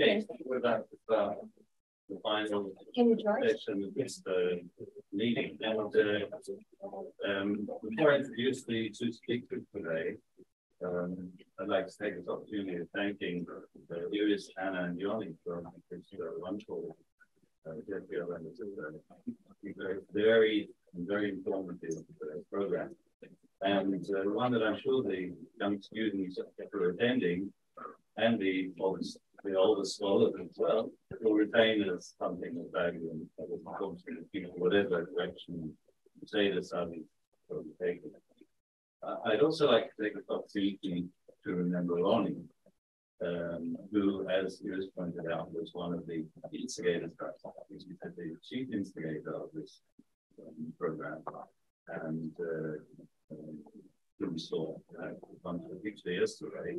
Okay, back with uh, the final Can you join? section of this uh, meeting. And uh, um, before I introduce the two speakers today, um, I'd like to take this opportunity of thanking uh, Iris, Anna, and Yoni for this uh, wonderful uh, very, very, very informative uh, program. And uh, one that I'm sure the young students who are attending and the the older scholars as well will retain as something of value and you know, whatever direction you say this will be taken. Uh, I'd also like to take the opportunity to remember Ronnie, um, who, as Iris pointed out, was one of the instigators, Perhaps the chief instigator of this um, program. And uh, um, we saw uh, a bunch of yesterday.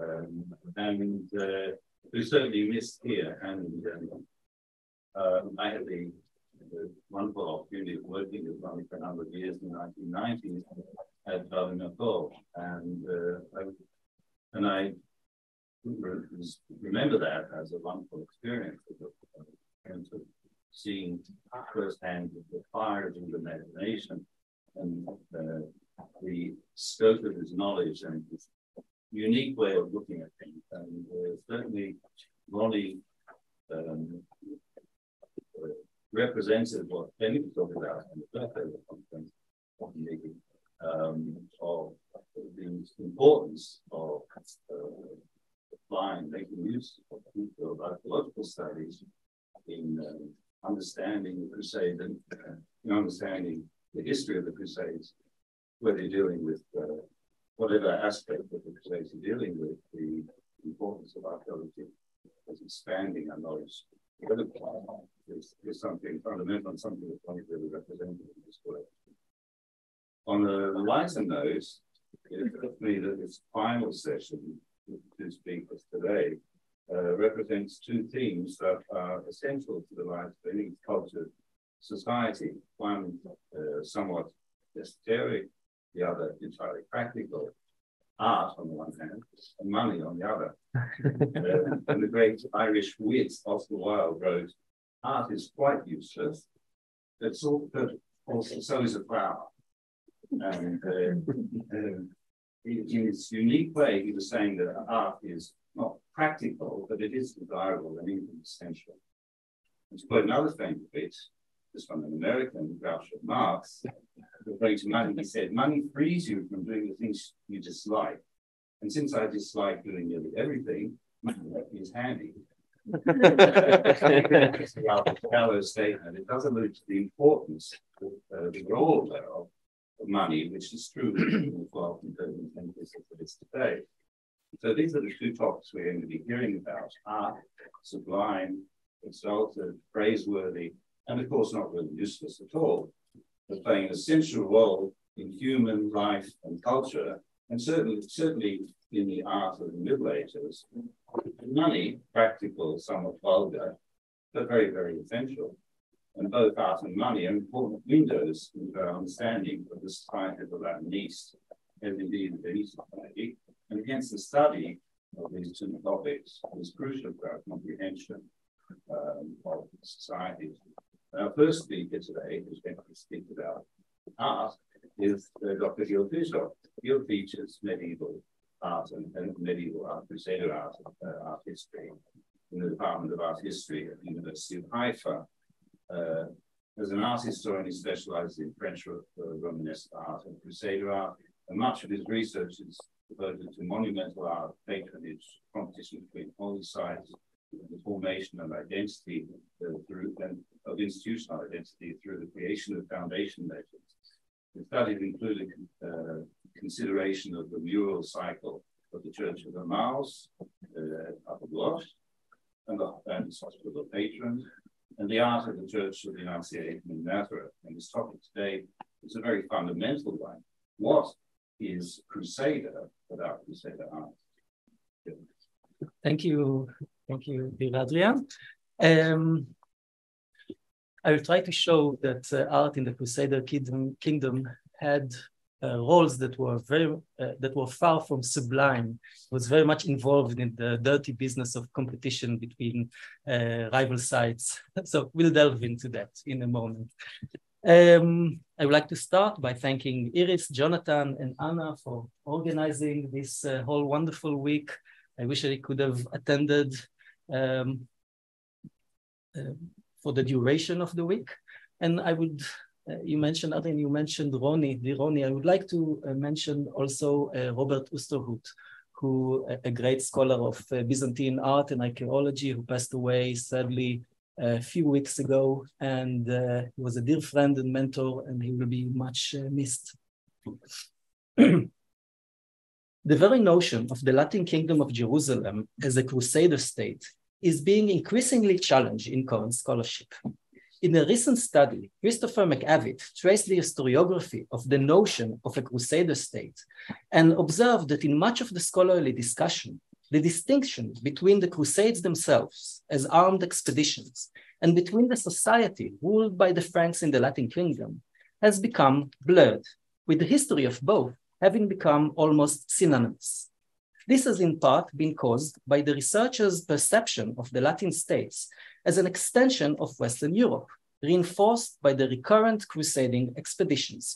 Um, and uh, we certainly missed here. And um, uh, I had the, the, wonderful opportunity of working with Ronnie for a number of years in the 1990s at Valley And, uh, I, and I remember that as a wonderful experience terms of seeing firsthand the fire of imagination and uh, the scope of his knowledge and his unique way of looking at things. And uh, certainly Ronnie um, uh, represented what Penny was talking about in the first day of the conference, um, of the importance of uh, applying, making use of, of archaeological studies in uh, understanding the Crusade and uh, in understanding the history of the Crusades, whether you're dealing with uh, whatever aspect of the Crusades you're dealing with, the importance of archaeology is expanding our knowledge. Is, is something fundamental and something that's not really represented in this work. On the lighter note, it occurred me that this final session with two speakers today uh, represents two themes that are essential to the life of any cultured society. One uh, somewhat esoteric, the other entirely practical. Art on the one hand, and money on the other. uh, and the great Irish wit Oscar Wilde wrote, "Art is quite useless. It's all, but also so is a flower." And uh, um, in its unique way, he was saying that art is not practical, but it is desirable and even essential. And to quote another famous bit, this from an American, Groucho Marx, referring to money, he said, money frees you from doing the things you dislike. And since I dislike doing nearly everything, money is handy. it's a rather statement. It does allude to the importance of uh, the role thereof of money, which is true as well compared to the that is today. So these are the two topics we're going to be hearing about art, sublime, exalted, praiseworthy, and of course not really useless at all, but playing an essential role in human life and culture, and certainly, certainly in the art of the Middle Ages. Money, practical, somewhat vulgar, but very, very essential and both art and money are important windows into our understanding of the society of the Latin East, and indeed the any society. And hence the study of these two topics is crucial for our comprehension um, of society. Our first speaker today, who's going to speak about art, is uh, Dr. Gil Fishhof. Gil teaches medieval art and, and medieval art, Crusader art, uh, art history in the Department of Art History at the University of Haifa. Uh, as an art historian, he specializes in French Romanesque art and Crusader art, and much of his research is devoted to monumental art, patronage, competition between holy sites, the formation of identity uh, through and of institutional identity through the creation of foundation legends. His studies included uh, consideration of the mural cycle of the Church of Emmaus, uh, Abu Ghosh, and the and hospital patron, and the art of the Church of the Annunciation in Nazareth. And this topic today is a very fundamental one. What is Crusader without Crusader art? Thank you. Thank you, Bill Adrian. Um, I will try to show that uh, art in the Crusader kingdom, kingdom had uh, roles that were very uh, that were far from sublime It was very much involved in the dirty business of competition between uh, rival sites so we'll delve into that in a moment um, I would like to start by thanking Iris, Jonathan, and Anna for organizing this uh, whole wonderful week. I wish I could have attended um, uh, for the duration of the week. And I would uh, you mentioned, Adrian, you mentioned Ronnie, the Ronnie. I would like to uh, mention also uh, Robert Ousterhout, who a great scholar of Byzantine art and archaeology, who passed away sadly a few weeks ago, and he was a dear friend and mentor, and he will be much missed. the very notion of the Latin Kingdom of Jerusalem as a crusader state is being increasingly challenged in current scholarship. In a recent study, Christopher MacEvitt traced the historiography of the notion of a crusader state and observed that in much of the scholarly discussion, the distinction between the crusades themselves as armed expeditions and between the society ruled by the Franks in the Latin kingdom has become blurred, with the history of both having become almost synonymous. This has in part been caused by the researchers' perception of the Latin states as an extension of Western Europe, reinforced by the recurrent crusading expeditions.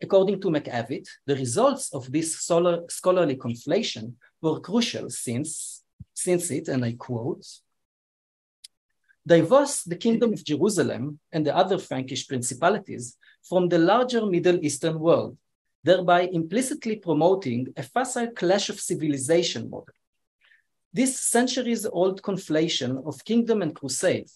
According to MacEvitt, the results of this scholarly conflation were crucial since, since it, and I quote, divorce the kingdom of Jerusalem and the other Frankish principalities from the larger Middle Eastern world, thereby implicitly promoting a facile clash of civilization model. This centuries old conflation of kingdom and crusade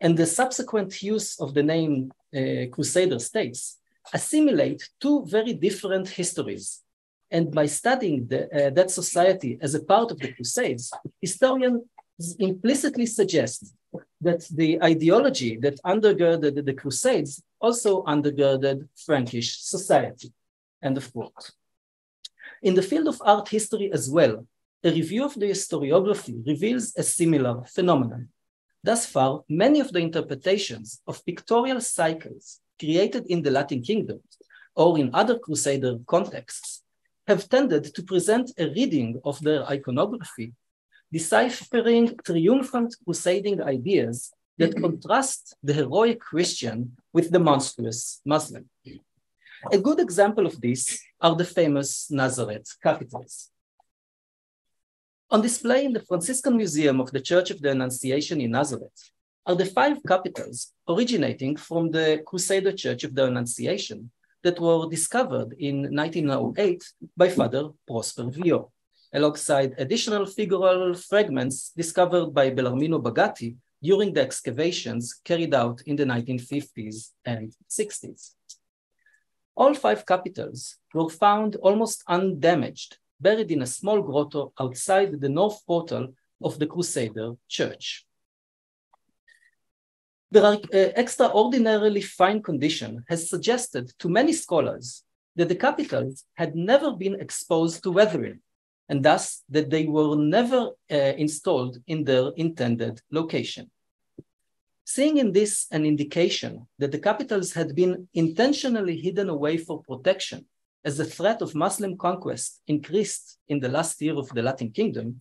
and the subsequent use of the name uh, Crusader states assimilate two very different histories. And by studying the, uh, that society as a part of the Crusades, historians implicitly suggest that the ideology that undergirded the Crusades also undergirded Frankish society. End of quote. In the field of art history as well, a review of the historiography reveals a similar phenomenon. Thus far, many of the interpretations of pictorial cycles created in the Latin kingdom or in other Crusader contexts have tended to present a reading of their iconography, deciphering triumphant crusading ideas that contrast the heroic Christian with the monstrous Muslim. A good example of this are the famous Nazareth capitals. On display in the Franciscan Museum of the Church of the Annunciation in Nazareth are the five capitals originating from the Crusader Church of the Annunciation that were discovered in 1908 by Father Prosper Viaud, alongside additional figural fragments discovered by Bellarmino Bagatti during the excavations carried out in the 1950s and 60s. All five capitals were found almost undamaged buried in a small grotto outside the north portal of the Crusader church. The uh, extraordinarily fine condition has suggested to many scholars that the capitals had never been exposed to weathering, and thus that they were never uh, installed in their intended location. Seeing in this an indication that the capitals had been intentionally hidden away for protection as the threat of Muslim conquest increased in the last year of the Latin Kingdom,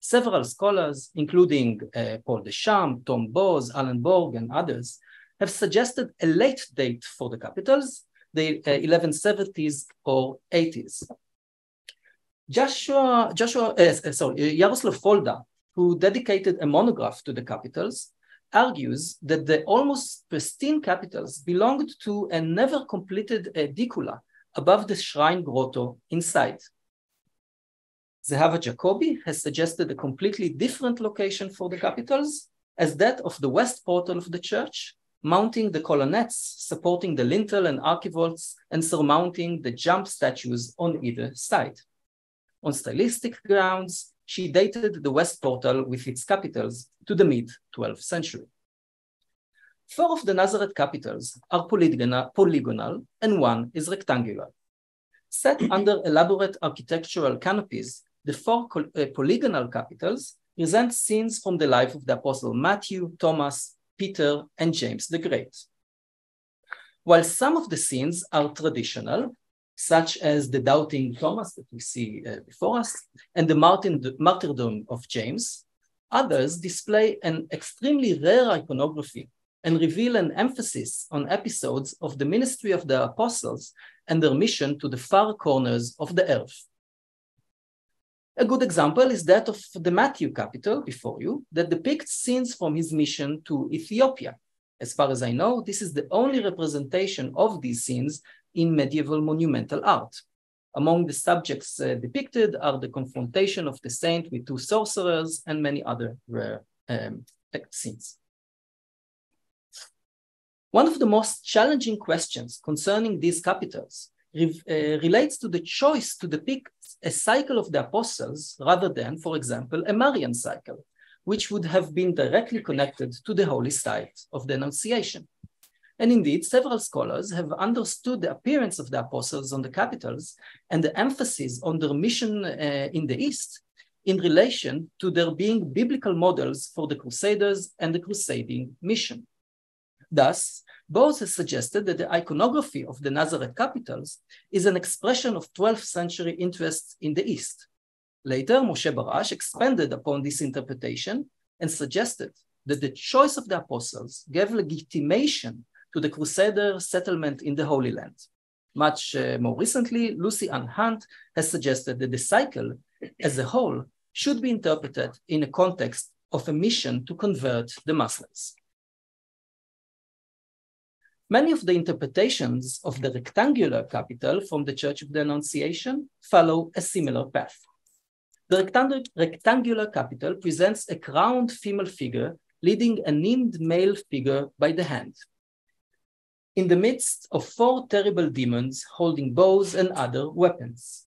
several scholars, including uh, Paul Deschamps, Tom Boase, Alan Borg, and others, have suggested a late date for the capitals, the uh, 1170s or 80s. Joshua, Joshua uh, sorry, Jaroslav Folda, who dedicated a monograph to the capitals, argues that the almost pristine capitals belonged to a never completed aedicula above the shrine grotto inside. Zehava Jacoby has suggested a completely different location for the capitals as that of the west portal of the church, mounting the colonnettes, supporting the lintel and archivolts, and surmounting the jamb statues on either side. On stylistic grounds, she dated the west portal with its capitals to the mid-12th century. Four of the Nazareth capitals are polygonal, polygonal and one is rectangular. Set under elaborate architectural canopies, the four uh, polygonal capitals present scenes from the life of the apostle Matthew, Thomas, Peter, and James the Great. While some of the scenes are traditional, such as the doubting Thomas that we see uh, before us, and the martyrdom of James. Others display an extremely rare iconography and reveal an emphasis on episodes of the ministry of the apostles and their mission to the far corners of the earth. A good example is that of the Matthew capital before you that depicts scenes from his mission to Ethiopia. As far as I know, this is the only representation of these scenes in medieval monumental art. Among the subjects uh, depicted are the confrontation of the saint with two sorcerers and many other rare um, scenes. One of the most challenging questions concerning these capitals uh, relates to the choice to depict a cycle of the apostles rather than, for example, a Marian cycle, which would have been directly connected to the holy site of the Annunciation. And indeed, several scholars have understood the appearance of the apostles on the capitals and the emphasis on their mission uh, in the East in relation to their being biblical models for the Crusaders and the crusading mission. Thus, Boase have suggested that the iconography of the Nazareth capitals is an expression of 12th century interests in the East. Later, Moshe Barasch expanded upon this interpretation and suggested that the choice of the apostles gave legitimation to the Crusader settlement in the Holy Land. Much uh, more recently, Lucy Ann Hunt has suggested that the cycle as a whole should be interpreted in a context of a mission to convert the Muslims. Many of the interpretations of the rectangular capital from the Church of the Annunciation follow a similar path. The rectangular capital presents a crowned female figure leading a named male figure by the hand in the midst of four terrible demons holding bows and other weapons.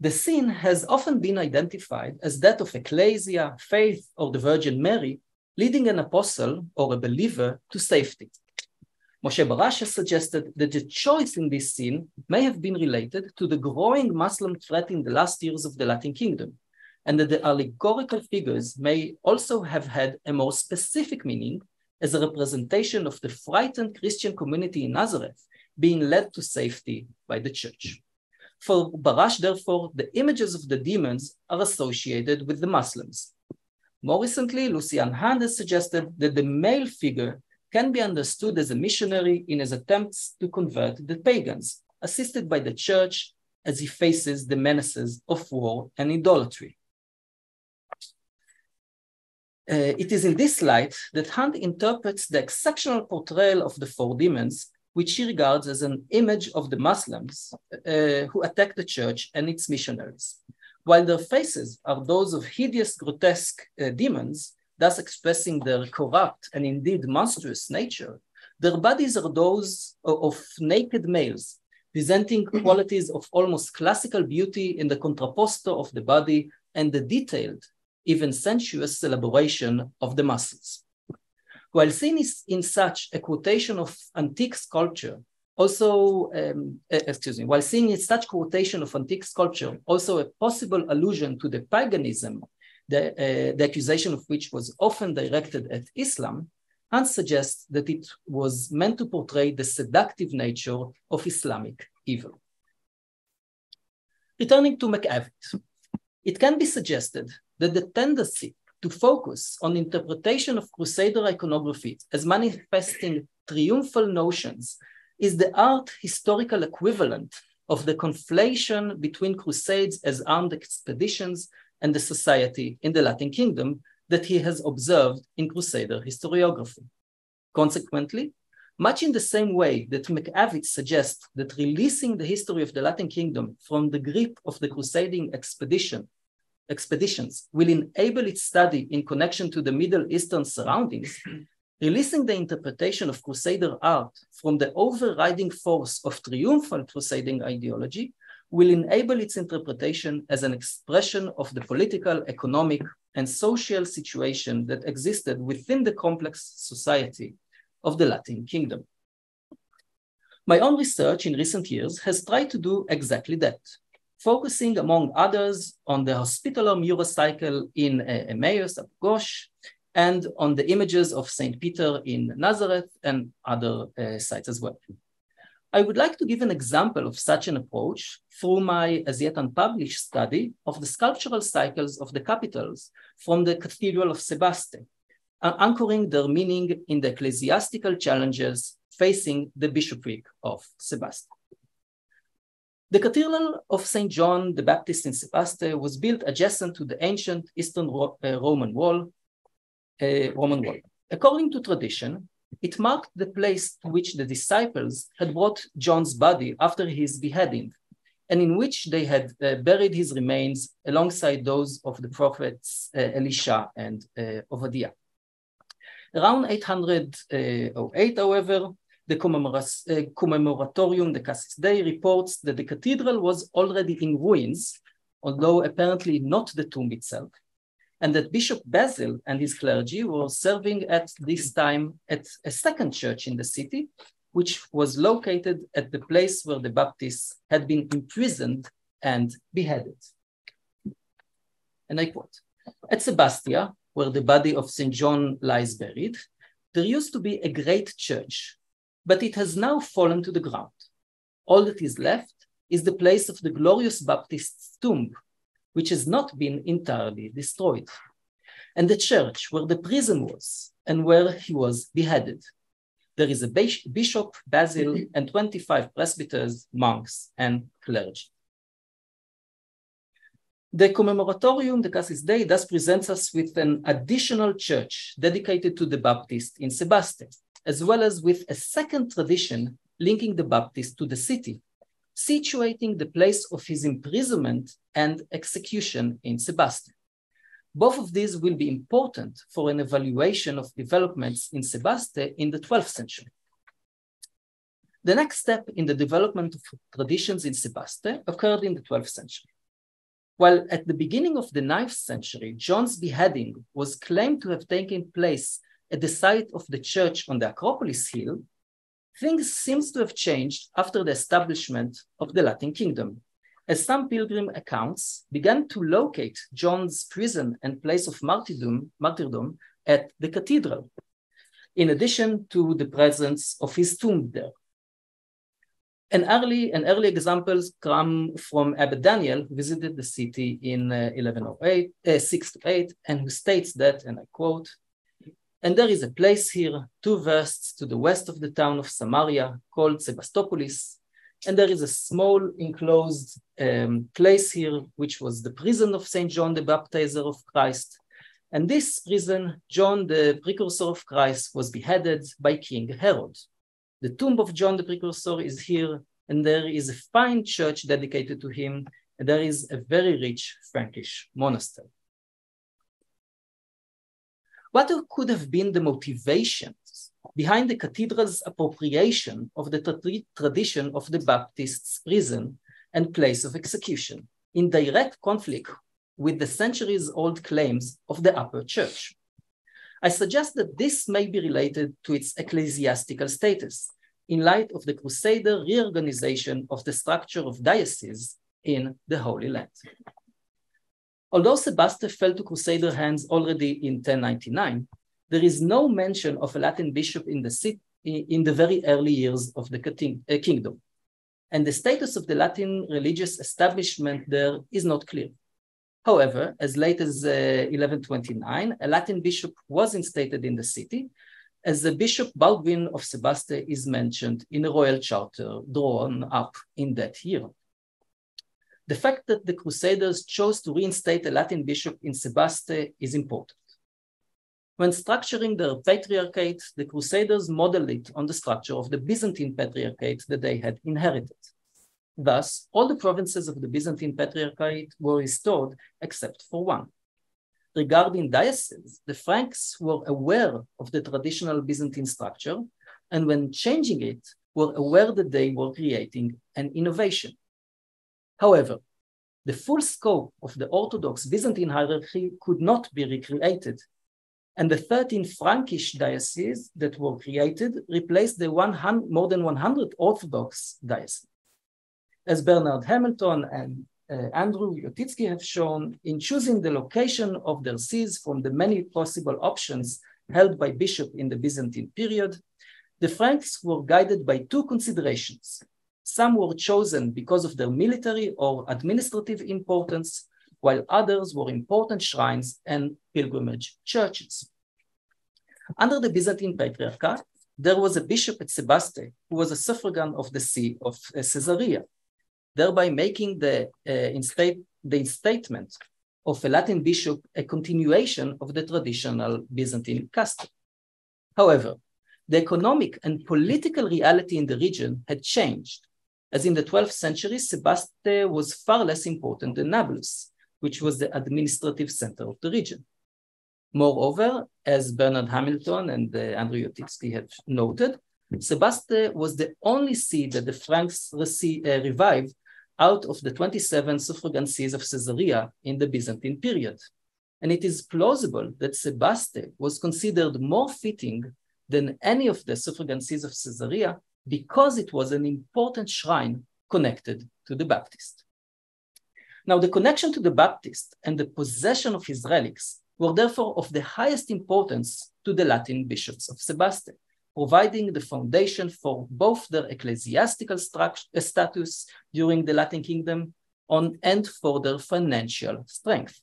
The scene has often been identified as that of ecclesia, faith, or the Virgin Mary, leading an apostle or a believer to safety. Moshe Barasch has suggested that the choice in this scene may have been related to the growing Muslim threat in the last years of the Latin Kingdom, and that the allegorical figures may also have had a more specific meaning as a representation of the frightened Christian community in Nazareth being led to safety by the church. For Barasch, therefore, the images of the demons are associated with the Muslims. More recently, Lucy Ann Hunt has suggested that the male figure can be understood as a missionary in his attempts to convert the pagans, assisted by the church as he faces the menaces of war and idolatry. Uh, it is in this light that Hunt interprets the exceptional portrayal of the four demons, which he regards as an image of the Muslims uh, who attacked the church and its missionaries. While their faces are those of hideous, grotesque uh, demons, thus expressing their corrupt and indeed monstrous nature, their bodies are those of naked males, presenting qualities of almost classical beauty in the contrapposto of the body and the detailed even sensuous celebration of the muscles. While seen in such a quotation of antique sculpture, also, um, uh, excuse me, while seeing in such quotation of antique sculpture, also a possible allusion to the paganism, the, uh, the accusation of which was often directed at Islam, Hunt suggests that it was meant to portray the seductive nature of Islamic evil. Returning to MacEvitt, it can be suggested that the tendency to focus on interpretation of Crusader iconography as manifesting triumphal notions is the art historical equivalent of the conflation between crusades as armed expeditions and the society in the Latin kingdom that he has observed in Crusader historiography. Consequently, much in the same way that MacEvitt suggests that releasing the history of the Latin kingdom from the grip of the crusading expedition expeditions will enable its study in connection to the Middle Eastern surroundings, releasing the interpretation of Crusader art from the overriding force of triumphal crusading ideology will enable its interpretation as an expression of the political, economic, and social situation that existed within the complex society of the Latin kingdom. My own research in recent years has tried to do exactly that, focusing among others on the hospitaller mural cycle in uh, Emmaus, Abu Ghosh, and on the images of St. Peter in Nazareth and other uh, sites as well. I would like to give an example of such an approach through my as yet unpublished study of the sculptural cycles of the capitals from the Cathedral of Sebaste, uh, anchoring their meaning in the ecclesiastical challenges facing the bishopric of Sebaste. The Cathedral of St. John the Baptist in Sebaste was built adjacent to the ancient Eastern Ro uh, Roman wall, uh, Roman wall. According to tradition, it marked the place to which the disciples had brought John's body after his beheading, and in which they had uh, buried his remains alongside those of the prophets uh, Elisha and uh, Obadiah. Around 808, however, the uh, Commemoratorium de Casis Dei reports that the cathedral was already in ruins, although apparently not the tomb itself, and that Bishop Basil and his clergy were serving at this time at a second church in the city, which was located at the place where the Baptists had been imprisoned and beheaded. And I quote, at Sebastia, where the body of St. John lies buried, there used to be a great church, but it has now fallen to the ground. All that is left is the place of the glorious Baptist's tomb, which has not been entirely destroyed, and the church where the prison was and where he was beheaded. There is a bishop, Basil, mm-hmm. and 25 presbyters, monks, and clergy. The Commemoratorium de Casis Dei thus presents us with an additional church dedicated to the Baptist in Sebaste, as well as with a second tradition linking the Baptist to the city, situating the place of his imprisonment and execution in Sebaste. Both of these will be important for an evaluation of developments in Sebaste in the 12th century. The next step in the development of traditions in Sebaste occurred in the 12th century. While at the beginning of the 9th century, John's beheading was claimed to have taken place at the site of the church on the Acropolis Hill, things seems to have changed after the establishment of the Latin kingdom, as some pilgrim accounts began to locate John's prison and place of martyrdom, martyrdom at the cathedral, in addition to the presence of his tomb there. An early, an early examples come from Abbot Daniel, who visited the city in uh, 1108, uh, 6 to 8, and who states that, and I quote, and there is a place here, two versts to the west of the town of Samaria, called Sebastopolis. And there is a small enclosed um, place here, which was the prison of St. John the Baptizer of Christ. And this prison, John the precursor of Christ, was beheaded by King Herod. The tomb of John the precursor is here, and there is a fine church dedicated to him, and there is a very rich Frankish monastery. What could have been the motivations behind the cathedral's appropriation of the tra tradition of the Baptists' prison and place of execution in direct conflict with the centuries old claims of the upper church? I suggest that this may be related to its ecclesiastical status in light of the Crusader reorganization of the structure of dioceses in the Holy Land. Although Sebaste fell to Crusader hands already in 1099, there is no mention of a Latin bishop in the, city, in the very early years of the uh, kingdom. And the status of the Latin religious establishment there is not clear. However, as late as uh, 1129, a Latin bishop was instated in the city, as the Bishop Baldwin of Sebaste is mentioned in a royal charter drawn up in that year. The fact that the Crusaders chose to reinstate a Latin bishop in Sebaste is important. When structuring their patriarchate, the Crusaders modeled it on the structure of the Byzantine Patriarchate that they had inherited. Thus, all the provinces of the Byzantine Patriarchate were restored except for one. Regarding dioceses, the Franks were aware of the traditional Byzantine structure, and when changing it, were aware that they were creating an innovation. However, the full scope of the Orthodox Byzantine hierarchy could not be recreated, and the 13 Frankish dioceses that were created replaced the 100, more than 100 Orthodox dioceses. As Bernard Hamilton and uh, Andrew Jotischky have shown, in choosing the location of their sees from the many possible options held by bishop in the Byzantine period, the Franks were guided by two considerations. Some were chosen because of their military or administrative importance, while others were important shrines and pilgrimage churches. Under the Byzantine Patriarchate, there was a bishop at Sebaste who was a suffragan of the see of uh, Caesarea, thereby making the, uh, instate, the instatement of a Latin bishop a continuation of the traditional Byzantine custom. However, the economic and political reality in the region had changed, as in the 12th century, Sebaste was far less important than Nablus, which was the administrative center of the region. Moreover, as Bernard Hamilton and uh, Andrew Jotischky have noted, Sebaste was the only see that the Franks uh, revived out of the 27 suffragan sees of Caesarea in the Byzantine period. And it is plausible that Sebaste was considered more fitting than any of the suffragan sees of Caesarea because it was an important shrine connected to the Baptist. Now, the connection to the Baptist and the possession of his relics were therefore of the highest importance to the Latin bishops of Sebaste, providing the foundation for both their ecclesiastical uh, status during the Latin kingdom on, and for their financial strength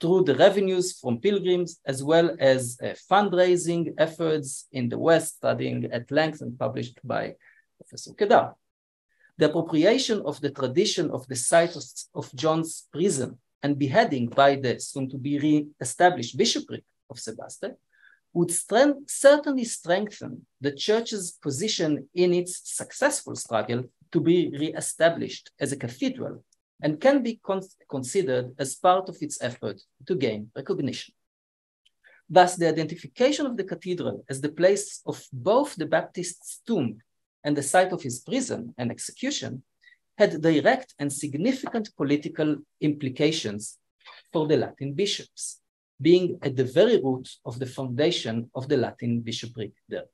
through the revenues from pilgrims, as well as uh, fundraising efforts in the West, studying at length and published by Professor Kedar. The appropriation of the tradition of the site of, John's prison and beheading by the soon to be re-established bishopric of Sebaste would strength, certainly strengthen the church's position in its successful struggle to be re-established as a cathedral and can be con considered as part of its effort to gain recognition. Thus, the identification of the cathedral as the place of both the Baptist's tomb and the site of his prison and execution had direct and significant political implications for the Latin bishops, being at the very root of the foundation of the Latin bishopric there.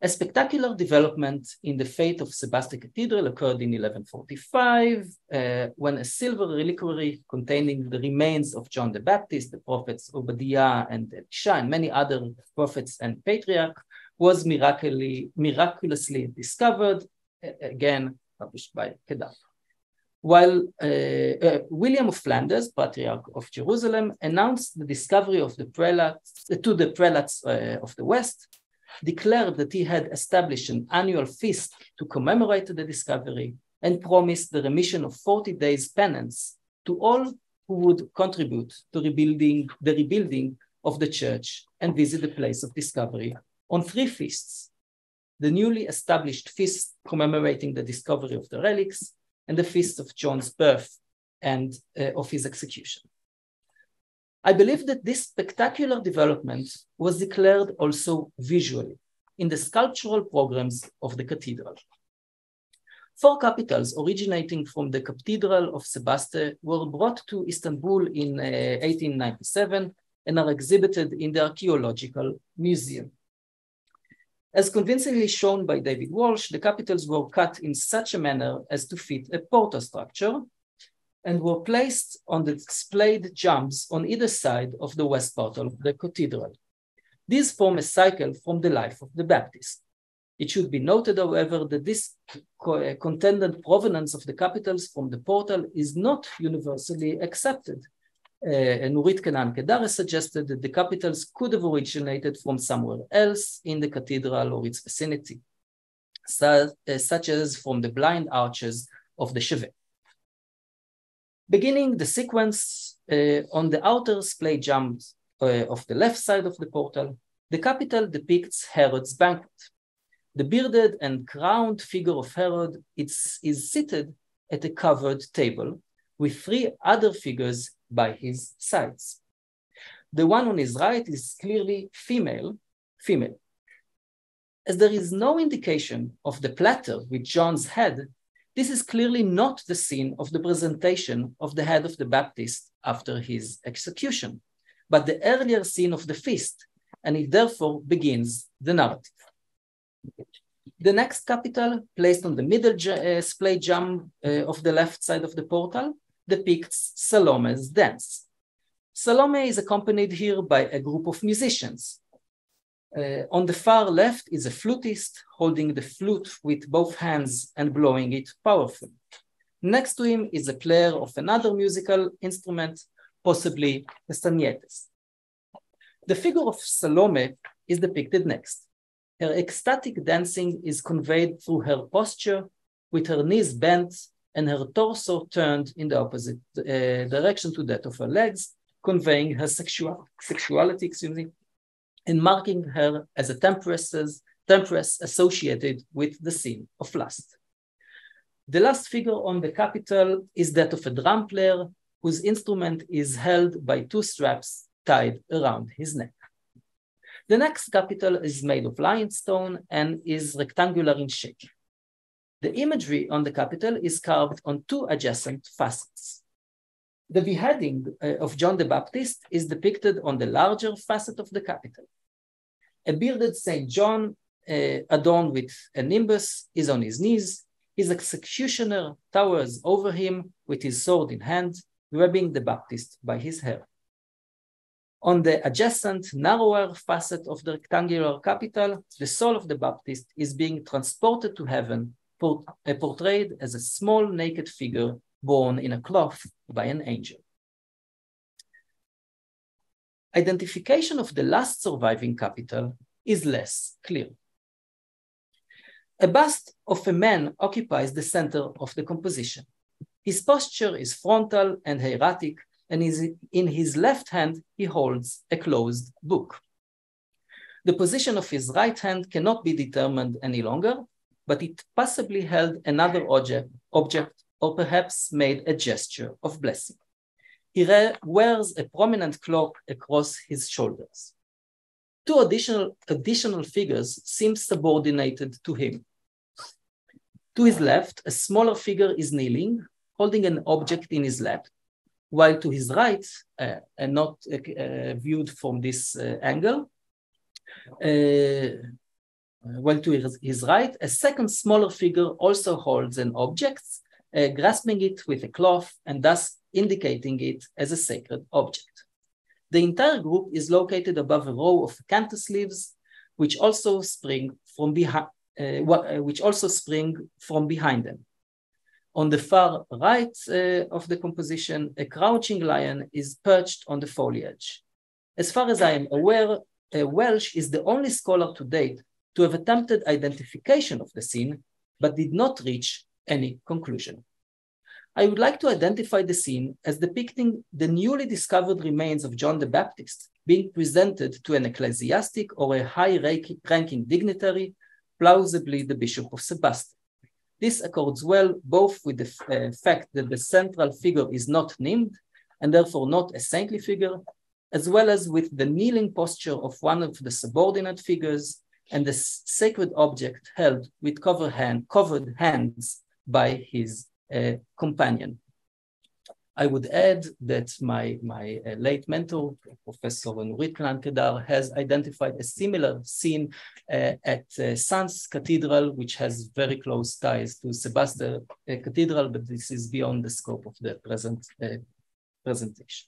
A spectacular development in the fate of Sebaste Cathedral occurred in 1145 uh, when a silver reliquary containing the remains of John the Baptist, the prophets Obadiah and Elisha, and many other prophets and patriarchs was miraculously, miraculously discovered, again published by Kedar. While uh, uh, William of Flanders, Patriarch of Jerusalem, announced the discovery of the prelates, uh, to the prelates uh, of the West, declared that he had established an annual feast to commemorate the discovery and promised the remission of 40 days penance to all who would contribute to rebuilding the rebuilding of the church and visit the place of discovery on three feasts. The newly established feast commemorating the discovery of the relics and the feast of John's birth and uh, of his execution. I believe that this spectacular development was declared also visually in the sculptural programs of the cathedral. Four capitals originating from the Cathedral of Sebaste were brought to Istanbul in uh, 1897 and are exhibited in the Archaeological Museum. As convincingly shown by David Walsh, the capitals were cut in such a manner as to fit a portal structure and were placed on the displayed jambs on either side of the west portal of the cathedral. These form a cycle from the life of the Baptist. It should be noted, however, that this uh, contended provenance of the capitals from the portal is not universally accepted. Uh, and Nurit Kenan Kedar suggested that the capitals could have originated from somewhere else in the cathedral or its vicinity, such, uh, such as from the blind arches of the Chevet. Beginning the sequence uh, on the outer splay jambs uh, of the left side of the portal, the capital depicts Herod's banquet. The bearded and crowned figure of Herod is, is seated at a covered table with three other figures by his sides. The one on his right is clearly female, female. As there is no indication of the platter with John's head, this is clearly not the scene of the presentation of the head of the Baptist after his execution, but the earlier scene of the feast, and it therefore begins the narrative. The next capital, placed on the middle uh, splay jamb uh, of the left side of the portal, depicts Salome's dance. Salome is accompanied here by a group of musicians. Uh, on the far left is a flutist holding the flute with both hands and blowing it powerfully. Next to him is a player of another musical instrument, possibly the stagnettes. The figure of Salome is depicted next. Her ecstatic dancing is conveyed through her posture, with her knees bent and her torso turned in the opposite uh, direction to that of her legs, conveying her sexual, sexuality, excuse me, and marking her as a temptress, associated with the sin of lust. The last figure on the capital is that of a drum player whose instrument is held by two straps tied around his neck. The next capital is made of limestone and is rectangular in shape. The imagery on the capital is carved on two adjacent facets. The beheading uh, of John the Baptist is depicted on the larger facet of the capital. A bearded St. John, uh, adorned with a nimbus, is on his knees. His executioner towers over him with his sword in hand, grabbing the Baptist by his hair. On the adjacent, narrower facet of the rectangular capital, the soul of the Baptist is being transported to heaven, uh, portrayed as a small naked figure born in a cloth by an angel. Identification of the last surviving capital is less clear. A bust of a man occupies the center of the composition. His posture is frontal and hieratic, and in his left hand, he holds a closed book. The position of his right hand cannot be determined any longer, but it possibly held another object, object or perhaps made a gesture of blessing. He wears a prominent cloak across his shoulders. Two additional, additional figures seem subordinated to him. To his left, a smaller figure is kneeling, holding an object in his lap, while to his right, uh, and not uh, viewed from this uh, angle, uh, while to his, right, a second smaller figure also holds an object, uh, grasping it with a cloth and thus indicating it as a sacred object. The entire group is located above a row of acanthus leaves, which also spring from behind, uh, which also spring from behind them. On the far right uh, of the composition, a crouching lion is perched on the foliage. As far as I am aware, uh, Welsh is the only scholar to date to have attempted identification of the scene, but did not reach any conclusion. I would like to identify the scene as depicting the newly discovered remains of John the Baptist being presented to an ecclesiastic or a high-ranking dignitary, plausibly the Bishop of Sebastia. This accords well both with the uh, fact that the central figure is not named and therefore not a saintly figure, as well as with the kneeling posture of one of the subordinate figures and the sacred object held with covered, hand, covered hands by his uh, companion. I would add that my, my uh, late mentor, Professor Nurit Kenan has identified a similar scene uh, at uh, Sens Cathedral, which has very close ties to Sebastia uh, Cathedral, but this is beyond the scope of the present uh, presentation.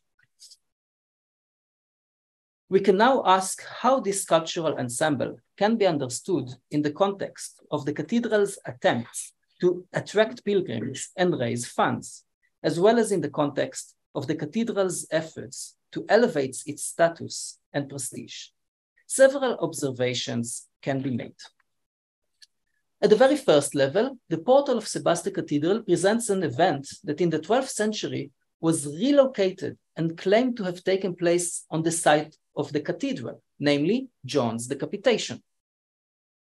We can now ask how this sculptural ensemble can be understood in the context of the cathedral's attempts to attract pilgrims and raise funds as well as in the context of the cathedral's efforts to elevate its status and prestige. Several observations can be made. At the very first level, the portal of Sebastia Cathedral presents an event that in the 12th century was relocated and claimed to have taken place on the site of the cathedral, namely John's decapitation.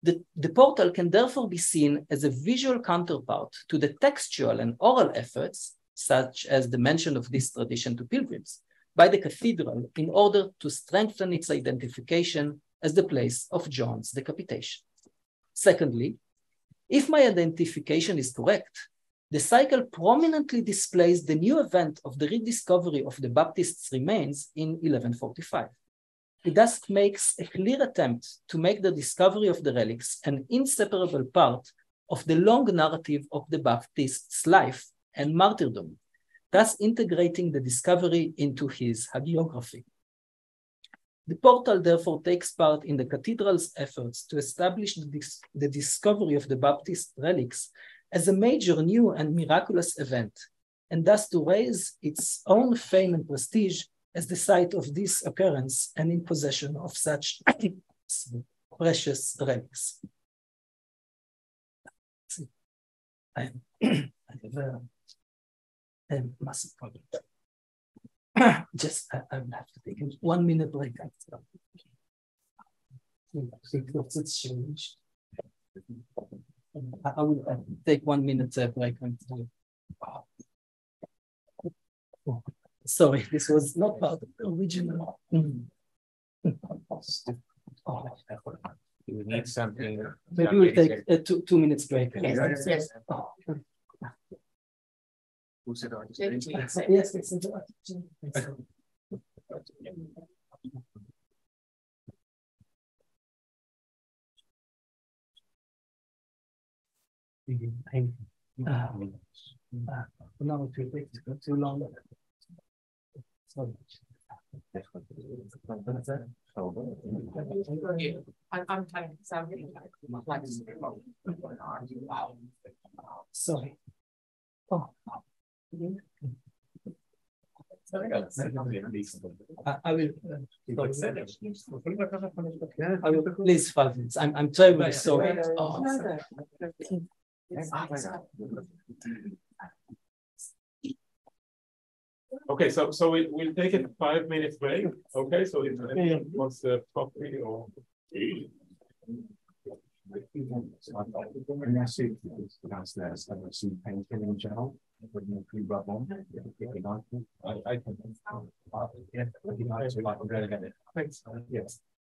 The, the portal can therefore be seen as a visual counterpart to the textual and oral efforts such as the mention of this tradition to pilgrims, by the cathedral in order to strengthen its identification as the place of John's decapitation. Secondly, if my identification is correct, the cycle prominently displays the new event of the rediscovery of the Baptist's remains in 1145. It thus makes a clear attempt to make the discovery of the relics an inseparable part of the long narrative of the Baptist's life and martyrdom, thus integrating the discovery into his hagiography. The portal therefore takes part in the cathedral's efforts to establish the, dis the discovery of the Baptist relics as a major new and miraculous event, and thus to raise its own fame and prestige as the site of this occurrence and in possession of such precious relics. I, have a, a massive problem. Just, I, I will have to take a one minute break. Changed. I will uh, take one minute uh, break. Oh. Sorry, this was not part of the original. Mm. oh. We need something. Maybe we'll take a two, two minutes break. Yes, yes. Oh. Who said Yes, yes. yes. Uh, uh, no, it will take too long. I'm, I'm kind of like. Sorry. Oh. I, I will. Uh, I will please five minutes. I'm I'm terribly sorry. Oh, Okay, so so we we'll take a five minutes break. Okay, so if anyone wants a coffee or downstairs, I've some painkilling gel. When you rub on, I, I can. Yeah, if you like to, like, I'm going to get it. Thanks. Yes.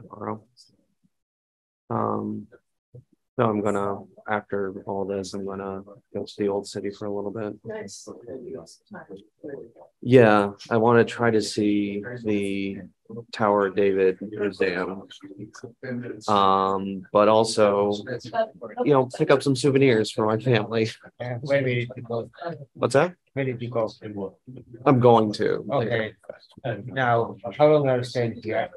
tomorrow. Um, so I'm gonna, after all this, I'm gonna go to the old city for a little bit. Nice. Yeah, I want to try to see the Tower of David Museum. Um, but also, you know, pick up some souvenirs for my family. Where did you go? What's that? Where did you go? I'm going to. Okay. Now, how long are you staying here?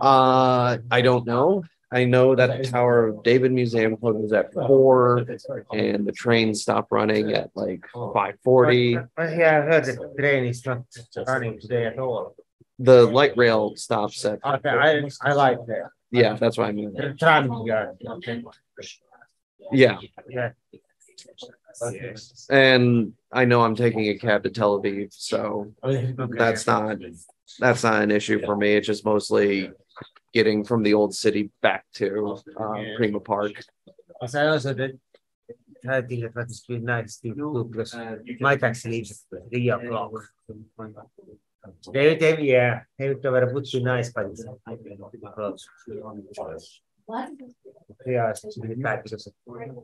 Uh, I don't know. I know that the Tower of David Museum closes at four and the train stopped running at like five forty. But yeah, I heard the train is not running today at all. The light rail stops at, Okay, I, I like that. yeah, that's what I mean. The tram yard, okay. Yeah, Yeah. and I know I'm taking a cab to Tel Aviv, so that's not, that's not an issue for me. It's just mostly getting from the old city back to uh, Prima Park. Because I also did. I think it was be nice to do because my taxi leaves at three o'clock. They, they, yeah, they would would be nice, but it's close. Three hours to be back because of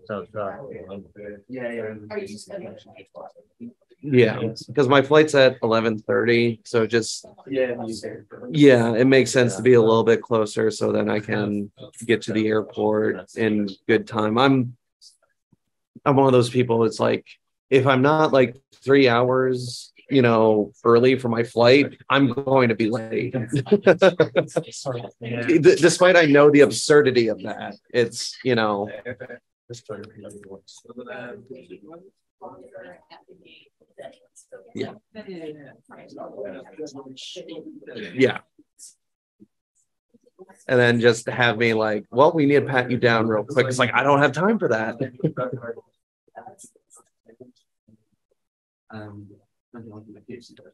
so, so. Are you just? Yeah, because my flight's at eleven thirty, so just yeah, it makes sense to be a little bit closer so then I can get to the airport in good time. I'm I'm one of those people. It's like if I'm not like three hours, you know, early for my flight, I'm going to be late. Despite I know the absurdity of that, it's you know Yeah. yeah. And then just have me like, well, we need to pat you down real quick. It's like I don't have time for that. Um,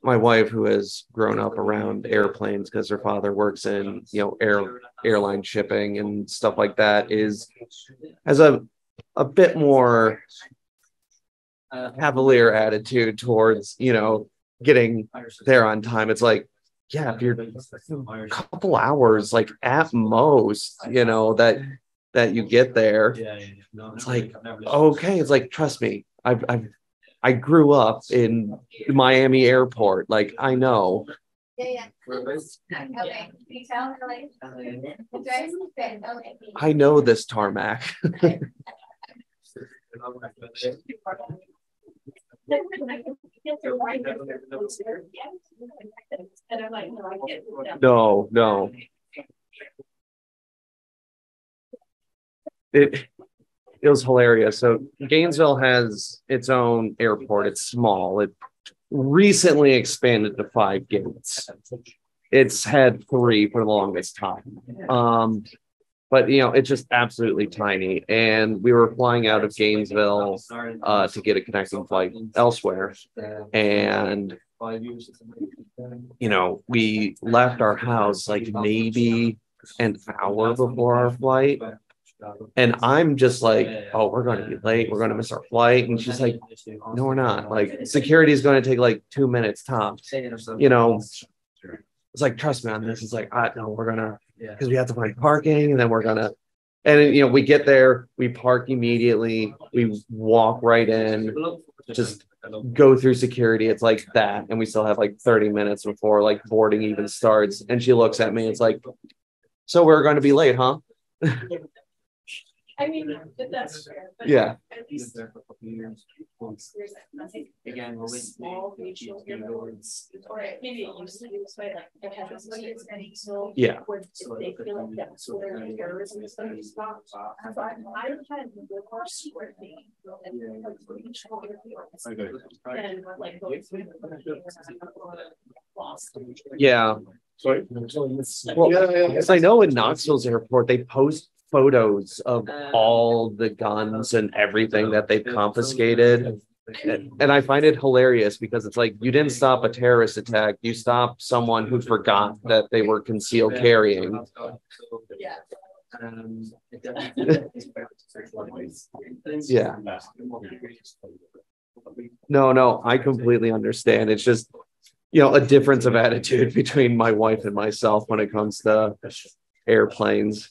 my wife, who has grown up around airplanes because her father works in you know air airline shipping and stuff like that, is has a a bit more cavalier attitude towards you know getting there on time. It's like, yeah, if you're a couple hours, like at most, you know that that you get there. It's like okay, it's like trust me, I've I've I grew up in Miami Airport. Like I know. Yeah, yeah. Okay. Can you tell her like? Oh, okay. I know this tarmac. no, no. It it was hilarious. So Gainesville has its own airport. It's small. It recently expanded to five gates. It's had three for the longest time. Um, but you know, it's just absolutely tiny. And we were flying out of Gainesville uh, to get a connecting flight elsewhere. And you know, we left our house like maybe an hour before our flight and I'm just like, oh, we're going to be late. We're going to miss our flight. And she's like, no, we're not. Like, security is going to take like two minutes tops. You know, it's like, trust me on this. It's like, I know we're going to, because we have to find parking and then we're going to, and you know, we get there, we park immediately, we walk right in, just go through security. It's like that. And we still have like 30 minutes before like boarding even starts. And she looks at me, it's like, so we're going to be late, huh? I mean, that's fair. but Yeah. At least there's nothing. Again, we'll wait. Small regional airports, or maybe it used to be this way, like, it has somebody that's getting so. Yeah. Where if they feel like that's where terrorism is gonna be stopped. I've I've had the worst sort thing. and, like, regional airports, And like going through. the- Lost. Yeah. Sorry. Well, because I know in Knoxville's airport, they post photos of uh, all the guns and everything that they've confiscated. And and I find it hilarious because it's like you didn't stop a terrorist attack, you stopped someone who forgot that they were concealed carrying. Yeah. Yeah. No, no, I completely understand. It's just, you know, a difference of attitude between my wife and myself when it comes to airplanes.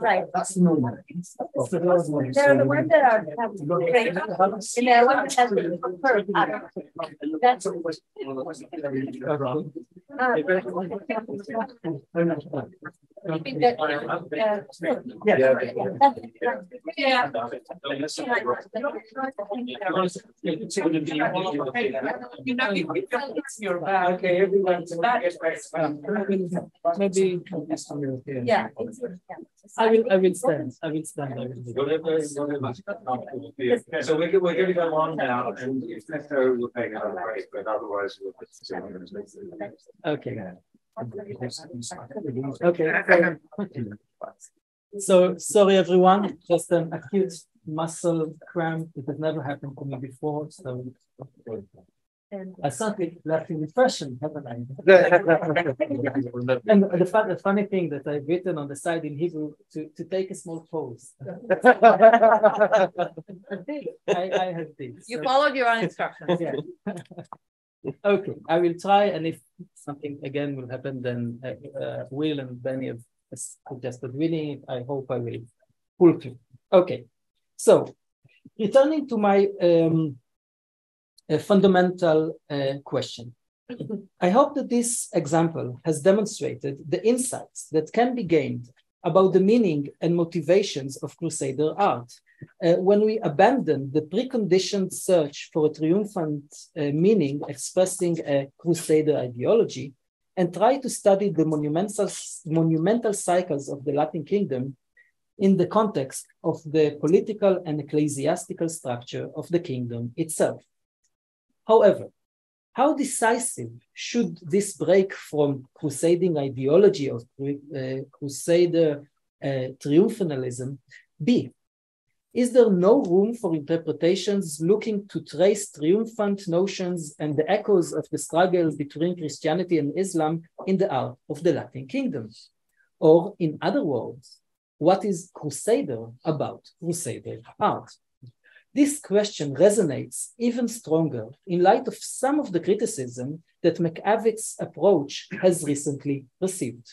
right. um, Right. There are the ones that are have great, and there are ones that have curved out. That's. I think that, Yeah. Okay. Maybe. Yeah. It's- yeah. I will, I will stand, I will stand. I will- Whatever, whatever. So we're, we're gonna go on now and if necessary, we'll take another break, but otherwise we'll. Okay. Okay. So, sorry, everyone, just an acute muscle cramp. It has never happened to me before, so. I certainly left in depression, haven't I? And the fun, the funny thing that I've written on the side in Hebrew to, to take a small pause. I did, I, I have this. You so- followed your own instructions. Yeah. Okay, I will try, and if something again will happen, then uh, uh, Will and Benny have suggested winning. I hope I will pull through. Okay, so returning to my um, fundamental uh, question. I hope that this example has demonstrated the insights that can be gained about the meaning and motivations of Crusader art. Uh, when we abandon the preconditioned search for a triumphant uh, meaning expressing a Crusader ideology and try to study the monumental, monumental cycles of the Latin kingdom in the context of the political and ecclesiastical structure of the kingdom itself. However, how decisive should this break from crusading ideology of uh, crusader uh, triumphalism be? Is there no room for interpretations looking to trace triumphant notions and the echoes of the struggles between Christianity and Islam in the art of the Latin kingdoms? Or, in other words, what is Crusader about Crusader art? This question resonates even stronger in light of some of the criticism that MacEvitt's approach has recently received.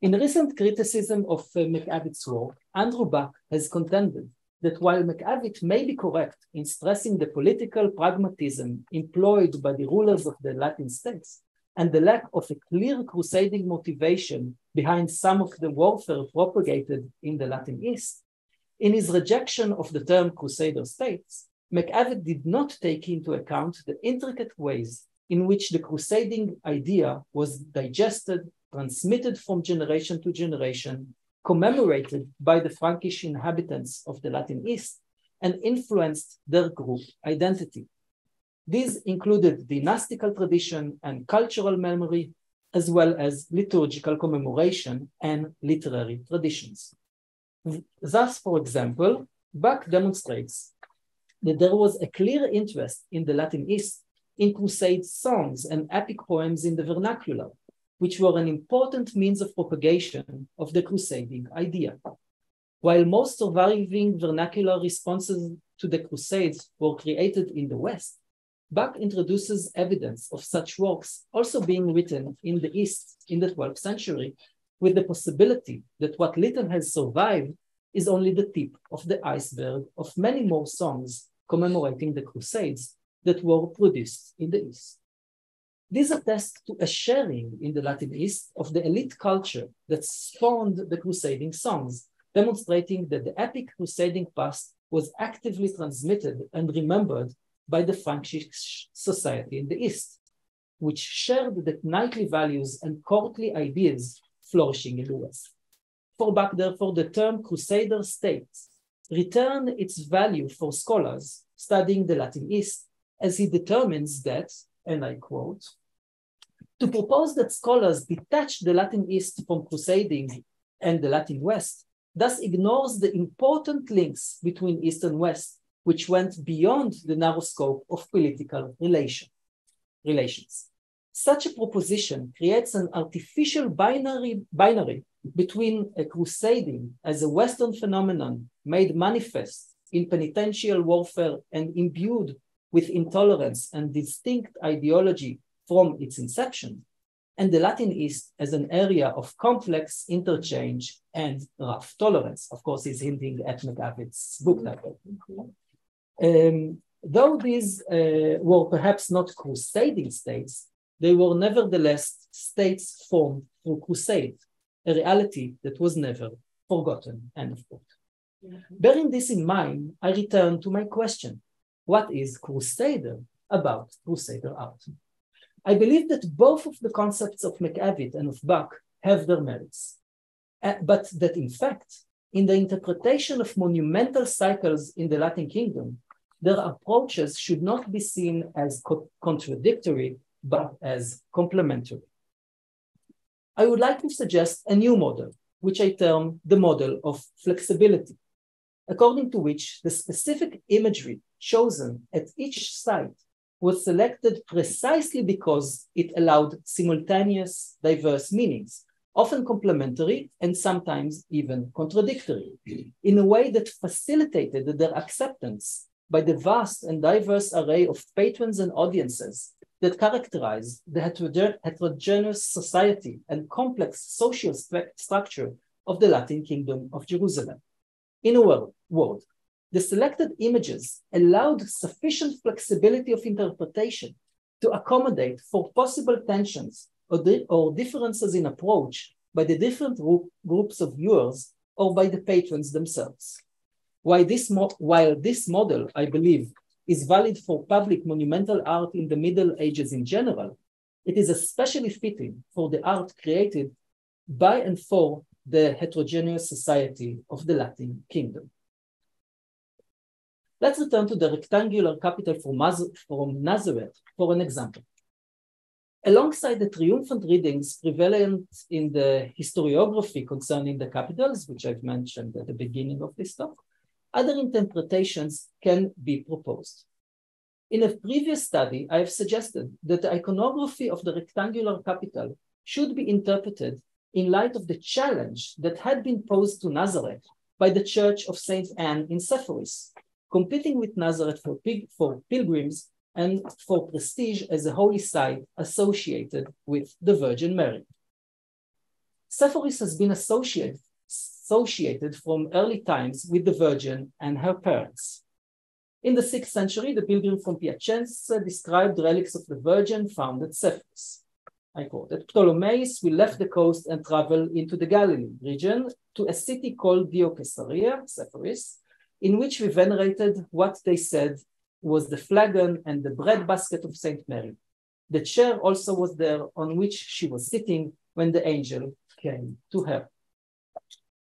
In recent criticism of uh, MacEvitt's work, Andrew Buck has contended that while MacEvitt may be correct in stressing the political pragmatism employed by the rulers of the Latin states and the lack of a clear crusading motivation behind some of the warfare propagated in the Latin East, in his rejection of the term Crusader states, MacEvitt did not take into account the intricate ways in which the crusading idea was digested, transmitted from generation to generation, commemorated by the Frankish inhabitants of the Latin East, and influenced their group identity. These included dynastical tradition and cultural memory, as well as liturgical commemoration and literary traditions. Thus, for example, Buck demonstrates that there was a clear interest in the Latin East in crusade songs and epic poems in the vernacular, which were an important means of propagation of the crusading idea. While most surviving vernacular responses to the Crusades were created in the West, Buck introduces evidence of such works also being written in the East in the 12th century with the possibility that what little has survived is only the tip of the iceberg of many more songs commemorating the Crusades that were produced in the East. These attest to a sharing in the Latin East of the elite culture that spawned the crusading songs, demonstrating that the epic crusading past was actively transmitted and remembered by the Frankish society in the East, which shared the knightly values and courtly ideas flourishing in the West. For Buck therefore, the term Crusader states return its value for scholars studying the Latin East, as he determines that, and I quote, to propose that scholars detach the Latin East from crusading and the Latin West thus ignores the important links between East and West, which went beyond the narrow scope of political relation, relations. Such a proposition creates an artificial binary, binary between a crusading as a Western phenomenon made manifest in penitential warfare and imbued with intolerance and distinct ideology from its inception, and the Latin East as an area of complex interchange and rough tolerance. Of course, he's hinting at MacEvitt's book title. Um, though these uh, were perhaps not crusading states, they were nevertheless states formed through crusade, a reality that was never forgotten. End of quote. Bearing this in mind, I return to my question what is Crusader about Crusader art? I believe that both of the concepts of MacEvitt and of Buck have their merits, uh, but that in fact, in the interpretation of monumental cycles in the Latin kingdom, their approaches should not be seen as co contradictory but as complementary. I would like to suggest a new model, which I term the model of flexibility, according to which the specific imagery chosen at each site was selected precisely because it allowed simultaneous diverse meanings, often complementary and sometimes even contradictory, in a way that facilitated their acceptance by the vast and diverse array of patrons and audiences that characterize the heterogen heterogeneous society and complex social structure of the Latin Kingdom of Jerusalem. In a word, the selected images allowed sufficient flexibility of interpretation to accommodate for possible tensions or, di or differences in approach by the different group, groups of viewers or by the patrons themselves. While this, while this model, I believe, is valid for public monumental art in the Middle Ages in general, it is especially fitting for the art created by and for the heterogeneous society of the Latin kingdom. Let's return to the rectangular capital from, from Nazareth for an example. Alongside the triumphant readings prevalent in the historiography concerning the capitals, which I've mentioned at the beginning of this talk, other interpretations can be proposed. In a previous study, I have suggested that the iconography of the rectangular capital should be interpreted in light of the challenge that had been posed to Nazareth by the Church of St. Anne in Sepphoris, competing with Nazareth for, for pilgrims and for prestige as a holy site associated with the Virgin Mary. Sepphoris has been associated associated from early times with the Virgin and her parents. In the 6th century, the pilgrim from Piacenza described relics of the Virgin found at Sepphoris. I quote, at Ptolemais, we left the coast and traveled into the Galilee region to a city called Diocaesarea, Sepphoris, in which we venerated what they said was the flagon and the bread basket of Saint Mary. The chair also was there on which she was sitting when the angel came to her.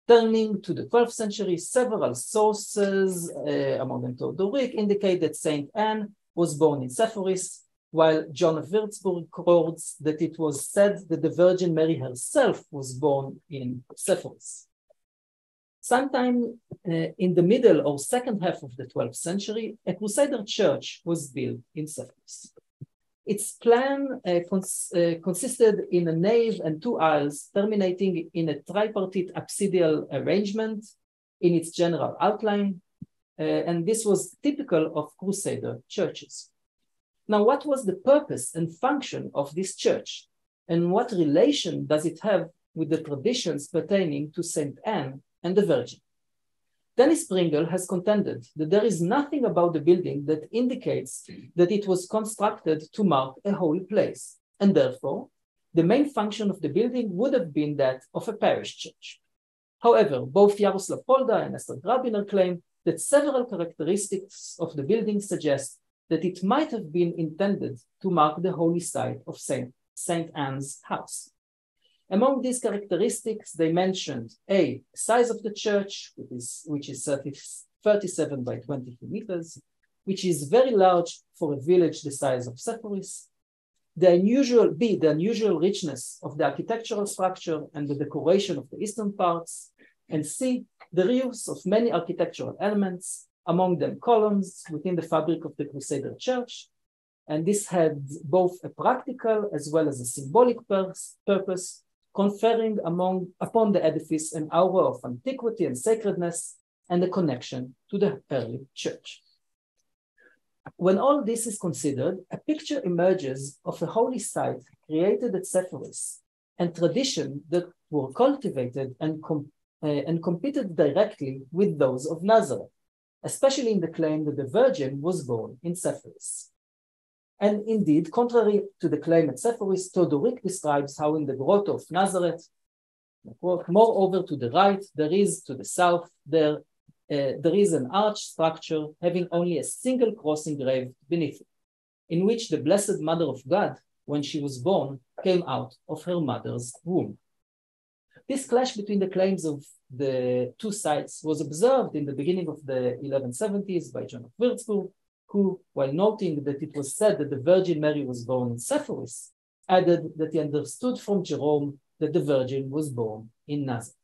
Turning to the 12th century, several sources, uh, among them Theodoric, indicate that Saint Anne was born in Sepphoris, while John of Würzburg records that it was said that the Virgin Mary herself was born in Sepphoris. Sometime uh, in the middle or second half of the 12th century, a Crusader church was built in Sepphoris. Its plan uh, cons uh, consisted in a nave and two aisles terminating in a tripartite apsidal arrangement in its general outline, uh, and this was typical of Crusader churches. Now, what was the purpose and function of this church, and what relation does it have with the traditions pertaining to Saint Anne and the Virgin? Denys Pringle has contended that there is nothing about the building that indicates that it was constructed to mark a holy place, and therefore, the main function of the building would have been that of a parish church. However, both Jaroslav Folda and Esther Grabiner claim that several characteristics of the building suggest that it might have been intended to mark the holy site of Saint, Saint Anne's house. Among these characteristics, they mentioned A, size of the church, which is, which is 30, 37 by 22 meters, which is very large for a village the size of Sepphoris. The unusual, B, the unusual richness of the architectural structure and the decoration of the eastern parts. And C, the reuse of many architectural elements, among them columns within the fabric of the Crusader church. And this had both a practical as well as a symbolic purpose conferring among, upon the edifice an aura of antiquity and sacredness and a connection to the early church. When all this is considered, a picture emerges of a holy site created at Sepphoris and tradition that were cultivated and, com uh, and competed directly with those of Nazareth, especially in the claim that the Virgin was born in Sepphoris. And indeed, contrary to the claim at Sepphoris, Theodoric describes how in the grotto of Nazareth, moreover to the right, there is to the south, there, uh, there is an arch structure having only a single cross engraved beneath it, in which the Blessed Mother of God, when she was born, came out of her mother's womb. This clash between the claims of the two sites was observed in the beginning of the 1170s by John of Würzburg, who, while noting that it was said that the Virgin Mary was born in Sepphoris, added that he understood from Jerome that the Virgin was born in Nazareth.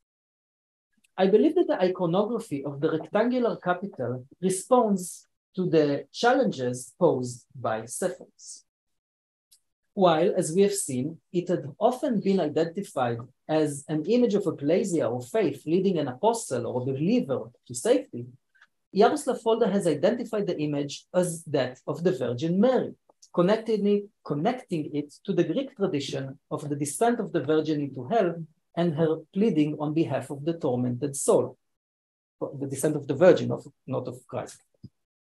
I believe that the iconography of the rectangular capital responds to the challenges posed by Sepphoris. While, as we have seen, it had often been identified as an image of ecclesia or faith leading an apostle or believer to safety, Jaroslav Folda has identified the image as that of the Virgin Mary, connecting it, connecting it to the Greek tradition of the descent of the Virgin into hell and her pleading on behalf of the tormented soul, the descent of the Virgin, not of Christ.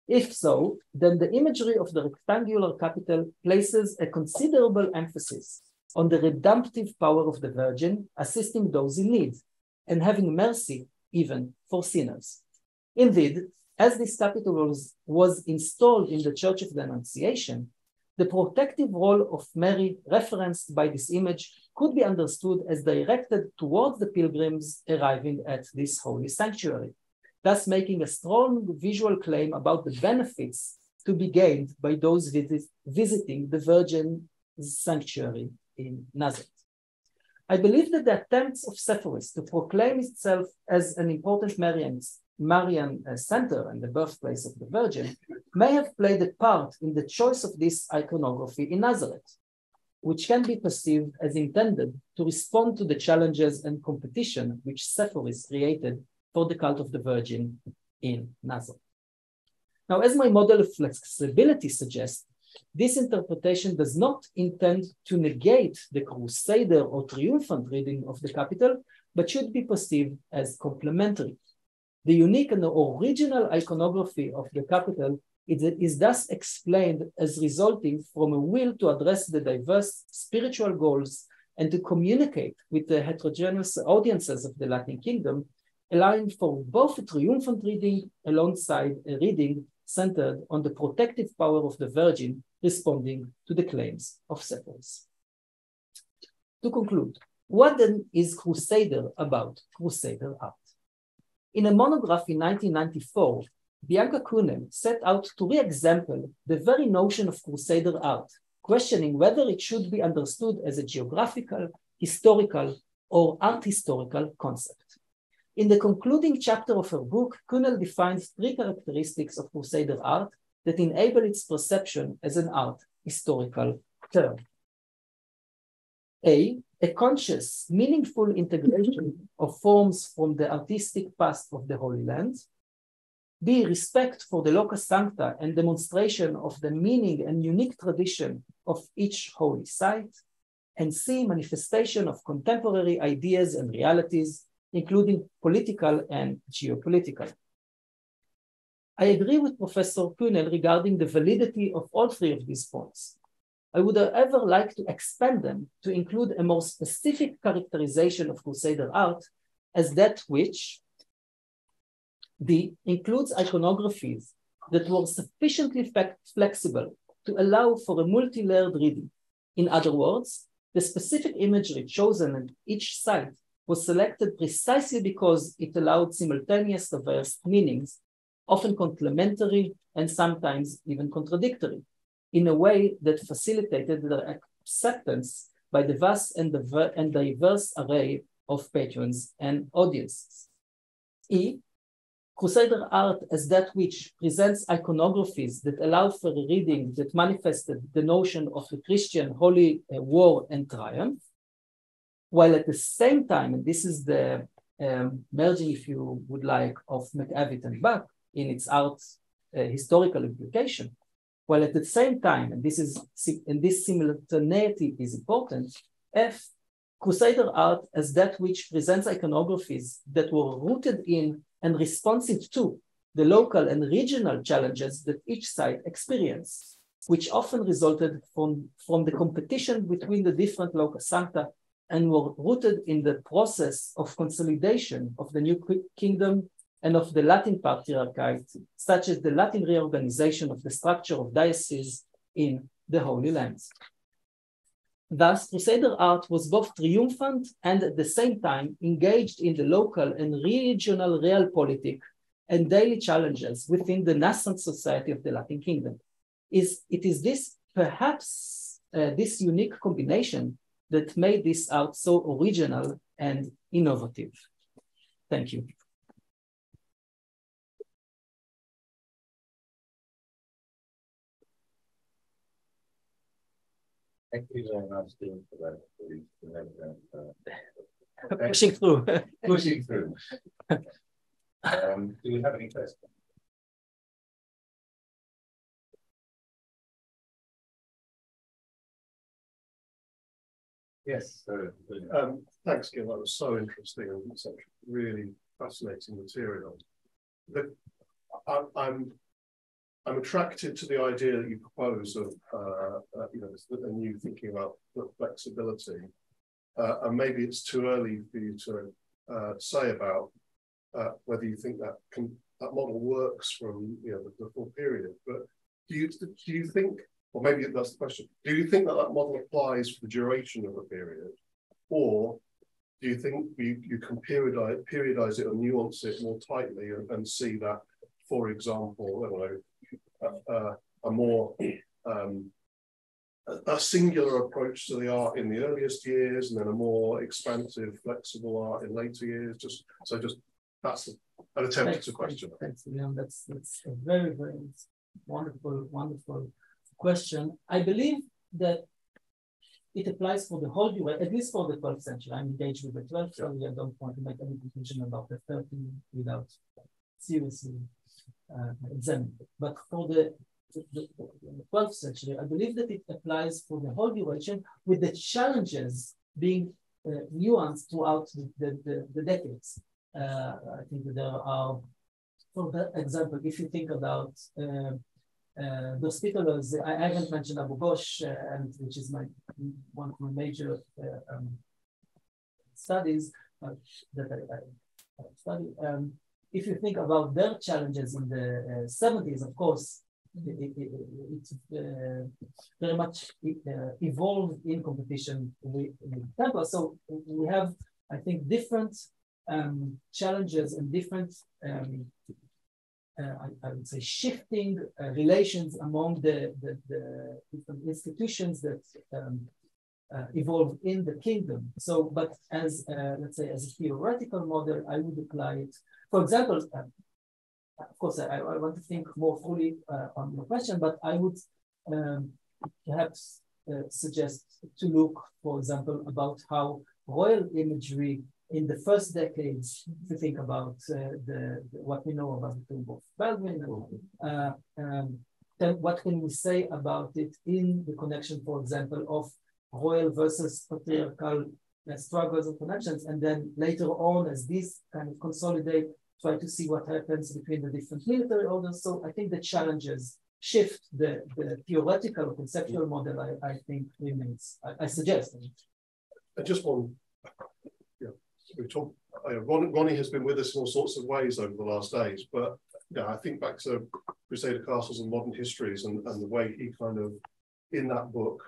If so, then the imagery of the rectangular capital places a considerable emphasis on the redemptive power of the Virgin, assisting those in need and having mercy even for sinners. Indeed, as this capital was, was installed in the Church of the Annunciation, the protective role of Mary referenced by this image could be understood as directed towards the pilgrims arriving at this holy sanctuary, thus making a strong visual claim about the benefits to be gained by those visit, visiting the Virgin sanctuary in Nazareth. I believe that the attempts of Sepphoris to proclaim itself as an important Marian Marian uh, center and the birthplace of the Virgin may have played a part in the choice of this iconography in Nazareth, which can be perceived as intended to respond to the challenges and competition which Sepphoris created for the cult of the Virgin in Nazareth. Now, as my model of flexibility suggests, this interpretation does not intend to negate the crusader or triumphant reading of the capital, but should be perceived as complementary. The unique and original iconography of the capital is, is thus explained as resulting from a will to address the diverse spiritual goals and to communicate with the heterogeneous audiences of the Latin kingdom, allowing for both a triumphant reading alongside a reading centered on the protective power of the Virgin responding to the claims of Sepphoris. To conclude, what then is Crusader about Crusader art? In a monograph in 1994, Bianca Kühnel set out to re-example the very notion of Crusader art, questioning whether it should be understood as a geographical, historical, or art historical concept. In the concluding chapter of her book, Kühnel defines three characteristics of Crusader art that enable its perception as an art historical term. A, a conscious, meaningful integration of forms from the artistic past of the Holy Land. B, respect for the locus sancta and demonstration of the meaning and unique tradition of each holy site. And C, manifestation of contemporary ideas and realities, including political and geopolitical. I agree with Professor Kühnel regarding the validity of all three of these points. I would however like to expand them to include a more specific characterization of Crusader art as that which the includes iconographies that were sufficiently flexible to allow for a multi-layered reading. In other words, the specific imagery chosen at each site was selected precisely because it allowed simultaneous diverse meanings, often complementary and sometimes even contradictory in a way that facilitated their acceptance by the vast and, and diverse array of patrons and audiences. E, Crusader art as that which presents iconographies that allow for a reading that manifested the notion of the Christian holy uh, war and triumph, while at the same time, and this is the um, merging, if you would like, of MacEvitt and Buck in its art uh, historical implication, while at the same time, and this is and this simultaneity is important, F Crusader art as that which presents iconographies that were rooted in and responsive to the local and regional challenges that each site experienced, which often resulted from, from the competition between the different local sancta and were rooted in the process of consolidation of the new kingdom and of the Latin Patriarchate, such as the Latin reorganization of the structure of dioceses in the Holy Lands. Thus, Crusader art was both triumphant and at the same time engaged in the local and regional realpolitik and daily challenges within the nascent society of the Latin Kingdom. Is, it is this, perhaps, uh, this unique combination that made this art so original and innovative. Thank you. Thank you very much, for that. Uh, Pushing through. Pushing through. um, do we have any questions? Yes. Um, thanks, Gil. That was so interesting and such really fascinating material. The, I, I'm I'm attracted to the idea that you propose of uh, uh, you know a new thinking about flexibility, uh, and maybe it's too early for you to uh, say about uh, whether you think that can, that model works from you know the, the full period. But do you do you think, or maybe that's the question, do you think that that model applies for the duration of a period, or do you think you, you can periodize, periodize it or nuance it more tightly and, and see that, for example, I don't know a, a more um, a singular approach to the art in the earliest years, and then a more expansive, flexible art in later years. Just so, just that's an attempt thanks, to question. Thanks, William. That's that's a very very wonderful wonderful question. I believe that it applies for the whole duration, at least for the 12th century. I'm engaged with the 12th century. I don't want to make any conclusion about the 13th without seriously uh, examined. But for the, the, the 12th century, I believe that it applies for the whole duration with the challenges being uh, nuanced throughout the, the, the, decades. Uh, I think there are, for example, if you think about uh, the hospitals, I, I, haven't mentioned Abu Ghosh, uh, and which is my one of my major uh, um, studies that I, I study. Um, if you think about their challenges in the 70s, uh, of course, it, it, it's uh, very much uh, evolved in competition with, with Temple. So we have, I think, different um, challenges and different, um, uh, I, I, would say, shifting uh, relations among the, the, the, different institutions that um, uh, evolve in the kingdom. So, but as, let's say, as a theoretical model, I would apply it for example, uh, of course, I, I, want to think more fully uh, on your question, but I would um, perhaps uh, suggest to look, for example, about how royal imagery in the first decades, to think about uh, the, the, what we know about the tomb of Baldwin, uh, um, then what can we say about it in the connection, for example, of royal versus patriarchal uh, struggles and connections, and then later on, as these kind of consolidate, try to see what happens between the different military orders. So I think the challenges shift the, the theoretical conceptual model, I, I think remains, I, I suggest. I just one, yeah, we talk, uh, Ron, Ronnie has been with us in all sorts of ways over the last days, but yeah, I think back to Crusader Castles and Modern Histories and, and the way he kind of, in that book,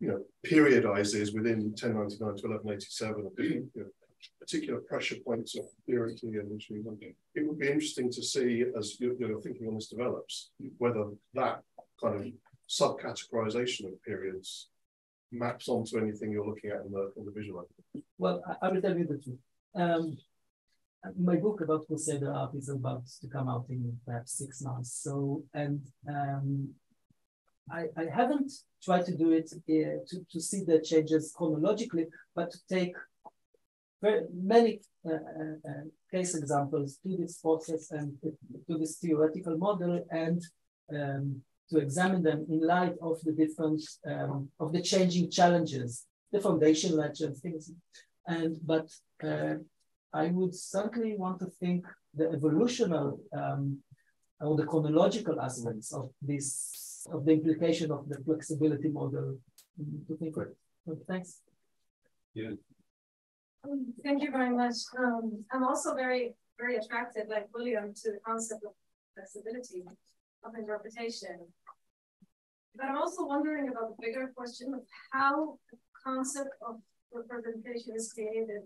you know, periodizes within 1099 to 1187, you know, particular pressure points of theoretically and issues. It would be interesting to see as your, your thinking on this develops, whether that kind of subcategorization of periods maps onto anything you're looking at in the, in the visual. Well, I, I will tell you the truth. Um, my book about Crusader art is about to come out in perhaps six months. So, and um, I, I haven't tried to do it uh, to, to see the changes chronologically, but to take many uh, uh, uh, case examples to this process and to this theoretical model and um, to examine them in light of the different um, of the changing challenges, the foundation legends, things. And but uh, I would certainly want to think the evolutional um, or the chronological aspects of this of the implication of the flexibility model to think of. Thanks. Yeah. Thank you very much. Um, I'm also very, very attracted, like William, to the concept of flexibility of interpretation. But I'm also wondering about the bigger question of how the concept of representation is created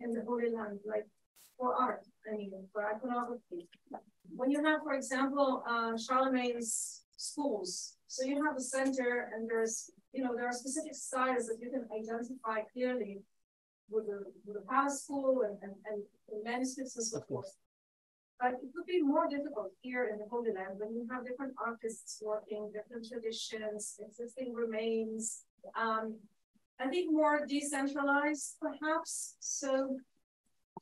in the Holy Land, like for art, I mean, for iconography. When you have, for example, uh, Charlemagne's schools, so you have a center and there's, you know, there are specific styles that you can identify clearly with the, with the past school and, and, and manuscripts and so forth. But it would be more difficult here in the Holy Land when you have different artists working, different traditions, existing remains. Um, I think more decentralized, perhaps. So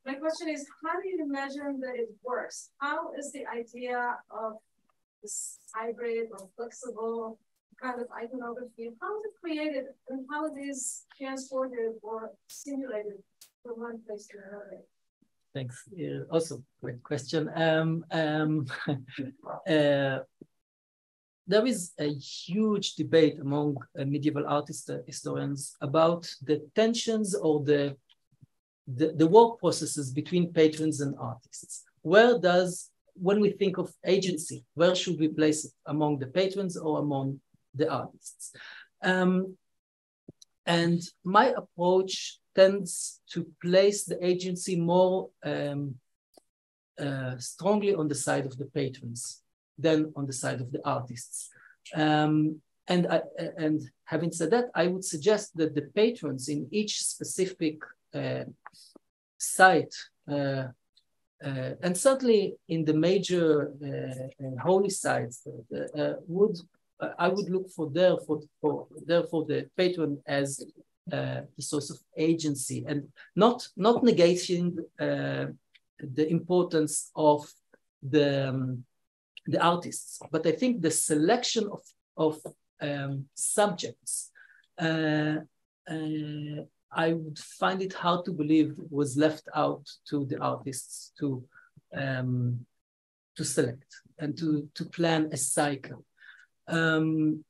my question is, how do you imagine that it works? How is the idea of this hybrid or flexible kind of iconography, how is it created and how it is transported or simulated from one place to another? Thanks. Uh, also, great question. Um, um, uh, there is a huge debate among uh, medieval artist uh, historians about the tensions or the, the, the work processes between patrons and artists. Where does, when we think of agency, where should we place it among the patrons or among the artists? Um, and my approach tends to place the agency more um, uh, strongly on the side of the patrons than on the side of the artists. Um, and, I, and having said that, I would suggest that the patrons in each specific uh, site, uh, uh, and certainly in the major uh, holy sites, uh, would I would look for there for, for there for the patron as uh, the source of agency and not not negating uh, the importance of the um, the artists but i think the selection of of um, subjects uh, uh i would find it hard to believe was left out to the artists to um, to select and to to plan a cycle um,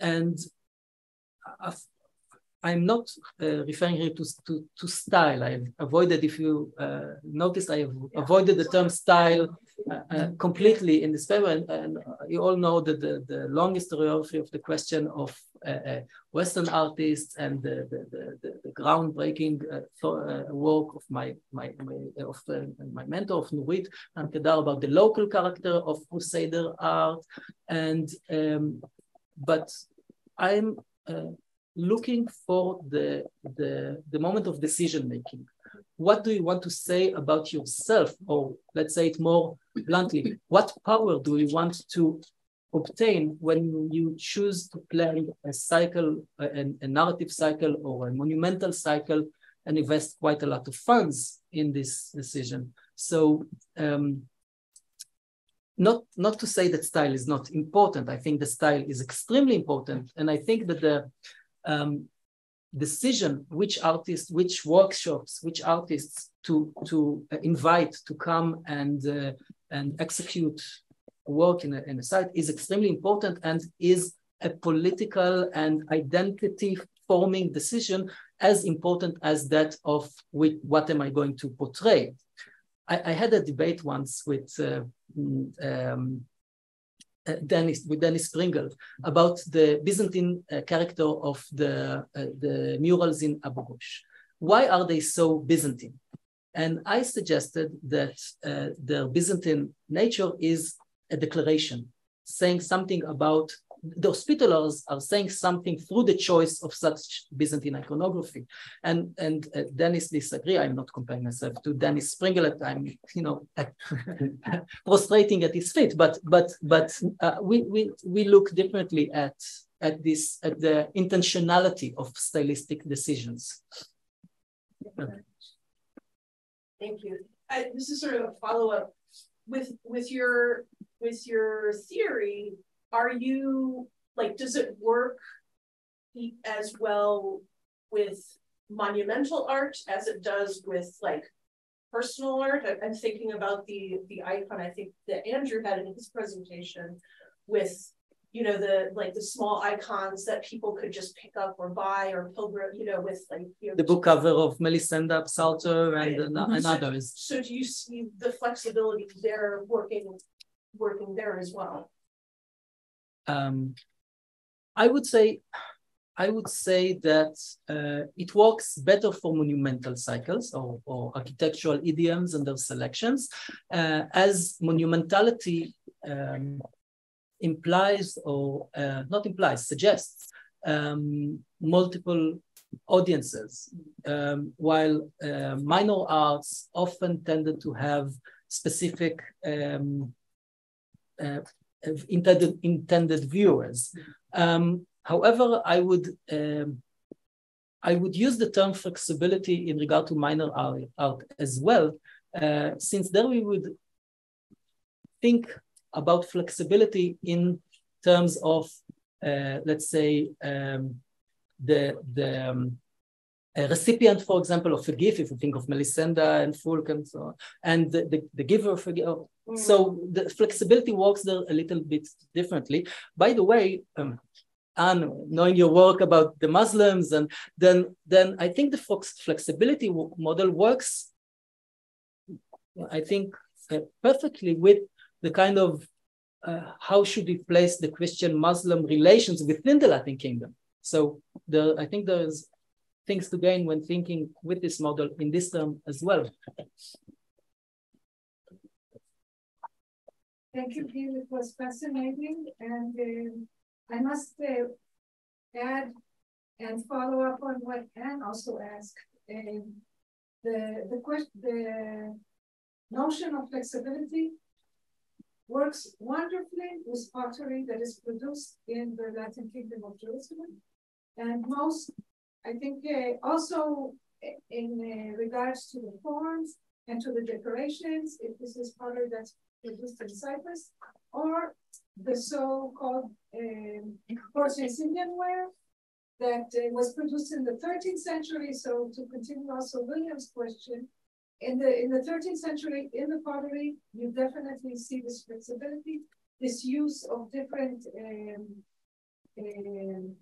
and I'm not uh, referring here to, to, to, style. I've avoided, if you uh, notice, I have avoided the term style uh, uh completely in this paper. And, and, you all know that the, the long historiography of the question of uh, uh, Western artists and the, the, the, the groundbreaking work of my, my, my, of, my mentor, of Nurit Kenaan-Kedar, about the local character of Crusader art. And, um, but I'm looking for the, the, the moment of decision making. What do you want to say about yourself? Or let's say it more bluntly, what power do you want to obtain when you choose to plan a cycle, a, a narrative cycle or a monumental cycle and invest quite a lot of funds in this decision? So um, not not to say that style is not important. I think the style is extremely important, and I think that the um, decision which artists, which workshops, which artists to to uh, invite to come and uh, and execute work in a, in a site is extremely important and is a political and identity forming decision as important as that of with what am I going to portray. I, I had a debate once with uh, mm, um, uh, Denys with Denys Pringle about the Byzantine uh, character of the uh, the murals in Abu Ghosh. Why are they so Byzantine? And I suggested that uh, their Byzantine nature is a declaration, saying something about the hospitallers are saying something through the choice of such Byzantine iconography. And and uh, Denys disagree. I'm not comparing myself to Denys Pringle. I'm you know prostrating at his feet. But but but uh, we we we look differently at at this at the intentionality of stylistic decisions. Thank you. I, this is sort of a follow up with with your with your theory are you like does it work as well with monumental art as it does with like personal art? I'm thinking about the the icon. I think that andrew had in his presentation with you know the like the small icons that people could just pick up or buy or pilgrim you know with like you know, the book cover of Melisende Psalter and, right. and, so, others. so do you see the flexibility there working working there as well um, I would say, I would say that uh, it works better for monumental cycles or, or architectural idioms and their selections, uh, as monumentality um, implies or uh, not implies, suggests um, multiple audiences, um, while uh, minor arts often tended to have specific um, uh, intended intended viewers. Um, however, I would um, I would use the term flexibility in regard to minor art, as well, uh, since there we would think about flexibility in terms of uh, let's say, um, the, the um, recipient, for example, of a gift, if you think of Melisende and Fulk and so on, and the, the, the giver of a. Mm. So the flexibility works there a little bit differently. By the way, um, Anne, knowing your work about the Muslims, and then, then I think the flexibility model works, I think, uh, perfectly with the kind of uh, how should we place the Christian-Muslim relations within the Latin Kingdom. So the, I think there's things to gain when thinking with this model in this term as well. Thank you, Gil. It was fascinating. And uh, I must uh, add and follow up on what Anne also asked. Uh, the, the, question, the notion of flexibility works wonderfully with pottery that is produced in the Latin Kingdom of Jerusalem. And most, I think, uh, also in uh, regards to the forms and to the decorations, if this is pottery that's in Cyprus, or the so-called um, Indian ware that uh, was produced in the 13th century. So to continue also William's question, in the in the 13th century, in the pottery, you definitely see this flexibility, this use of different um, um,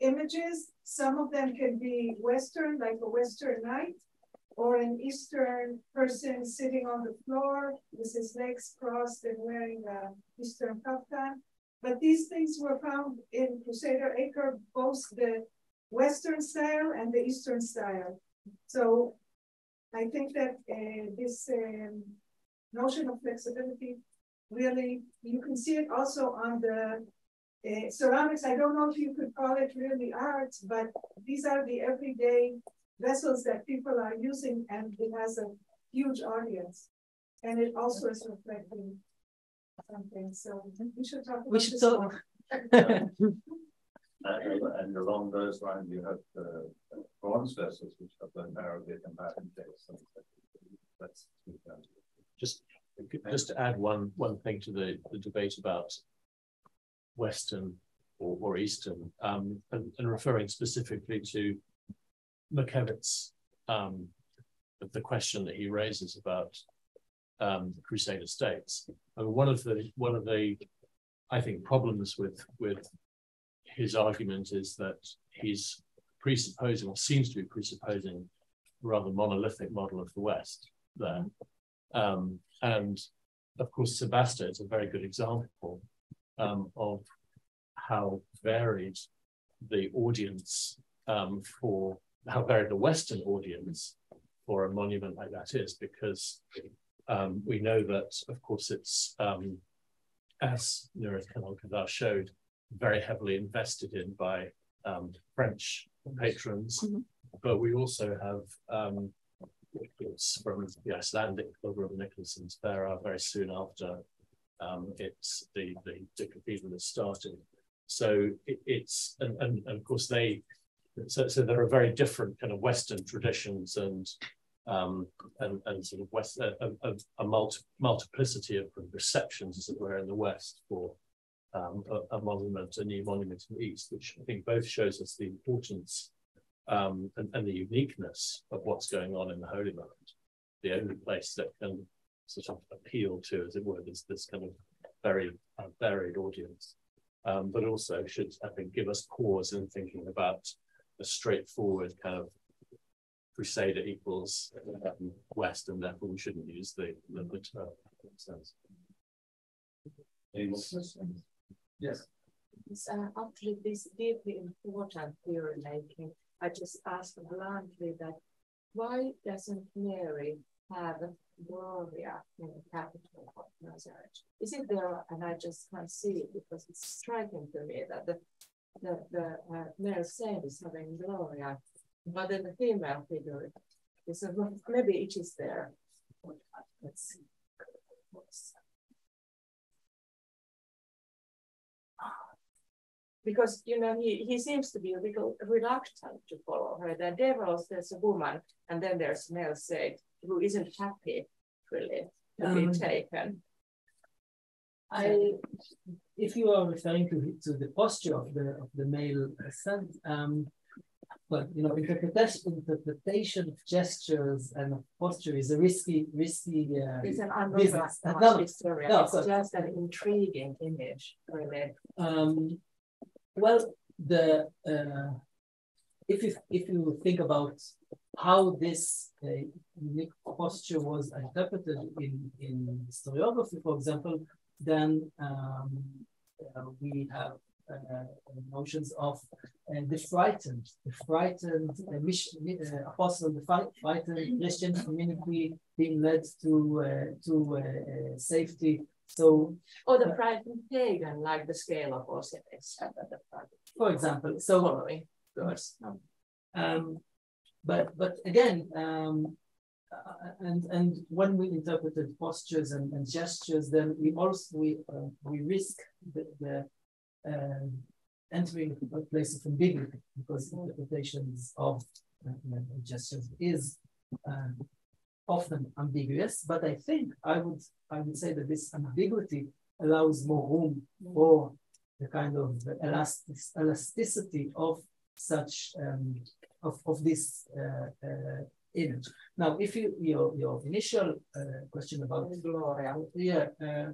images. Some of them can be Western, like a Western knight, or an Eastern person sitting on the floor with his legs crossed and wearing a Eastern kaftan. But these things were found in Crusader Acre, both the Western style and the Eastern style. So I think that uh, this um, notion of flexibility really, you can see it also on the uh, ceramics. I don't know if you could call it really art, but these are the everyday vessels that people are using and it has a huge audience. And it also is reflecting something. So we should talk about we should talk. and, and along those lines, you have the bronze vessels, which have the Arabic and Latin dates. That's just just to add one one thing to the, the debate about Western or, or Eastern, um, and, and, referring specifically to MacEvitt, um, the question that he raises about um, Crusader states. I mean, one of the one of the I think problems with with his argument is that he's presupposing or seems to be presupposing a rather monolithic model of the West there. Um, and of course, Sebaste is a very good example um, of how varied the audience um, for how varied the Western audience for a monument like that is, because um, we know that, of course, it's um, as Nurit Kemal showed, very heavily invested in by um, French patrons, mm-hmm. but we also have um, from the Icelandic Pilgrim Nicholason's Fair very soon after um, it's the, the, the cathedral is started. So it, it's, and, and, and, of course they, so, so there are very different kind of Western traditions and um, and, and sort of West, a, a, a multi, multiplicity of receptions, as it were, in the West for um, a, a, monument, a new monument in the East, which I think both shows us the importance um, and, and, the uniqueness of what's going on in the Holy Land. The only place that can sort of appeal to, as it were, this, this kind of very uh, varied audience. Um, but also should, I think, give us pause in thinking about a straightforward kind of Crusader equals um, West, and therefore we shouldn't use the, the, the term. Sense. Yes. It's uh, actually this deeply important theory making. I just asked bluntly that why doesn't Mary have Gloria in the capital of Nazareth? Is it there? And I just can't see it because it's striking to me that the the, the uh, male saint is having Gloria, but then the female figure is a, maybe it is there. Let's see because you know he, he seems to be a little reluctant to follow her. The devils, there's a woman, and then there's male saint who isn't happy really to um, be taken. I, if you are referring to, to the posture of the of the male ascent, um, but you know, interpretation interpretation of gestures and of posture is a risky, risky uh, It's an business. unrealized No, no, It's so- just an intriguing image, really. Um, well, the uh, if you if you think about how this uh, unique posture was interpreted in in historiography, for example, then um, uh, we have uh, notions of uh, the frightened, the frightened uh, mission, uh, apostle, the frightened Christian community being led to uh, to uh, uh, safety. So Or the frightened pagan, like the scale of Osiris. for example. So, Following, of course. um, but but again, um, uh, and and when we interpreted postures and, and gestures, then we also we uh, we risk the, the um, entering a place of ambiguity because interpretations of uh, gestures is um, often ambiguous. But I think I would I would say that this ambiguity allows more room for the kind of elastic, elasticity of such um, of, of this image. Now, if you your your initial uh, question about Gloria, yeah, uh,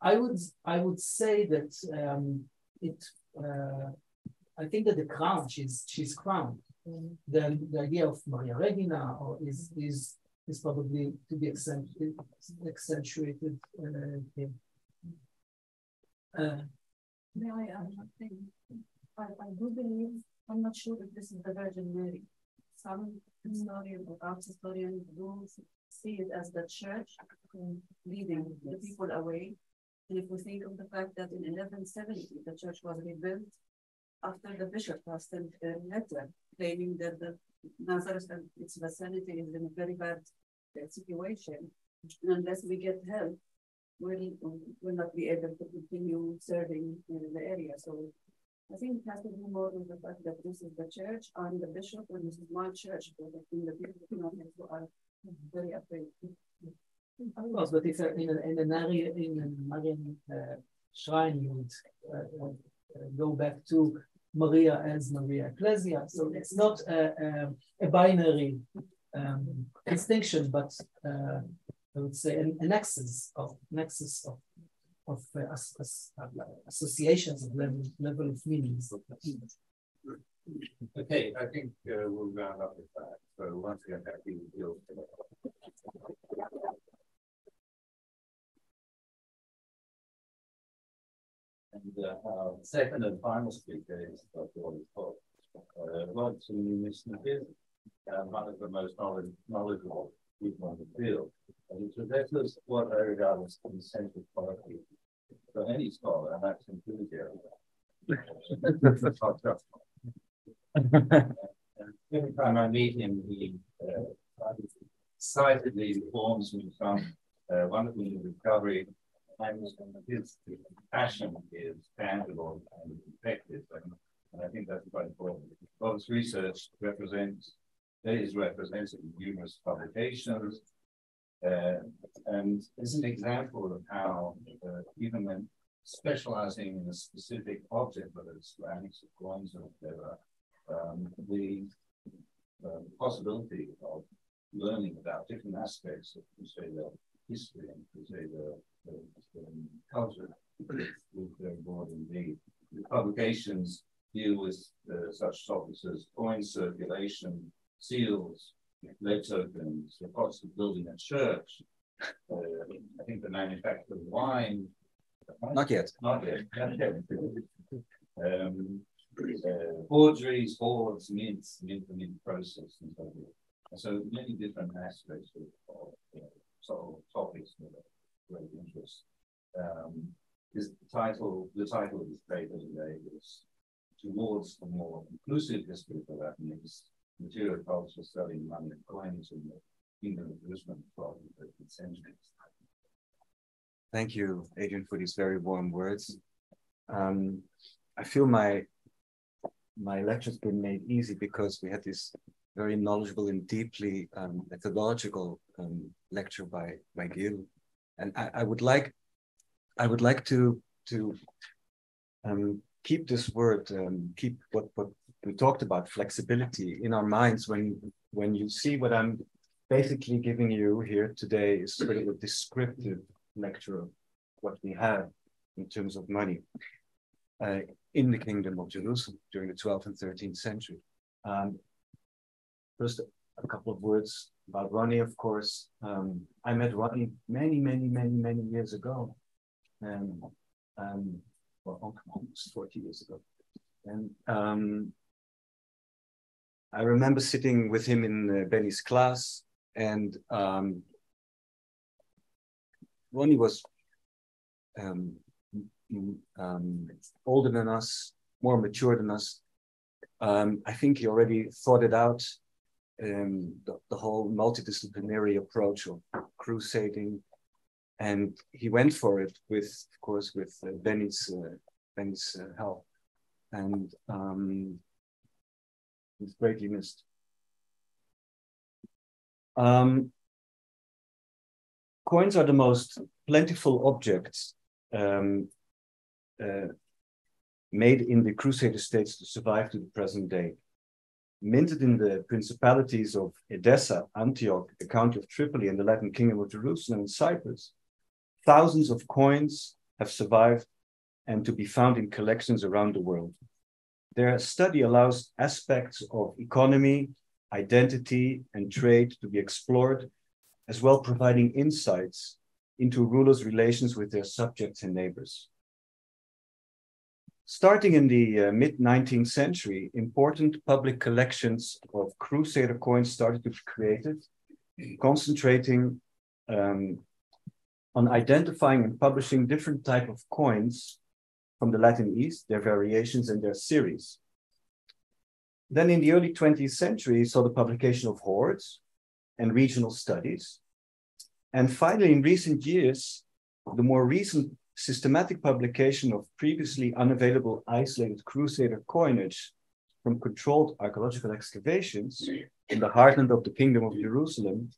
I would I would say that um, it. Uh, I think that the crown she's she's crowned. Mm. Then the idea of Maria Regina or is is is probably to be accentuated. accentuated uh, here. Uh, May I add? I, I do believe, I'm not sure if this is the Virgin Mary. Some historians or art historians do see it as the church leading the people away. And if we think of the fact that in eleven seventy, the church was rebuilt after the bishop was sent a letter claiming that the Nazareth and its vicinity is in a very bad uh, situation. And unless we get help, will will not be able to continue serving in the area. So I think it has to do more with the fact that this is the church, I'm the bishop, and this is my church, but I think the people you know, who are very afraid. Of course, but if uh, in a, in an area in a Marian uh, shrine, you would uh, uh, go back to Maria as Maria Ecclesia. So it's not a, a, a binary um, distinction, but uh, I would say an, a nexus of nexus of of uh, as, as, uh, associations of level level of meanings. Okay, I think uh, we'll round up with that. So once again, thank you, Gil. And uh, our second and final speaker is Dr. Wally Pope. Uh, like to Mr. Gil, uh, one of the most knowledge, knowledgeable people in the field. And he possesses what I regard as the essential quality for any scholar, and that's enthusiasm. Every time I meet him, he uh, excitedly informs me from uh, wonderful recovery and his passion is tangible and effective. And, and I think that's quite important. Bob's research represents, is represented in numerous publications, uh, and is an example of how uh, even when specializing in a specific object, whether it's ceramics or coins or whatever, um, the uh, possibility of learning about different aspects of, the history and, the, the culture is very broad indeed. The publications deal with uh, such topics as coin circulation, seals, lead tokens, the cost of building a church. Uh, I think the manufacture of wine. Not yet. Not yet. Not yet. um, uh, forgeries, hoards, mints, mint and mint process, and so forth. So many different aspects of, of uh, sort of topics that are great interest. Um, this title, the title of this paper today is towards a more inclusive history for that means material culture money and coins in the kingdom of Jerusalem from the 13th century. Thank you, Adrian, for these very warm words. Um, I feel my my lecture's been made easy because we had this very knowledgeable and deeply um, methodological um, lecture by by Gil, and I, I would like I would like to to um, keep this word, um, keep what what we talked about, flexibility in our minds when when you see what I'm basically giving you here today is sort of a descriptive lecture of what we have in terms of money uh, in the kingdom of Jerusalem during the 12th and 13th century. Um, first, a couple of words about Ronnie, of course. Um, I met Ronnie many, many, many, many years ago. And um, well, almost 40 years ago. And um, I remember sitting with him in uh, Benny's class, and um, Ronnie was um, um, older than us, more mature than us. Um, I think he already thought it out, um, the, the, whole multidisciplinary approach of crusading, and he went for it with, of course, with uh, Benny's uh, Benny's uh, help, and greatly missed. Um, coins are the most plentiful objects um, uh, made in the Crusader states to survive to the present day. Minted in the principalities of Edessa, Antioch, the county of Tripoli, and the Latin kingdom of Jerusalem and Cyprus, thousands of coins have survived and to be found in collections around the world. Their study allows aspects of economy, identity, and trade to be explored, as well providing insights into rulers' relations with their subjects and neighbors. Starting in the uh, mid 19th century, important public collections of Crusader coins started to be created, concentrating um, on identifying and publishing different type of coins from the Latin East, their variations and their series. Then in the early 20th century, saw the publication of hoards and regional studies. And finally, in recent years, the more recent systematic publication of previously unavailable isolated Crusader coinage from controlled archaeological excavations in the heartland of the Kingdom of Jerusalem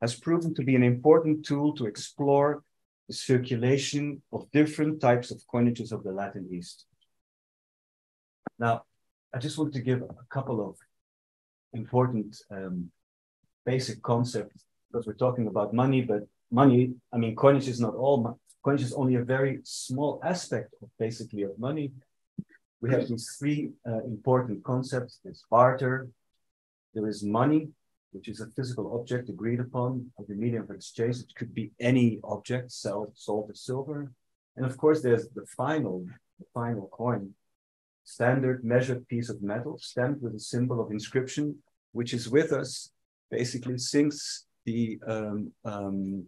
has proven to be an important tool to explore the circulation of different types of coinages of the Latin East. Now, I just want to give a couple of important um, basic concepts because we're talking about money, but money, I mean, coinage is not all Coinage is only a very small aspect of basically of money. We have these three uh, important concepts. There's barter, there is money, which is a physical object agreed upon as the medium of exchange. It could be any object, salt, salt or silver. And of course, there's the final, the final coin, standard measured piece of metal stamped with a symbol of inscription, which is with us basically since the um, um,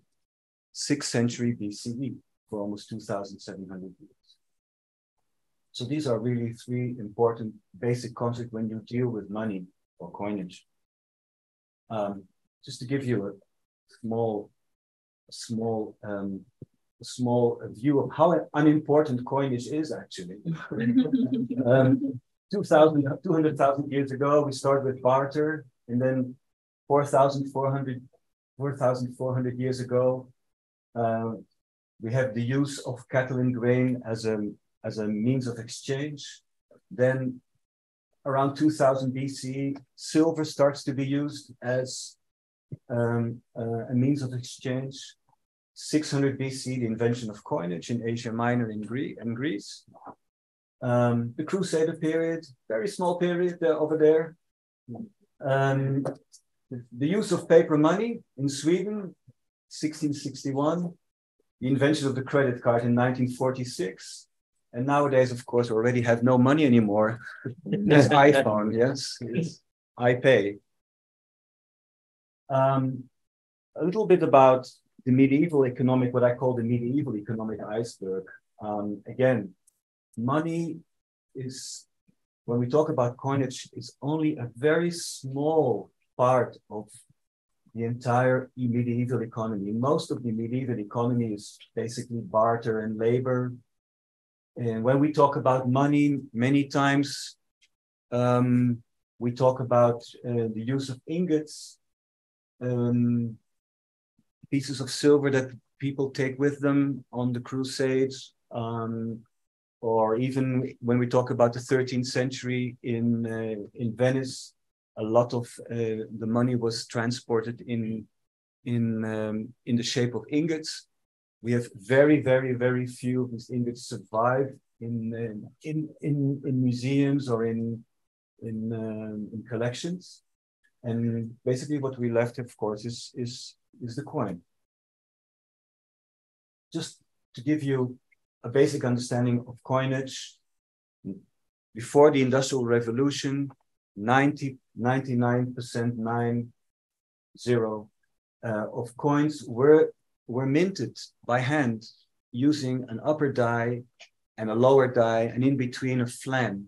6th century BCE for almost 2,700 years. So these are really three important basic concepts when you deal with money or coinage. Um, just to give you a small, small, um, small view of how unimportant coinage is actually. um, 2,000, 200,000 years ago, we started with barter, and then 4,400 4,400 years ago, uh, we have the use of cattle and grain as a, as a means of exchange. Then around 2000 BC, silver starts to be used as um, uh, a means of exchange. 600 BC, the invention of coinage in Asia Minor in Greece and Greece. Um, the Crusader period, very small period uh, over there. Um, the use of paper money in Sweden, 1661 the invention of the credit card in 1946. And nowadays, of course, we already have no money anymore. it's iPhone, yes, it's iPay. Um, a little bit about the medieval economic, what I call the medieval economic iceberg. Um, again, money is, when we talk about coinage, is only a very small part of the entire medieval economy. Most of the medieval economy is basically barter and labor. And when we talk about money, many times um, we talk about uh, the use of ingots, um, pieces of silver that people take with them on the crusades. Um, or even when we talk about the 13th century in uh, in Venice, a lot of uh, the money was transported in in um, in the shape of ingots. We have very very very few of these ingots survive in uh, in in in museums or in in um, in collections. And basically, what we left, of course, is is is the coin. Just to give you a basic understanding of coinage, before the Industrial Revolution, 90, 99% nine zero uh, of coins were were minted by hand using an upper die and a lower die, and in between a flan.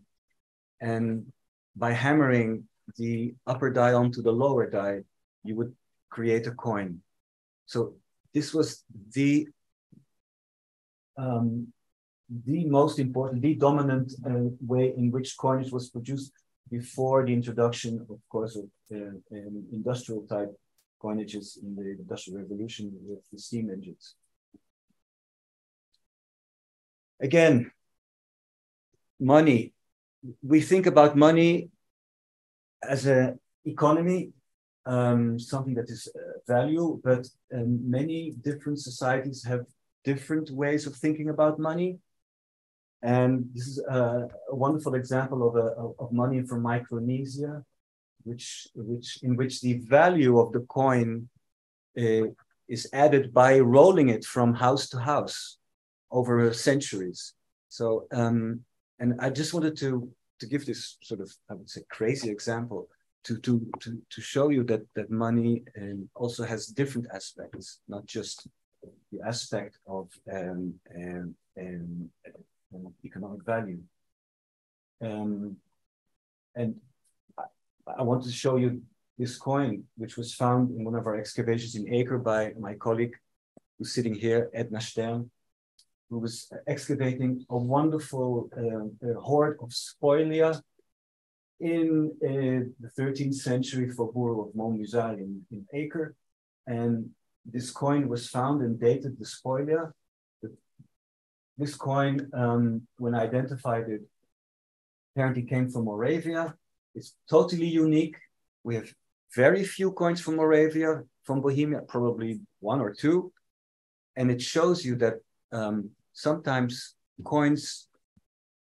And by hammering the upper die onto the lower die, you would create a coin. So this was the um, the most important, the dominant uh, way in which coinage was produced before the introduction, of course, of uh, um, industrial type coinages in the Industrial Revolution with the steam engines. Again, money. We think about money as an economy, um, something that is uh, value, but um, many different societies have different ways of thinking about money. And this is a, a wonderful example of, a, of money from Micronesia, which, which, in which the value of the coin uh, is added by rolling it from house to house over centuries. So, um, and I just wanted to, to give this sort of, I would say, crazy example to, to, to, to show you that, that money um, also has different aspects, not just the aspect of um, um, um, economic value. Um, and I, I, want to show you this coin, which was found in one of our excavations in Acre by my colleague who's sitting here, Edna Stern, who was excavating a wonderful uh, hoard of spolia in uh, the 13th century faubourg of Montmusard in, in Acre. And this coin was found and dated the spolia this coin, um, when I identified it, apparently came from Moravia. It's totally unique. We have very few coins from Moravia, from Bohemia, probably one or two. And it shows you that um, sometimes coins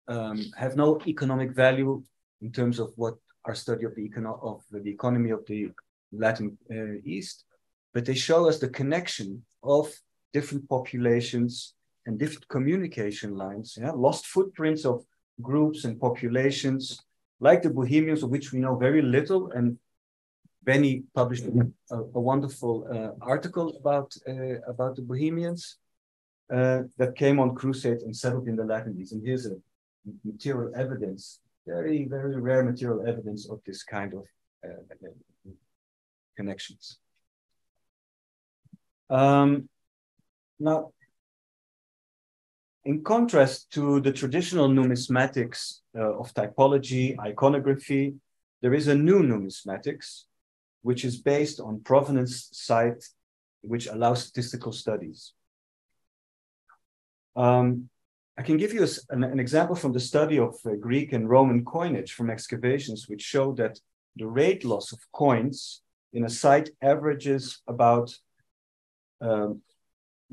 um, have no economic value in terms of what our study of the, econo- of the economy of the Latin uh, East, but they show us the connection of different populations and different communication lines, yeah, lost footprints of groups and populations like the Bohemians, of which we know very little. And Benny published a, a wonderful uh, article about, uh, about the Bohemians uh, that came on crusade and settled in the Latin East. And here's a material evidence, very, very rare material evidence of this kind of uh, connections. Um, now, in contrast to the traditional numismatics uh, of typology, iconography, there is a new numismatics, which is based on provenance site, which allows statistical studies. Um, I can give you a, an, an, example from the study of uh, Greek and Roman coinage from excavations, which show that the rate loss of coins in a site averages about um,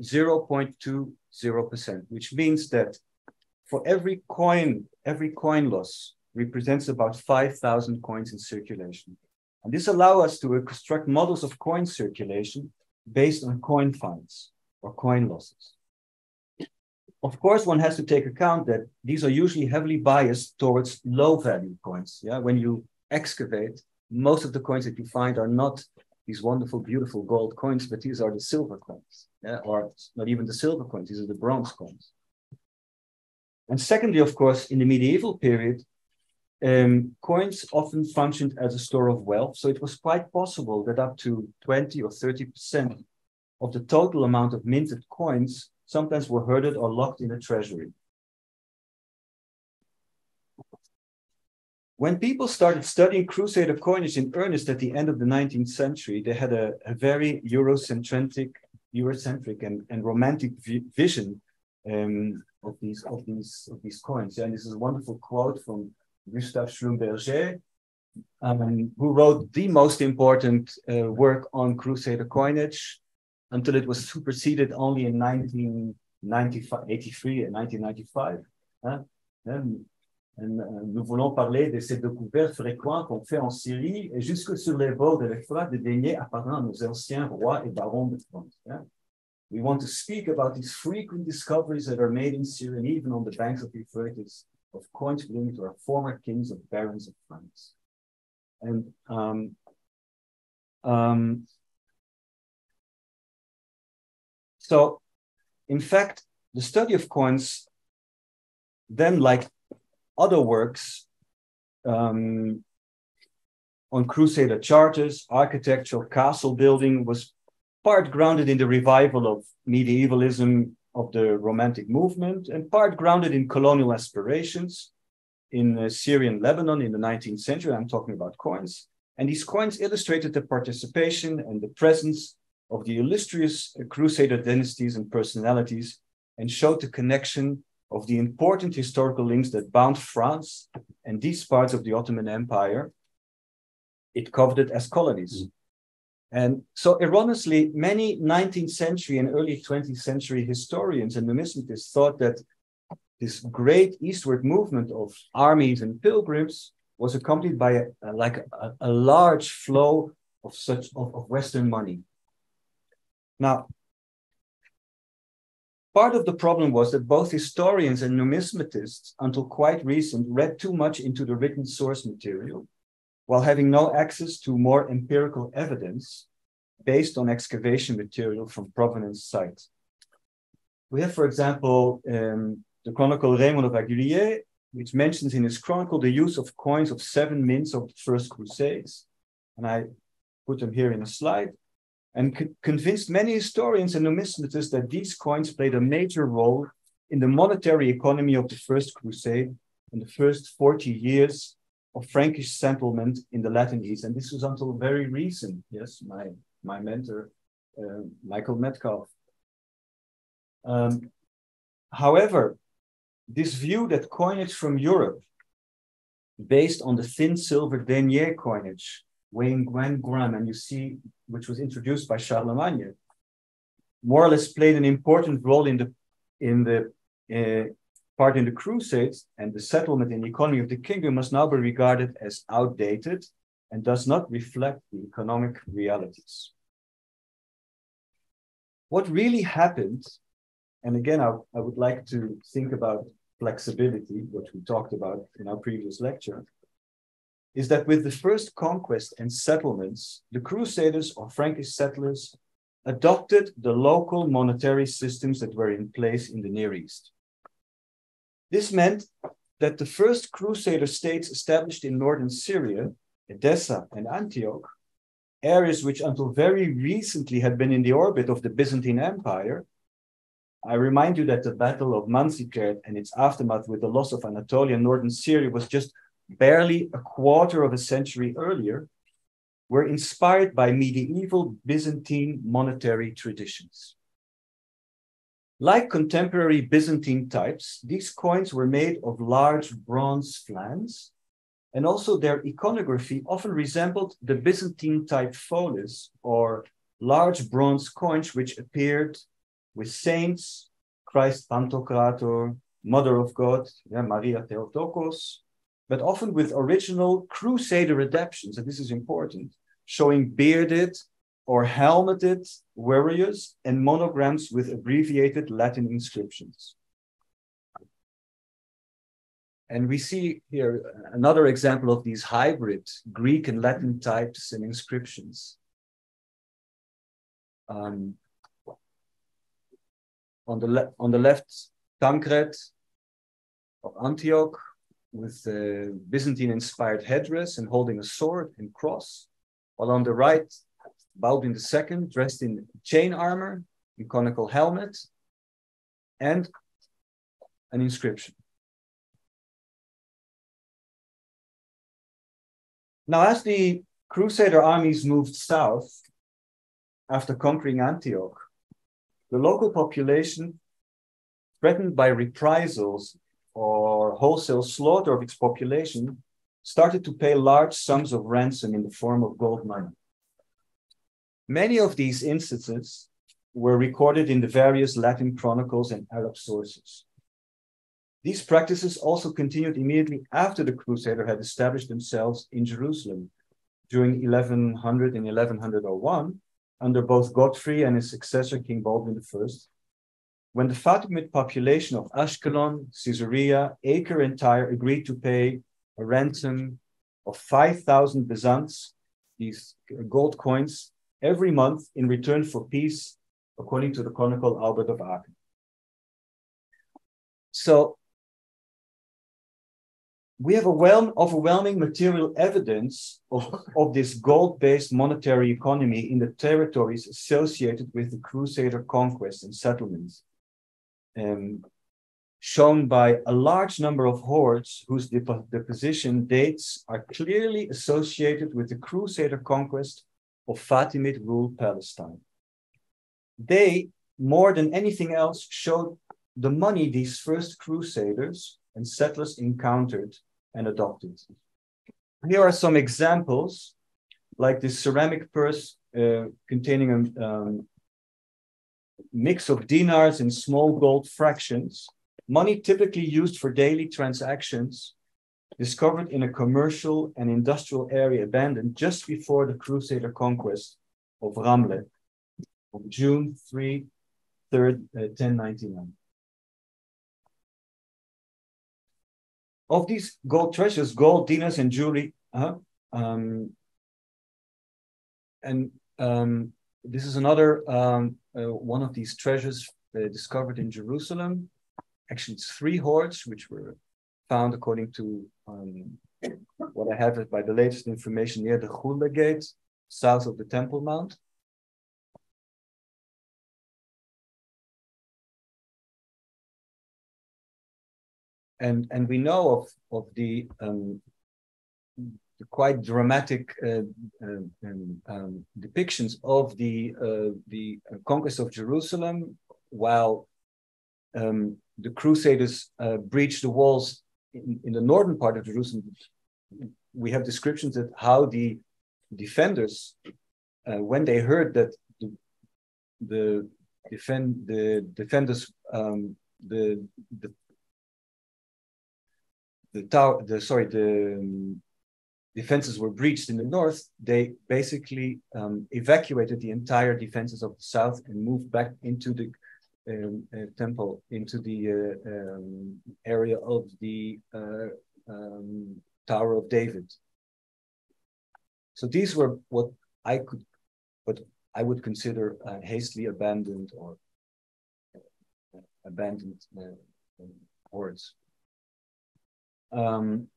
0.2 0%, which means that for every coin, every coin loss represents about 5,000 coins in circulation. And this allows us to construct models of coin circulation based on coin finds or coin losses. Of course, one has to take account that these are usually heavily biased towards low value coins. Yeah, when you excavate, most of the coins that you find are not these wonderful, beautiful gold coins, but these are the silver coins, yeah? or not even the silver coins, these are the bronze coins. And secondly, of course, in the medieval period, um, coins often functioned as a store of wealth. So it was quite possible that up to 20 or 30% of the total amount of minted coins sometimes were herded or locked in a treasury. When people started studying Crusader coinage in earnest at the end of the 19th century, they had a, a very Eurocentric Eurocentric and, and romantic vi- vision um, of these of these of these coins. And this is a wonderful quote from Gustave Schlumberger, um, who wrote the most important uh, work on Crusader coinage until it was superseded only in 1983 and 1995. Hein? Um, nous voulons parler de ces découvertes fréquentes qu'on fait en Syrie et jusque sur les bords de l'Euphrate de deniers apparents à nos anciens rois et barons de France. We want to speak about these frequent discoveries that are made in Syria and even on the banks of the Euphrates of coins belonging to our former kings of barons of France. And um, um, so, in fact, the study of coins then, like other works um, on Crusader charters, architectural castle building was part grounded in the revival of medievalism of the Romantic movement and part grounded in colonial aspirations in uh, Syrian Lebanon in the 19th century. I'm talking about coins. And these coins illustrated the participation and the presence of the illustrious Crusader dynasties and personalities and showed the connection of the important historical links that bound France and these parts of the Ottoman Empire it coveted as colonies. Mm. And so, erroneously, many 19th century and early 20th century historians and numismatists thought that this great eastward movement of armies and pilgrims was accompanied by a, a like a, a, large flow of such of, of Western money. Now, part of the problem was that both historians and numismatists, until quite recent, read too much into the written source material, while having no access to more empirical evidence based on excavation material from provenance sites. We have, for example, um, the Chronicle Raymond of Aguilers, which mentions in his chronicle the use of coins of seven mints of the First Crusades. And I put them here in a slide and co convinced many historians and numismatists that these coins played a major role in the monetary economy of the First Crusade in the first 40 years of Frankish settlement in the Latin East. And this was until very recent. Yes, my, my mentor, uh, Michael Metcalf. Um, however, this view that coinage from Europe, based on the thin silver denier coinage, weighing Gwen Graham, and you see, which was introduced by Charlemagne, more or less played an important role in the in the uh, part in the Crusades, and the settlement and economy of the kingdom must now be regarded as outdated and does not reflect the economic realities. What really happened and again, I, I would like to think about flexibility, which we talked about in our previous lecture, is that with the first conquest and settlements, the Crusaders or Frankish settlers adopted the local monetary systems that were in place in the Near East. This meant that the first Crusader states established in northern Syria, Edessa and Antioch, areas which until very recently had been in the orbit of the Byzantine Empire, I remind you that the Battle of Manzikert and its aftermath with the loss of Anatolia and northern Syria was just barely a quarter of a century earlier, were inspired by medieval Byzantine monetary traditions. Like contemporary Byzantine types, these coins were made of large bronze flans, and also their iconography often resembled the Byzantine type follis, or large bronze coins which appeared with saints, Christ Pantocrator, Mother of God, yeah, Maria Theotokos, but often with original crusader adaptations, and this is important, showing bearded or helmeted warriors and monograms with abbreviated Latin inscriptions. And we see here another example of these hybrid Greek and Latin types and inscriptions. Um, on the on the left Tancred of Antioch with a Byzantine inspired headdress and holding a sword and cross, while on the right Baldwin II dressed in chain armor, in conical helmet, and an inscription. Now, as the Crusader armies moved south after conquering Antioch, the local population, threatened by reprisals or wholesale slaughter of its population, started to pay large sums of ransom in the form of gold money. Many of these instances were recorded in the various Latin chronicles and Arab sources. These practices also continued immediately after the Crusader had established themselves in Jerusalem during 1100 and 1101 under both Godfrey and his successor, King Baldwin I, when the Fatimid population of Ashkelon, Caesarea, Acre, and Tyre agreed to pay a ransom of 5,000 bezants, these gold coins, every month in return for peace, according to the Chronicle Albert of Aachen. So we have a well overwhelming material evidence of, of this gold-based monetary economy in the territories associated with the Crusader conquest and settlements, um, shown by a large number of hoards whose deposition dates are clearly associated with the Crusader conquest of Fatimid ruled Palestine. They, more than anything else, showed the money these first crusaders and settlers encountered and adopted. Here are some examples, like this ceramic purse uh, containing a um, mix of dinars and small gold fractions, money typically used for daily transactions, discovered in a commercial and industrial area abandoned just before the Crusader conquest of Ramle on June 3, 3rd, uh, 1099. of these gold treasures, gold, dinars, and jewelry, uh, um, and um, this is another um, uh, one of these treasures uh, discovered in Jerusalem. Actually, it's three hoards, which were found according to um, what I have by the latest information near the Chula Gate, south of the Temple Mount. and and we know of of the, um, the quite dramatic uh, uh, um, um, depictions of the uh, the conquest of Jerusalem, while um, the Crusaders uh, breached the walls in, in, the northern part of Jerusalem. We have descriptions of how the defenders, when they heard that the, the defend the defenders um, the, the the tower, the sorry, the um, defenses were breached in the north, they basically um, evacuated the entire defenses of the south and moved back into the um, uh, temple, into the uh, um, area of the uh, um, Tower of David. So these were what I could, what I would consider uh, hastily abandoned or abandoned hoards. Uh, um,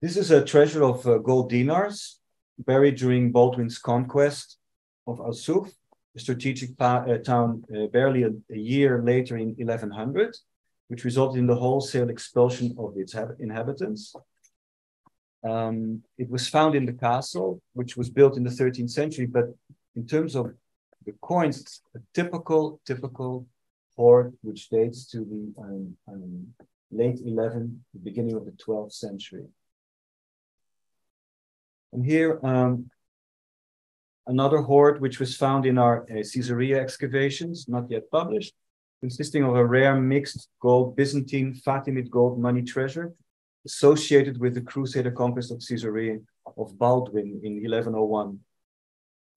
this is a treasure of uh, gold dinars buried during Baldwin's conquest of Arsuf, a strategic uh, town uh, barely a, a, year later in 1100, which resulted in the wholesale expulsion of its inhabitants. Um, it was found in the castle, which was built in the 13th century, but in terms of the coins, it's a typical, typical hoard which dates to the um, um, late 11th, the beginning of the 12th century. And here, um, another hoard which was found in our uh, Caesarea excavations, not yet published, consisting of a rare mixed gold Byzantine Fatimid gold money treasure associated with the Crusader conquest of Caesarea of Baldwin in 1101.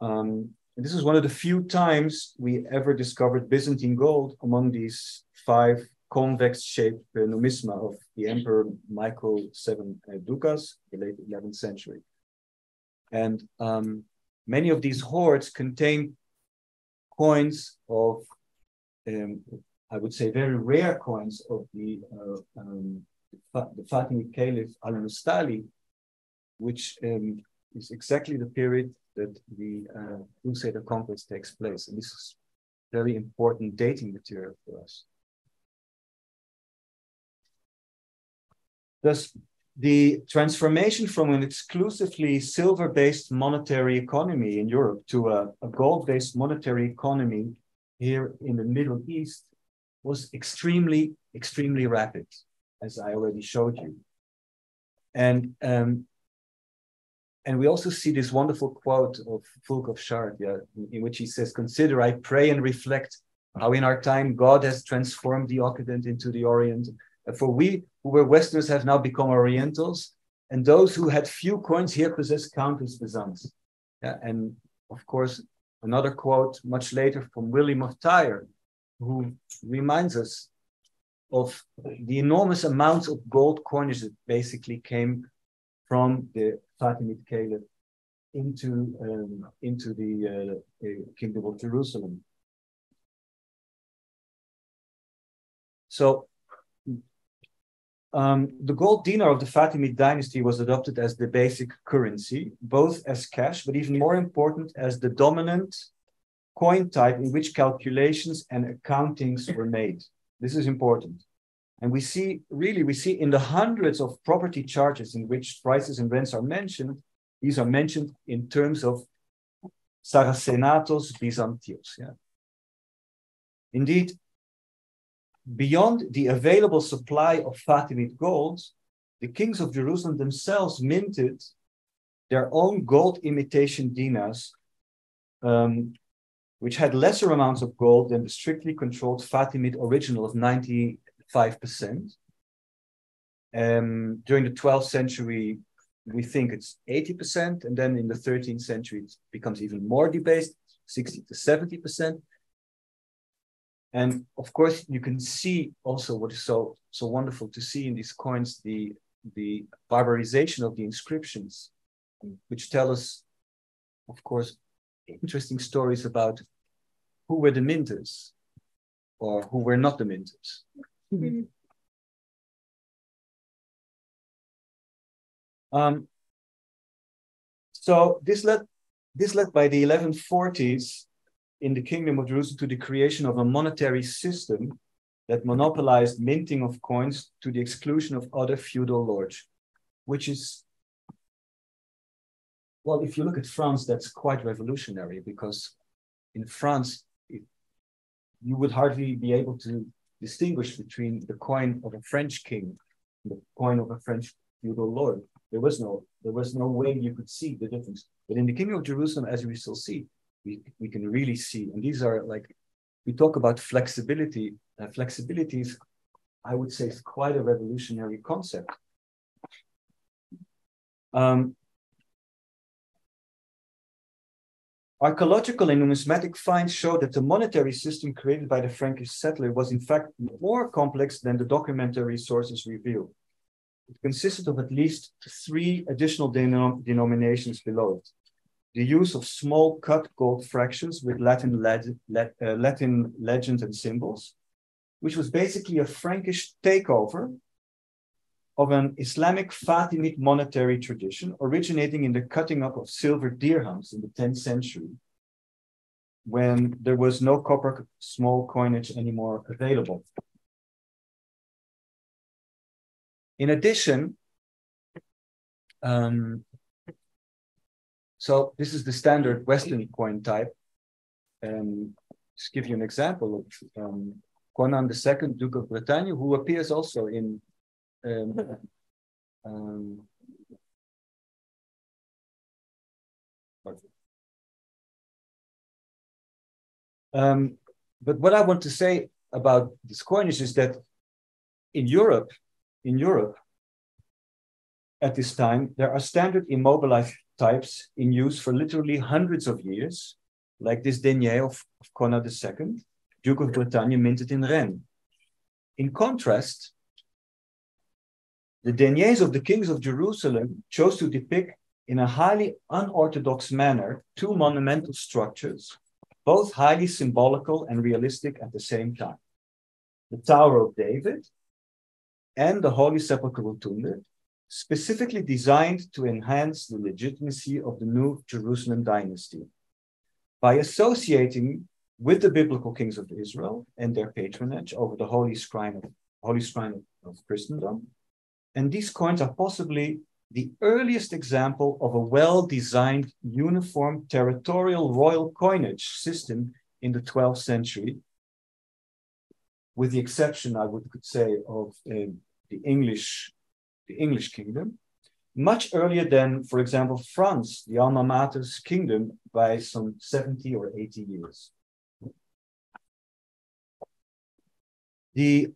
Um, and this is one of the few times we ever discovered Byzantine gold among these five convex shaped numisma of the Emperor Michael VII uh, Ducas, the late 11th century. And um, many of these hoards contain coins of, um, I would say, very rare coins of the, uh, um, the Fatimid Caliph al Mustali, which um, is exactly the period that the uh, Crusader conquest takes place. And this is very important dating material for us. Thus, the transformation from an exclusively silver based monetary economy in Europe to a, a gold based monetary economy here in the Middle East was extremely, extremely rapid, as I already showed you. And um, and we also see this wonderful quote of Fulk of yeah, in which he says, Consider, I pray and reflect how in our time God has transformed the Occident into the Orient. For we who were Westerners have now become Orientals, and those who had few coins here possess countless bezants. Yeah, and of course, another quote much later from William of Tyre, who reminds us of the enormous amounts of gold coinage that basically came from the Fatimid Caliph into, um, into the uh, Kingdom of Jerusalem. So um, the gold dinar of the Fatimid dynasty was adopted as the basic currency, both as cash, but even more important, as the dominant coin type in which calculations and accountings were made. This is important. And we see, really, we see in the hundreds of property charges in which prices and rents are mentioned, these are mentioned in terms of Saracenatos Byzantios. Yeah. Indeed, beyond the available supply of Fatimid gold, the kings of Jerusalem themselves minted their own gold imitation dinars, um, which had lesser amounts of gold than the strictly controlled Fatimid original of 95%. Um, during the 12th century, we think it's 80%, and then in the 13th century, it becomes even more debased, 60 to 70%. And of course, you can see also what is so so wonderful to see in these coins the the barbarization of the inscriptions, which tell us, of course, interesting stories about who were the minters or who were not the minters. Mm-hmm. Um, so this led this led by the 1140s in the kingdom of Jerusalem to the creation of a monetary system that monopolized minting of coins to the exclusion of other feudal lords, which is, well, if you look at France, that's quite revolutionary because in France, it, you would hardly be able to distinguish between the coin of a French king and the coin of a French feudal lord. There was no, there was no way you could see the difference. But in the kingdom of Jerusalem, as we still see, we, we can really see. And these are like, we talk about flexibility. Uh, flexibility is, I would say, is quite a revolutionary concept. Um, Archaeological and numismatic finds show that the monetary system created by the Frankish settler was in fact more complex than the documentary sources reveal. It consisted of at least three additional denom denominations below it the use of small cut gold fractions with Latin, leg uh, Latin legends and symbols, which was basically a Frankish takeover of an Islamic Fatimid monetary tradition originating in the cutting up of silver dirhams in the 10th century, when there was no copper small coinage anymore available. In addition, um, so this is the standard Western coin type. Um, just give you an example of um, Conan II, Duke of Bretagne, who appears also in um, um, um, but what I want to say about this coinage is that in Europe, in Europe, at this time, there are standard immobilized types in use for literally hundreds of years, like this denier of, of Conrad II, Duke of Bretagne, minted in Rennes. In contrast, the deniers of the kings of Jerusalem chose to depict in a highly unorthodox manner two monumental structures, both highly symbolical and realistic at the same time. The Tower of David and the Holy Sepulchre Rotunda, specifically designed to enhance the legitimacy of the new Jerusalem dynasty. By associating with the biblical kings of Israel and their patronage over the holy shrine of, holy shrine of Christendom, And these coins are possibly the earliest example of a well-designed uniform territorial royal coinage system in the 12th century, with the exception, I would could say, of uh, the English, the English kingdom, much earlier than, for example, France, the alma mater's kingdom, by some 70 or 80 years. The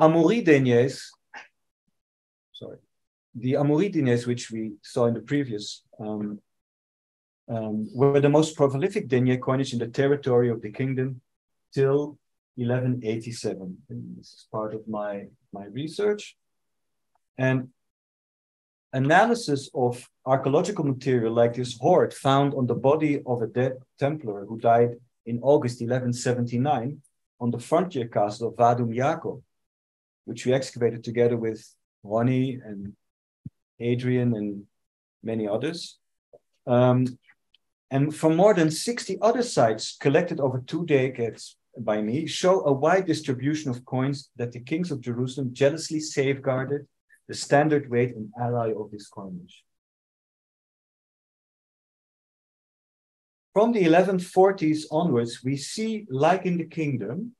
Amaury deniers, sorry, the Amaury deniers, which we saw in the previous, um, um, were the most prolific denier coinage in the territory of the kingdom till 1187. And this is part of my, my research. And analysis of archaeological material like this hoard found on the body of a dead Templar who died in August 1179 on the frontier castle of Vadum Jacob, which we excavated together with Ronnie and Adrian and many others. Um, and from more than 60 other sites collected over two decades by me, show a wide distribution of coins that the kings of Jerusalem jealously safeguarded the standard weight and alloy of this coinage. From the 1140s onwards, we see, like in the kingdom,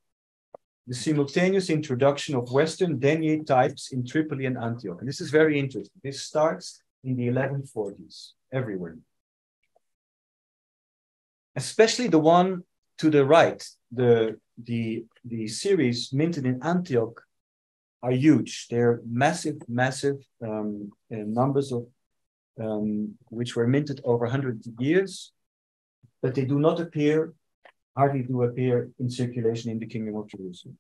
the simultaneous introduction of Western denier types in Tripoli and Antioch. And this is very interesting. This starts in the 1140s everywhere. Especially the one to the right, the, the, the series minted in Antioch are huge. They're massive, massive um, uh, numbers of um, which were minted over 100 years, but they do not appear, hardly do appear in circulation in the Kingdom of Jerusalem.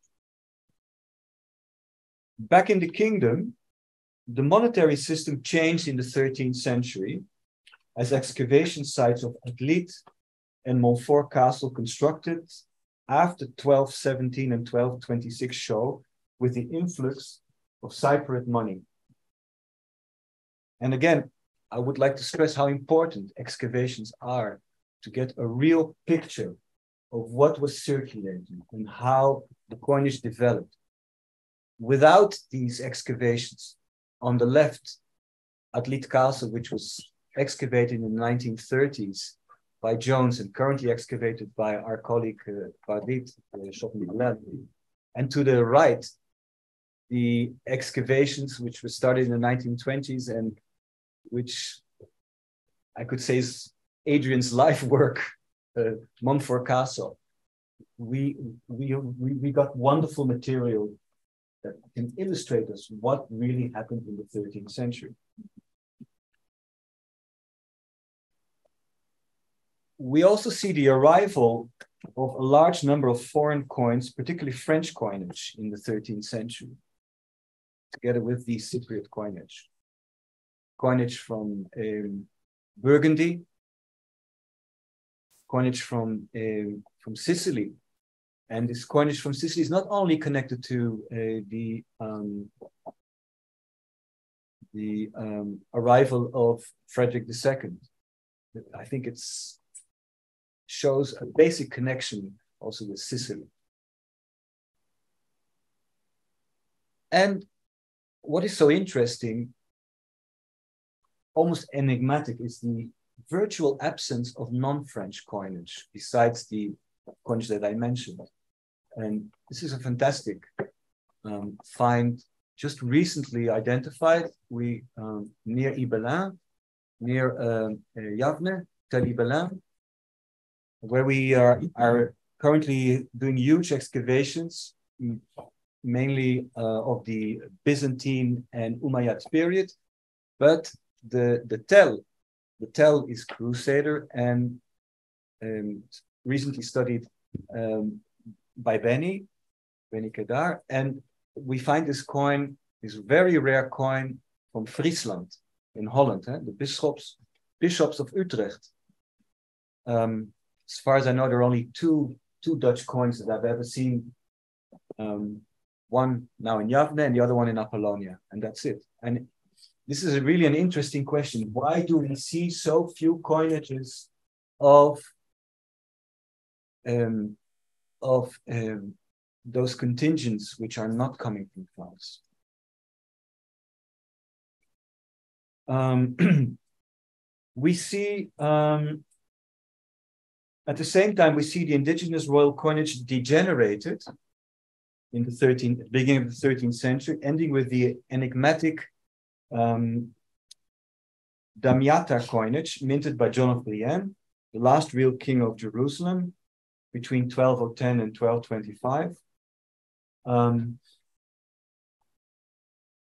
Back in the kingdom, the monetary system changed in the 13th century as excavation sites of Atlit and Montfort Castle constructed after 1217 and 1226 show with the influx of Cypriot money. And again, I would like to stress how important excavations are to get a real picture of what was circulating and how the coinage developed. Without these excavations, on the left, Atlit Castle, which was excavated in the 1930s by Johns and currently excavated by our colleague uh, Pardit uh, and to the right, the excavations which were started in the 1920s and which I could say is Adrian's life work, uh, Montfort Castle. We, we, we, we got wonderful material that can illustrate us what really happened in the 13th century. We also see the arrival of a large number of foreign coins, particularly French coinage in the 13th century together with the Cypriot coinage. Coinage from um, Burgundy, coinage from, um, from Sicily. And this coinage from Sicily is not only connected to uh, the, um, the um, arrival of Frederick II. I think it shows a basic connection also with Sicily. And what is so interesting, almost enigmatic, is the virtual absence of non-French coinage besides the coinage that I mentioned. And this is a fantastic um, find just recently identified. We um, near Ibelin, near um, uh, Yavne, Tel Ibelin, where we are, are currently doing huge excavations mainly uh, of the Byzantine and Umayyad period, but the the Tel, the Tel is Crusader and um, recently studied um, by Benny, Benny Kedar, and we find this coin, this very rare coin from Friesland in Holland, eh? the bishops bishops of Utrecht. Um, as far as I know, there are only two two Dutch coins that I've ever seen um, one now in Yavne and the other one in Apollonia, and that's it. And this is really an interesting question. Why do we see so few coinages of um, of um, those contingents which are not coming from France? Um, we see um, at the same time we see the indigenous royal coinage degenerated in the 13th beginning of the 13th century, ending with the enigmatic um, Damiata coinage minted by John of Brienne, the last real king of Jerusalem, between 1210 and 1225. Um,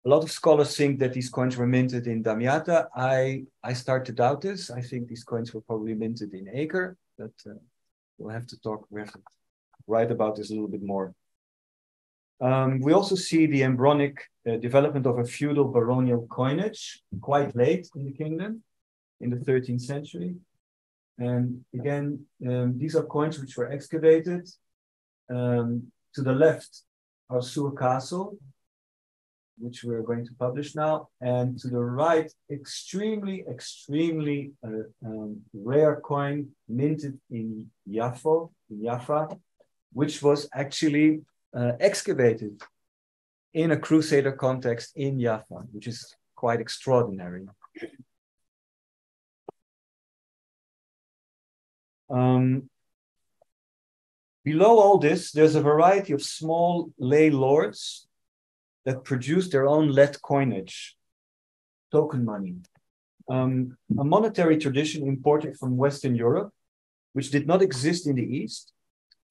a lot of scholars think that these coins were minted in Damiata. I, I start to doubt this. I think these coins were probably minted in Acre, but uh, we'll have to talk, we have to write about this a little bit more. Um, we also see the embryonic uh, development of a feudal baronial coinage quite late in the kingdom, in the 13th century. And again, um, these are coins which were excavated. Um, to the left are Sur Castle, which we're going to publish now. And to the right, extremely, extremely uh, um, rare coin minted in Jaffa, in Jaffa, which was actually uh, excavated in a crusader context in Jaffa, which is quite extraordinary. Um, below all this, there's a variety of small lay lords that produce their own lead coinage, token money. Um, a monetary tradition imported from Western Europe, which did not exist in the East.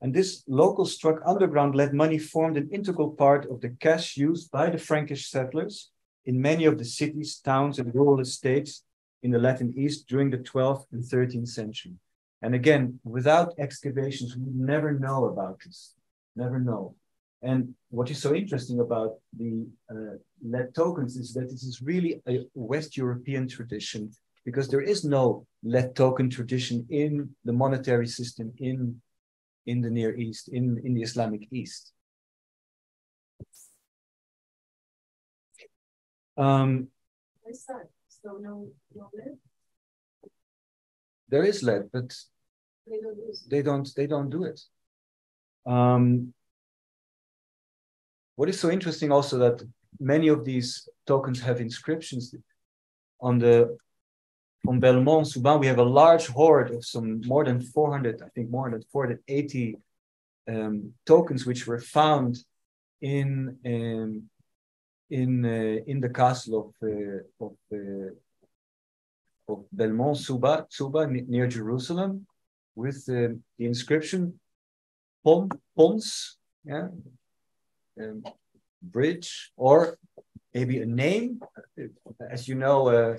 And this local struck underground lead money formed an integral part of the cash used by the Frankish settlers in many of the cities, towns, and rural estates in the Latin East during the 12th and 13th century. And again, without excavations, we never know about this, never know. And what is so interesting about the uh, lead tokens is that this is really a West European tradition because there is no lead token tradition in the monetary system in, in the Near East, in, in the Islamic East. Um, so no, no lead? There is lead, but they don't, they don't they don't do it. Um, what is so interesting also that many of these tokens have inscriptions on the from Belmont, Souban, we have a large hoard of some more than 400, I think more than 480 um, tokens which were found in um, in uh, in the castle of uh, of, uh, of Belmont, Suba, Suba near Jerusalem, with the inscription Pon, Pons, yeah, um, bridge, or maybe a name. As you know, uh,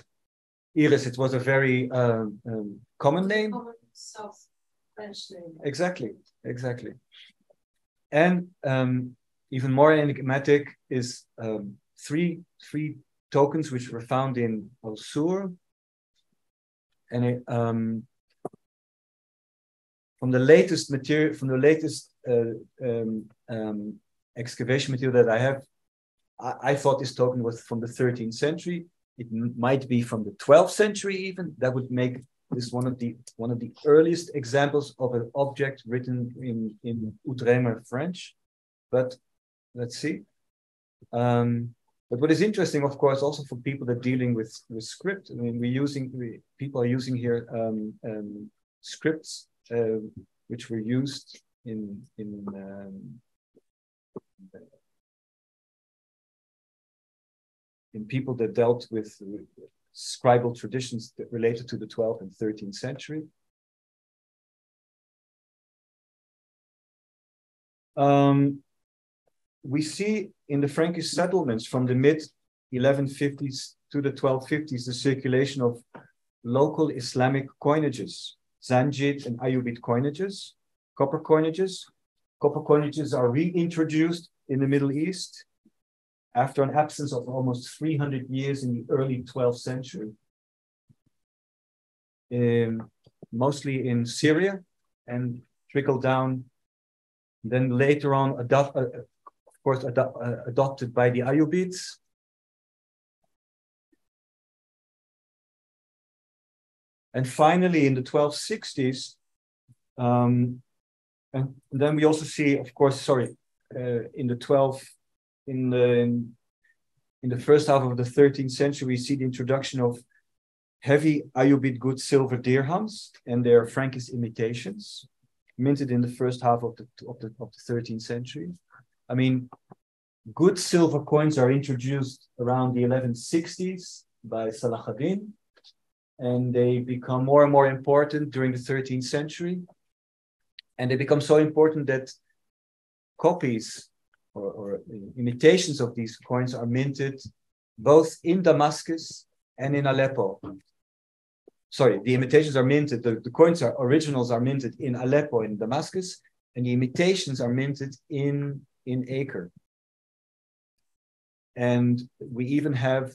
Iris, it was a very um, um, common name. Common South French name. Exactly, exactly. And um, even more enigmatic is um, three three tokens which were found in Al-Sur. And it, um, from the latest material, from the latest uh, um, um, excavation material that I have, I, I, thought this token was from the 13th century. It might be from the 12th century even. That would make this one of the one of the earliest examples of an object written in in Outremer French. But let's see. Um, but what is interesting, of course, also for people that are dealing with with script. I mean, we're using we, people are using here um, um, scripts uh, which were used in in in people that dealt with scribal traditions that related to the 12th and 13th century. Um, we see in the Frankish settlements from the mid 1150s to the 1250s the circulation of local Islamic coinages, Zangid and Ayyubid coinages, copper coinages. Copper coinages are reintroduced in the Middle East after an absence of almost 300 years in the early 12th century, um, mostly in Syria and trickled down, then later on, uh, of course, uh, adopted by the Ayyubids. And finally, in the 1260s, um, and then we also see, of course, sorry, uh, in the 12 in the in the first half of the 13th century, we see the introduction of heavy Ayyubid good silver dirhams and their Frankish imitations, minted in the first half of the, of the, of the 13th century. I mean, good silver coins are introduced around the 1160s by Salah ad-Din, and they become more and more important during the 13th century. And they become so important that copies or, or imitations of these coins are minted both in Damascus and in Aleppo. Sorry, the imitations are minted, the, the coins are originals are minted in Aleppo in Damascus, and the imitations are minted in, in Acre. And we even have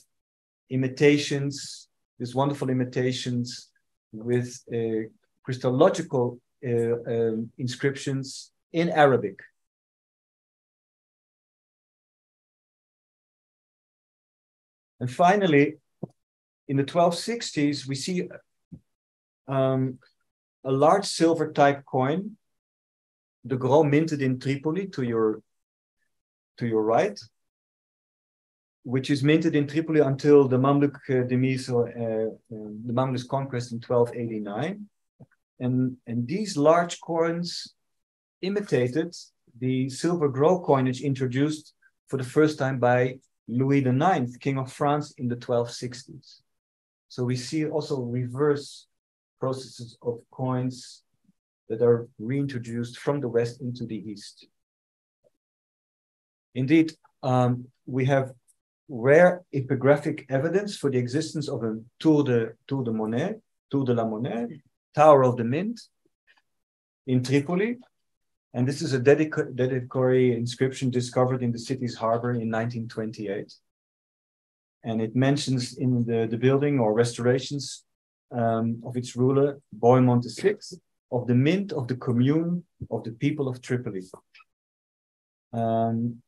imitations, these wonderful imitations with uh, Christological uh, um, inscriptions in Arabic. And finally, in the 1260s, we see um, a large silver type coin, the Gros minted in Tripoli to your, to your right, which is minted in Tripoli until the Mamluk uh, demise uh, uh, the Mamluk conquest in 1289. And, and these large coins imitated the silver Gros coinage introduced for the first time by Louis IX, King of France, in the 1260s. So we see also reverse processes of coins that are reintroduced from the West into the East. Indeed, um, we have rare epigraphic evidence for the existence of a Tour de, Tour de Monnaie, Tour de la Monnaie, Tower of the Mint in Tripoli, and this is a dedic- dedicatory inscription discovered in the city's harbor in 1928. And it mentions in the, the building or restorations um, of its ruler, Bohemond VI, of the mint of the commune of the people of Tripoli. Um,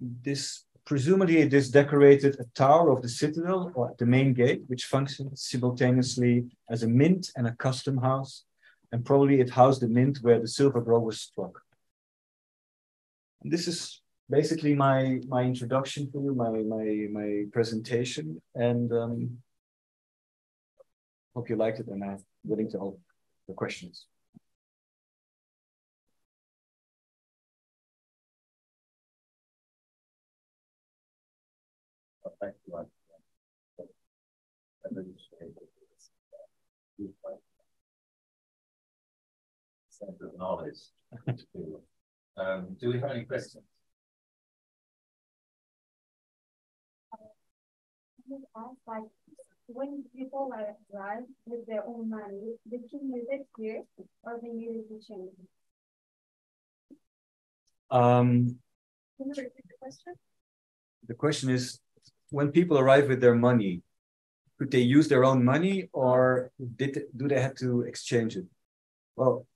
this presumably this decorated a tower of the citadel or the main gate, which functions simultaneously as a mint and a custom house and probably it housed the mint where the silver Gros was struck. And this is basically my my introduction for you, my my my presentation, and um, hope you liked it, and I'm willing to help the questions. Thank you center of knowledge. um, do we have any questions? like when people arrive with their own money, they can use it here or they use it to change. Um, can you repeat the question? The question is when people arrive with their money, could they use their own money or did do they have to exchange it? Well,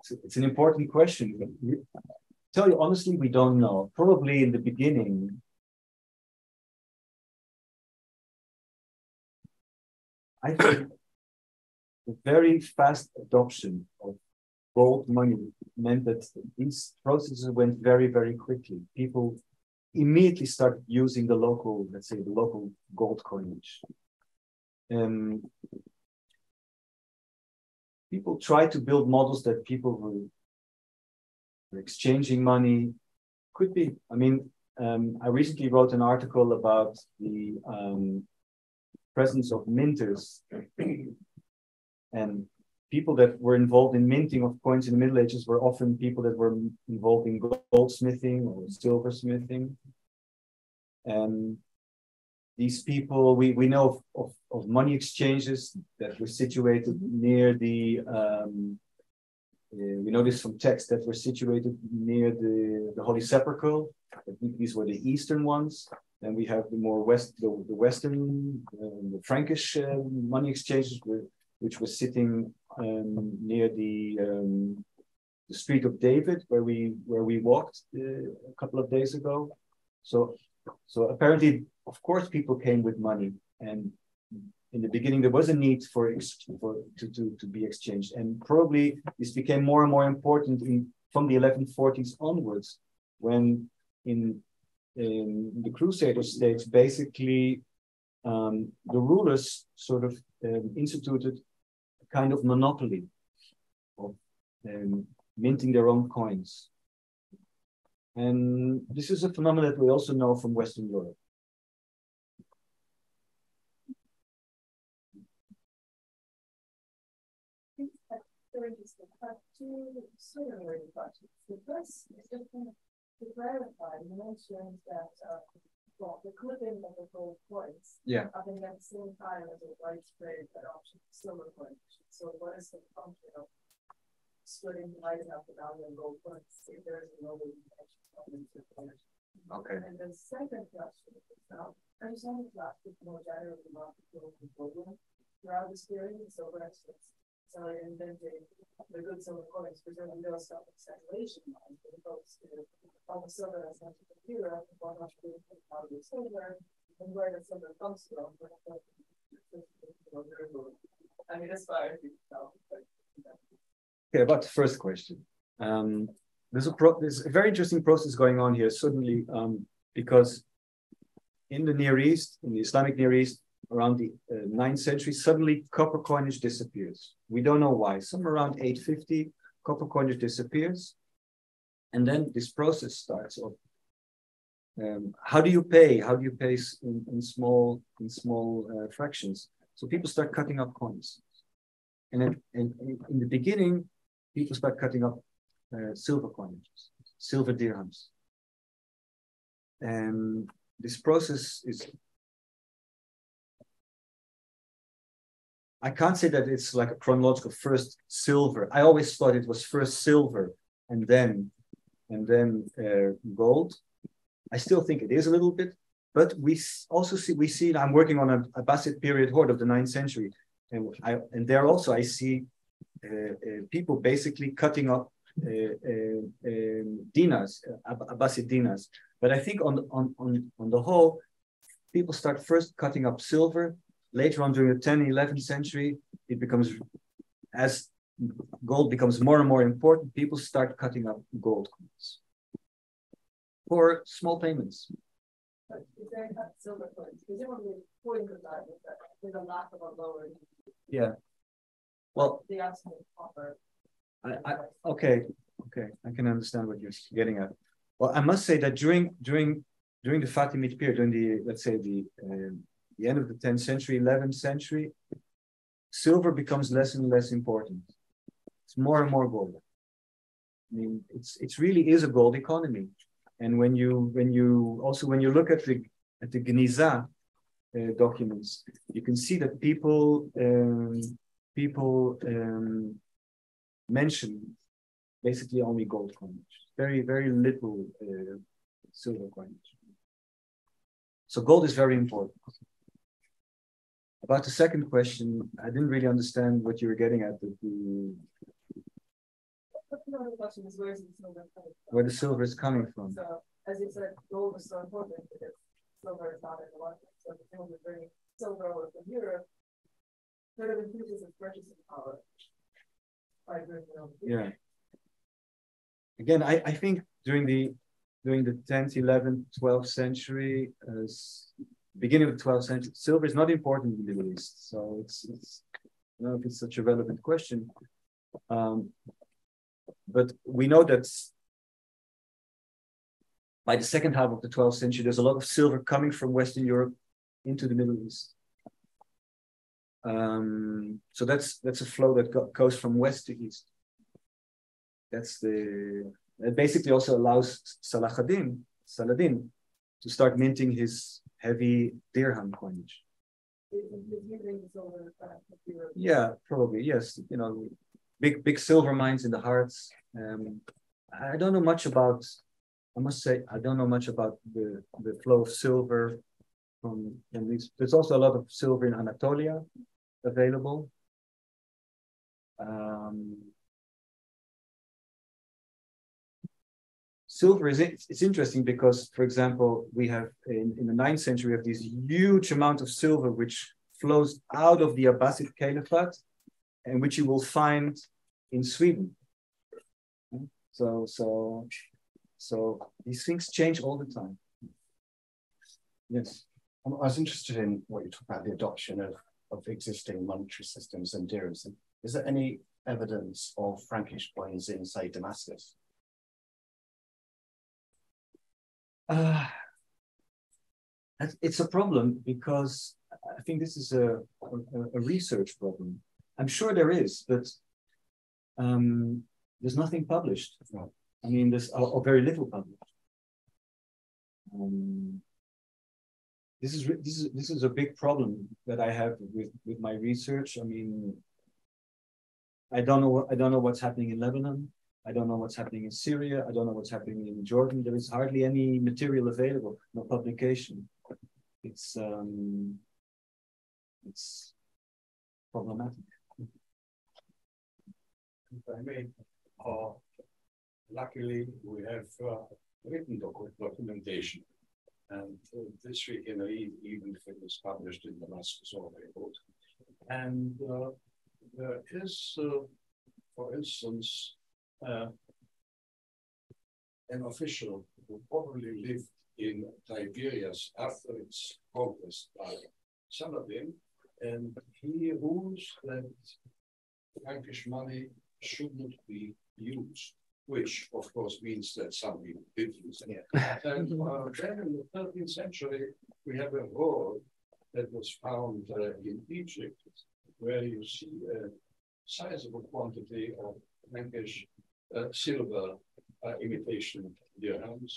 it's, it's an important question. But tell you honestly, we don't know. Probably in the beginning, I think the very fast adoption of gold money meant that these processes went very, very quickly. People immediately started using the local, let's say, the local gold coinage. Um, people try to build models that people who are exchanging money could be. I mean, um, I recently wrote an article about the um, presence of minters and people that were involved in minting of coins in the Middle Ages were often people that were involved in goldsmithing or silversmithing. And these people, we, we know of, of, of money exchanges that were situated near the, um, uh, we know this from texts that were situated near the, the Holy Sepulchre. I think these were the eastern ones. And we have the more west, the, the western, uh, the Frankish uh, money exchanges, were, which was sitting um, near the um, the street of David, where we where we walked uh, a couple of days ago. So so apparently of course, people came with money, and in the beginning there was a need for, for to, to, to be exchanged, and probably this became more and more important in from the 1140s onwards, when in in the Crusader states, basically, um, the rulers sort of um, instituted a kind of monopoly of um, minting their own coins. And this is a phenomenon that we also know from Western Europe. Interesting. I have two of related questions. The first is just of to clarify, you mentioned that uh, well, the clipping of the gold coins. Yeah. I think at the same time as a widespread adoption of silver coins. So what is the function of splitting lighting up the value of gold coins if there is no way to actually Okay. And the second question is now, to ask more generally about the gold program throughout this period. For instance, so I invented the good silver coins, presumably they'll stop with circulation lines, as opposed to all the silver that's not the computer, one much bigger out of the silver, and where the silver comes from. I mean, as far as you can tell. Okay, about the first question. Um, there's a pro- there's a very interesting process going on here. Suddenly, um, because in the Near East, in the Islamic Near East, around the uh, 9th century, suddenly copper coinage disappears. We don't know why. Somewhere around 850, copper coinage disappears. And then this process starts of um, how do you pay? How do you pay in, in small in small uh, fractions? So people start cutting up coins. And then in, in the beginning, people start cutting up uh, silver coinages, silver dirhams. And this process is I can't say that it's like a chronological first silver. I always thought it was first silver and then and then uh, gold. I still think it is a little bit, but we also see we see. I'm working on a Abbasid period hoard of the ninth century, and I and there also I see uh, uh, people basically cutting up uh, uh, um, dinars, uh, Abbasid dinars. But I think on on on on the whole, people start first cutting up silver later on during the 10th, 11th century, it becomes, as gold becomes more and more important, people start cutting up gold coins for small payments. silver coins? Presumably, point of that is that there's a lack of a lower. Yeah. Well, the absolute copper. I, I, okay, okay, I can understand what you're getting at. Well, I must say that during during during the Fatimid period, during the let's say the uh, the end of the 10th century, 11th century, silver becomes less and less important. It's more and more gold. I mean, it's it's really is a gold economy. And when you when you also when you look at the at the Geniza uh, documents, you can see that people um, people um, mention basically only gold coinage, very very little uh, silver coinage. So gold is very important. About the second question, I didn't really understand what you were getting at. The, the question is where the silver coming from? Where the silver is coming from. So, as you said, gold is so important because silver is not in the market. So, the thing with bringing silver over from Europe sort of increases its purchasing power by bringing it over. Yeah. Again, I, I think during the during the 10th, 11th, 12th century, uh, as beginning of the 12th century, silver is not important in the Middle East. So it's, it's I don't know if it's such a relevant question. Um, but we know that by the second half of the 12th century, there's a lot of silver coming from Western Europe into the Middle East. Um, so that's that's a flow that go, goes from west to east. That's the it basically also allows Salahuddin, Saladin, to start minting his heavy dirham coinage. Yeah, probably yes. You know, big big silver mines in the Harz. Um, I don't know much about. I must say I don't know much about the the flow of silver from from these. There's also a lot of silver in Anatolia available. Um, silver is it's interesting because, for example, we have in, in the ninth century we have this huge amount of silver which flows out of the Abbasid Caliphate, and which you will find in Sweden. So so so these things change all the time. Yes. I was interested in what you talk about the adoption of, of existing monetary systems and dirhams. Is there any evidence of Frankish coins in, say, Damascus? Uh, it's a problem because I think this is a, a, a research problem. I'm sure there is, but um, there's nothing published. I mean, there's or, or very little published. Um, this is this is this is a big problem that I have with with my research. I mean, I don't know I don't know what's happening in Lebanon. I don't know what's happening in Syria. I don't know what's happening in Jordan. There is hardly any material available, no publication. It's um, it's problematic. If I may, uh, luckily we have uh, written doc documentation. And uh, this week in even if it was published in the Damascus Report. And uh, there is, uh, for instance, uh, an official who probably lived in Tiberias after its conquest by Saladin, and he rules that Frankish money should not be used, which of course means that some people did use it. and uh, then in the 13th century, we have a roll that was found uh, in Egypt, where you see a sizable quantity of Frankish uh, silver uh, imitation dirhams.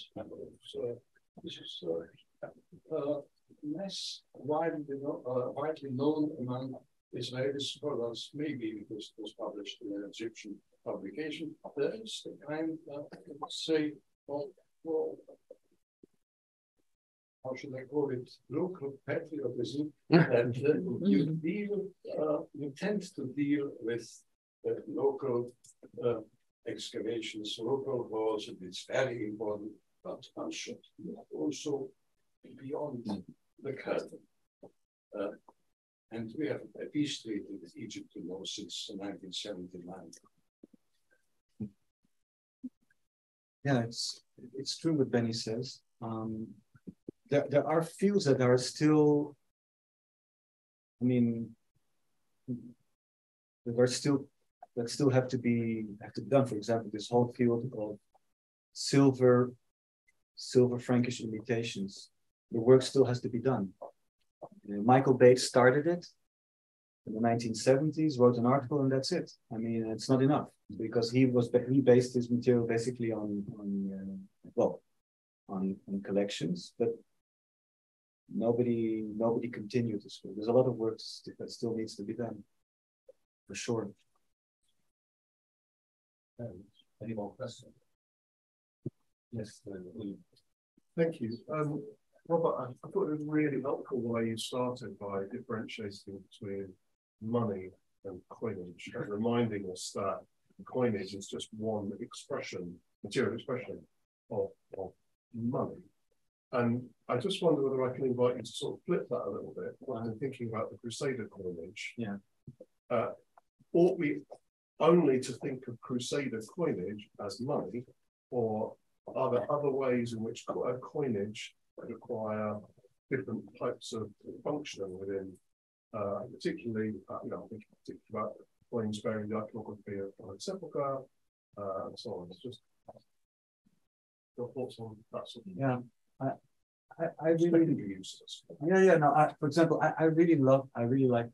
So this is uh, uh, less widely, uh, widely known among Israeli scholars, maybe because it was published in an Egyptian publication. There is the kind, uh, I would say, well, well, how should I call it, local patriotism, that uh, you deal, uh, you tend to deal with uh, local excavations, local walls, and it's very important, but also beyond the curtain. Uh, and we have a peace treaty with Egypt you know, since 1979. Yeah, it's it's true what Benny says. Um, there, there are fields that are still, I mean, that are still that still have to be have to be done. For example, this whole field of silver, silver Frankish imitations. The work still has to be done. Michael Bates started it in the 1970s, wrote an article, and that's it. I mean, it's not enough because he was he based his material basically on on uh, well on, on collections, but nobody nobody continued this work. There's a lot of work that still needs to be done, for sure. Any more questions? Yes, thank you. Um, Robert, I, I, thought it was really helpful the way you started by differentiating between money and coinage, and reminding us that coinage is just one expression, material expression of, of money. And I just wonder whether I can invite you to sort of flip that a little bit when I'm thinking about the Crusader coinage. Yeah. Uh, ought we only to think of Crusader coinage as money, or are there other ways in which a coinage could require different types of functioning within, uh, particularly, uh, you know, I'm thinking particularly about coins bearing the iconography of a sepulchre, uh, and so on. It's just your thoughts on that sort of thing. Yeah. I, I, I really Yeah, yeah. No, I, for example, I, I really love, I really like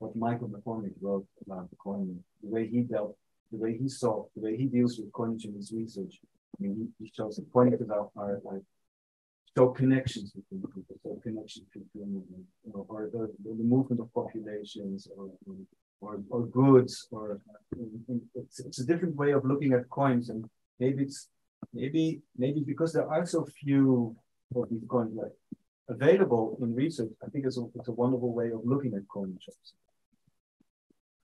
what Michael McCormick wrote about the coin, the way he dealt, the way he saw, the way he deals with coinage in his research. I mean, he, he shows the coinages are, are like show connections between people, show connections between you know, or the, the movement of populations, or or, or goods, or it's, it's a different way of looking at coins, and maybe it's maybe maybe because there are so few of these coins like available in research, I think it's a, it's a wonderful way of looking at coin.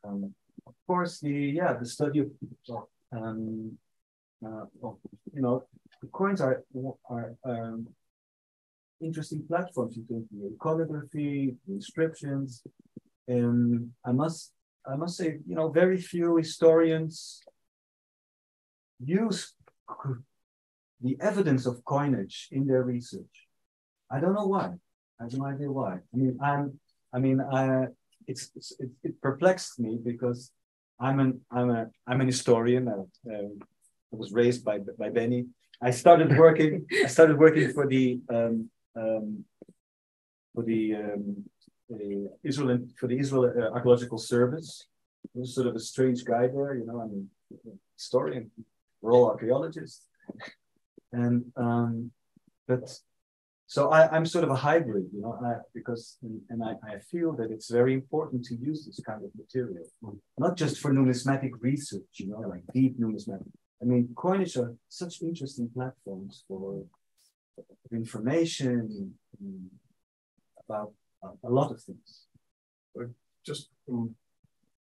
Um, of course, the yeah, the study of um, uh, well, you know, the coins are are um, interesting platforms in terms of calligraphy, inscriptions, and I must I must say, you know, very few historians use the evidence of coinage in their research. I don't know why. I have no idea why. I mean, I'm, I mean, I, it's, it's it, it perplexed me because I'm an, I'm a, I'm an historian. I, uh, I was raised by by Benny. I started working. I started working for the um, um, for the um, uh, Israel for the Israel uh, Archaeological Service. It was sort of a strange guy there, you know. I'm a historian. We're all archaeologists, and um, but so I, I'm sort of a hybrid, you know, I, because and I, I feel that it's very important to use this kind of material, not just for numismatic research, you know, like deep numismatic. I mean, coinage are such interesting platforms for information about a lot of things. Just from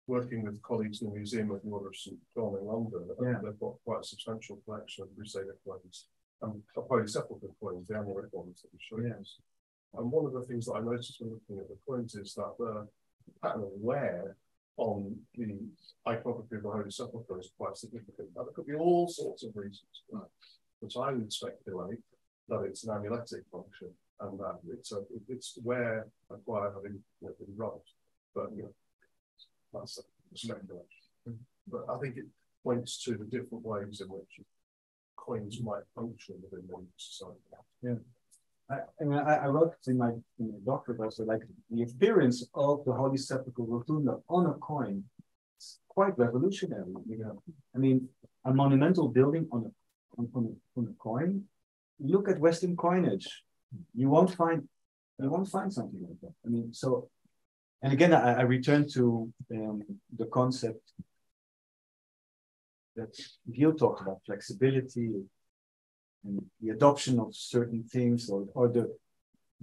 working with colleagues in the Museum of of St. John in London, yeah. they've got quite a substantial collection of Crusader coins and Holy Sepulchre coins, the Amalric ones that we showed yes. And one of the things that I noticed when looking at the coins is that the pattern of wear on the iconography of the Holy Sepulchre is quite significant. Now, there could be all sorts of reasons for that, which I would speculate that it's an amuletic function and that it's a, it's wear acquired having you know, been rubbed. But you know, that's a speculation. Mm-hmm. But I think it points to the different ways in which coins might function within the society. Yeah. I, I mean, I, I wrote in my, in my doctorate also, like the experience of the Holy Sepulchre rotunda on a coin is quite revolutionary. You know, I mean, a monumental building on a on, on, on a coin. Look at Western coinage. You won't find you won't find something like that. I mean, so, and again, I, I return to um, the concept that Gil talked about flexibility and the adoption of certain things or, or the,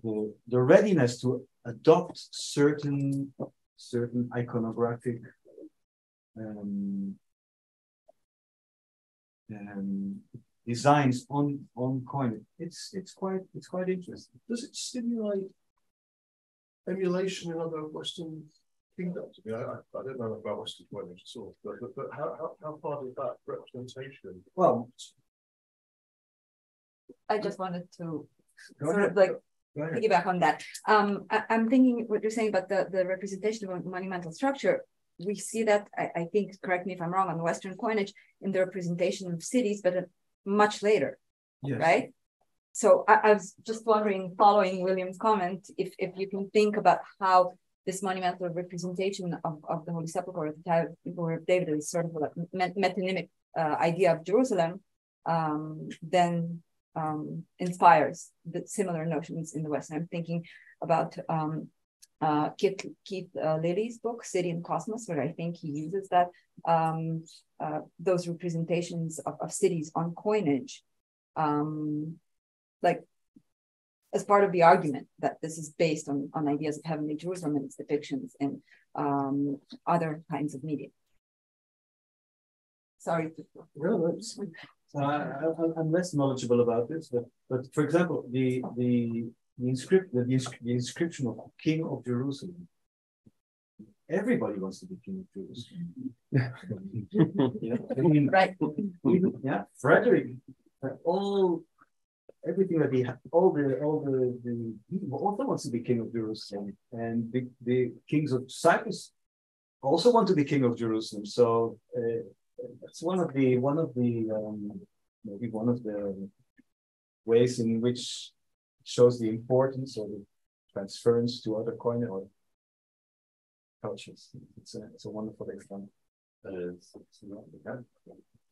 the, the readiness to adopt certain certain iconographic um, um, designs on on coin. It's it's quite it's quite interesting. Does it stimulate emulation in other Western kingdoms? I mean, I, I don't know about Western coinage at all, but, but, but how, how, how far does that representation? Well, I just wanted to sort of like piggyback on that. Um, I, am thinking what you're saying about the, the representation of a monumental structure. We see that, I, I, think, correct me if I'm wrong, on Western coinage in the representation of cities, but uh, much later, yes. right? So I, I, was just wondering, following William's comment, if, if you can think about how this monumental representation of, of the Holy Sepulchre the time of David is sort of like metonymic uh, idea of Jerusalem, um, then um, inspires the similar notions in the West. And I'm thinking about um, uh, Keith, Keith uh, Lilley's book, City and Cosmos, where I think he uses that um, uh, those representations of, of, cities on coinage, um, like as part of the argument that this is based on, on ideas of heavenly Jerusalem and its depictions in um, other kinds of media. Sorry. Uh, I, am less knowledgeable about this, but but for example, the the the, inscript, the, the inscription of King of Jerusalem. Everybody wants to be King of Jerusalem. you know, I mean, right? Even, yeah, Frederick, uh, all everything that he had, all the all the the he also wants to be King of Jerusalem, and the, the kings of Cyprus also want to be King of Jerusalem. So. Uh, it's one of the one of the um, maybe one of the ways in which shows the importance of the transference to other coin or cultures. It's a it's a wonderful example. Uh,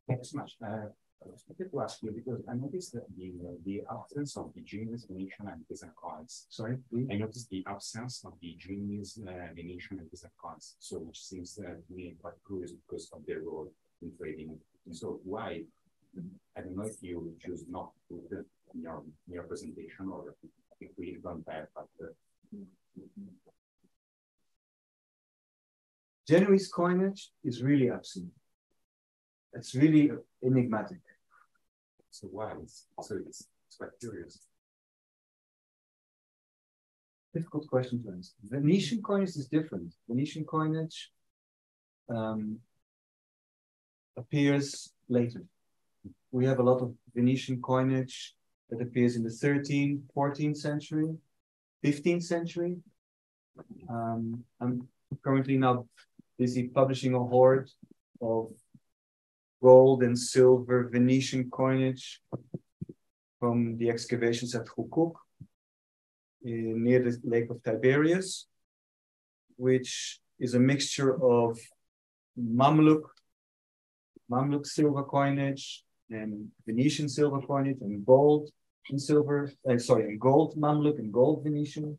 Thank you so much. Uh, I wanted to ask you because I noticed that the the absence of the Genoese Venetian and Byzantine coins. Sorry, I noticed the absence of the Genoese uh, Venetian and Byzantine coins. So which seems uh, to me quite curious because of their role in trading. And So why? I don't know if you choose not to put it in your, in your presentation or if we run back, but. Uh, Genoese coinage is really absent. It's really enigmatic. So why? So it's, it's quite curious. Difficult question to answer. Venetian coinage is different. Venetian coinage um, appears later. We have a lot of Venetian coinage that appears in the 13th, 14th century, 15th century. Um, I'm currently now busy publishing a hoard of gold and silver Venetian coinage from the excavations at Hukuk near the Lake of Tiberias, which is a mixture of Mamluk, Mamluk silver coinage and Venetian silver coinage and gold and silver, uh, sorry, and gold Mamluk and gold Venetian.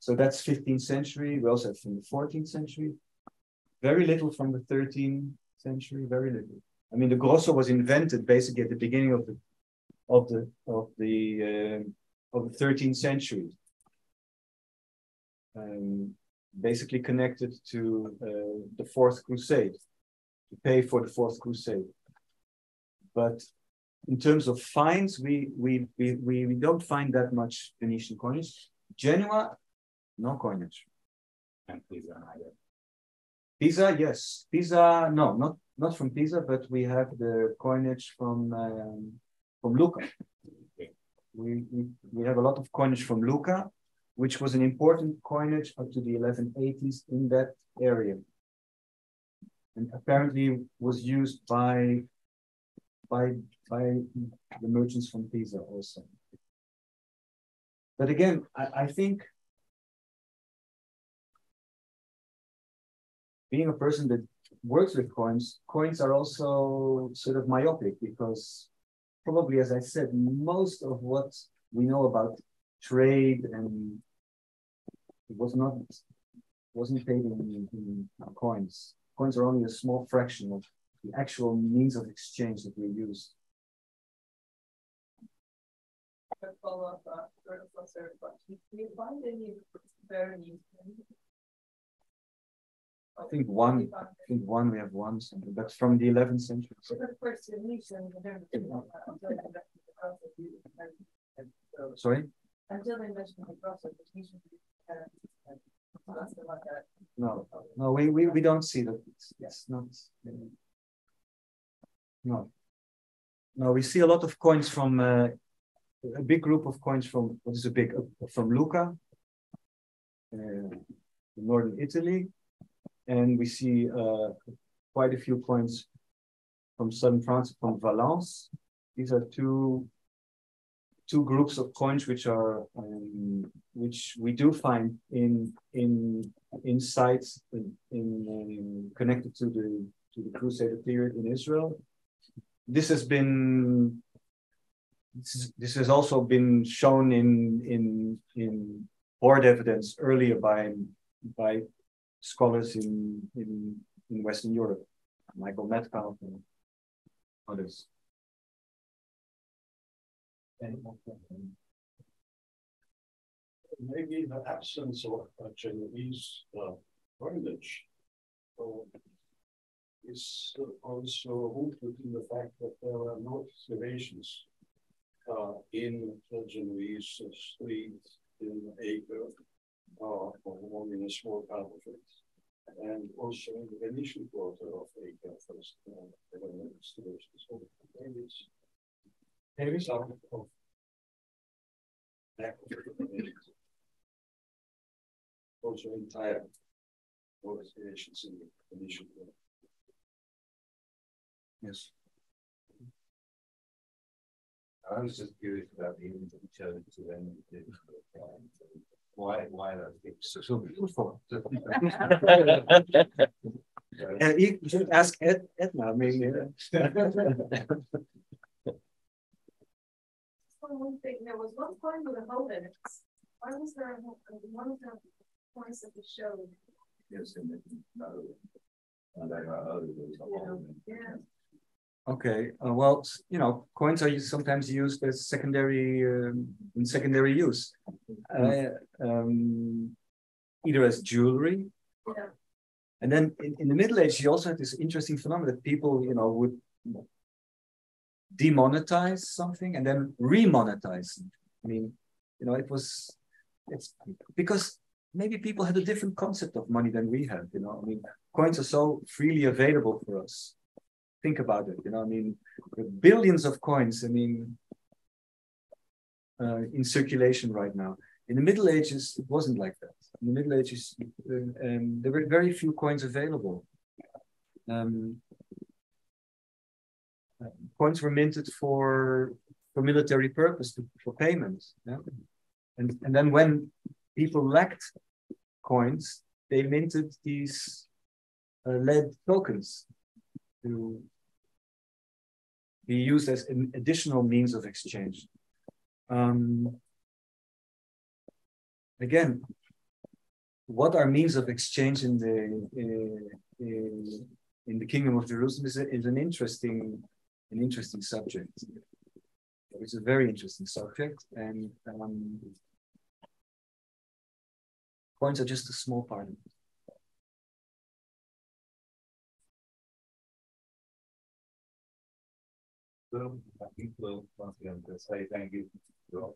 So that's 15th century. We also have from the 14th century. Very little from the 13th century, very little. I mean, the grosso was invented basically at the beginning of the of the of the uh, of the 13th century. Um, basically connected to uh, the Fourth Crusade, to pay for the Fourth Crusade. But in terms of fines, we we we we, don't find that much Venetian coinage. Genoa, no coinage. And Pisa either. Pisa, yes. Pisa, no, not not from Pisa, but we have the coinage from um, from Lucca. We, we we have a lot of coinage from Lucca, which was an important coinage up to the 1180s in that area, and apparently was used by by by the merchants from Pisa also. But again, I, I think being a person that works with coins, coins are also sort of myopic because probably, as I said, most of what we know about trade and it was not wasn't paid in, in coins. Coins are only a small fraction of the actual means of exchange that we use. Follow up, uh, do you find any I think one, I think one, we have one, something, but from the 11th century. So. Sorry? Until they mentioned the process, no, no, we, we, we don't see that. It's, it's not. No. No, we see a lot of coins from uh, a big group of coins from what is a big uh, from Lucca, uh, northern Italy, and we see uh, quite a few coins from southern France, from Valence. These are two two groups of coins which are um, which we do find in in in sites in, in, in connected to the to the Crusader period in Israel. This has been this, is, this has also been shown in in in hoard evidence earlier by by scholars in, in, in Western Europe, Michael Metcalf and others. Maybe the absence of a Genoese uh, coinage uh, is also rooted in the fact that there are no excavations uh, in the Genoese street in Acre uh, only a small part of it. And also in the Venetian quarter of first, uh, excavations. So maybe it's, maybe some of lack of. Also entire excavations in the Venetian quarter. Yes. I was just curious about the image that you chose to then why why are those so, so beautiful? uh, you should ask Ed, Edna. I mean, one thing, there was one point with a hole in it. Why was there one of the points that we showed? Yes, in the no. And they are other yeah. Okay, uh, well, you know, coins are sometimes used as secondary um, in secondary use, uh, um, either as jewelry, yeah. and then in, in, the Middle Ages, you also had this interesting phenomenon that people, you know, would demonetize something and then remonetize. I mean, you know, it was it's because maybe people had a different concept of money than we have. You know, I mean, coins are so freely available for us think about it. You know, I mean, billions of coins. I mean, uh, in circulation right now. In the Middle Ages, it wasn't like that. In the Middle Ages, um, um, there were very few coins available. Um, uh, coins were minted for for military purpose, for payments. Yeah? And, and then when people lacked coins, they minted these uh, lead tokens to be used as an additional means of exchange. Um, again, what are means of exchange in the in, in the Kingdom of Jerusalem is, a, is an interesting an interesting subject. It's a very interesting subject, and um, coins are just a small part of it. So I think we'll once again say thank you to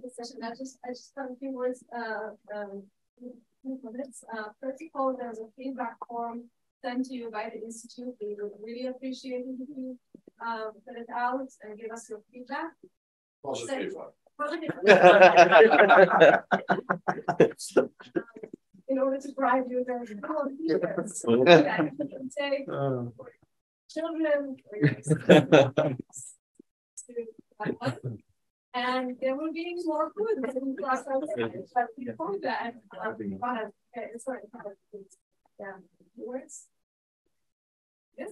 the session, I just I just have a few words. Uh, um, minutes. Uh, first of all, there's a feedback form sent to you by the institute. We would really appreciate it if you Um, uh, fill it out and give us your feedback. Positive. Positive. Um, in order to drive you there, oh, say children. And there will be more food in class but before that, uh, um, okay, uh, sorry, uh, yeah, words. Yes,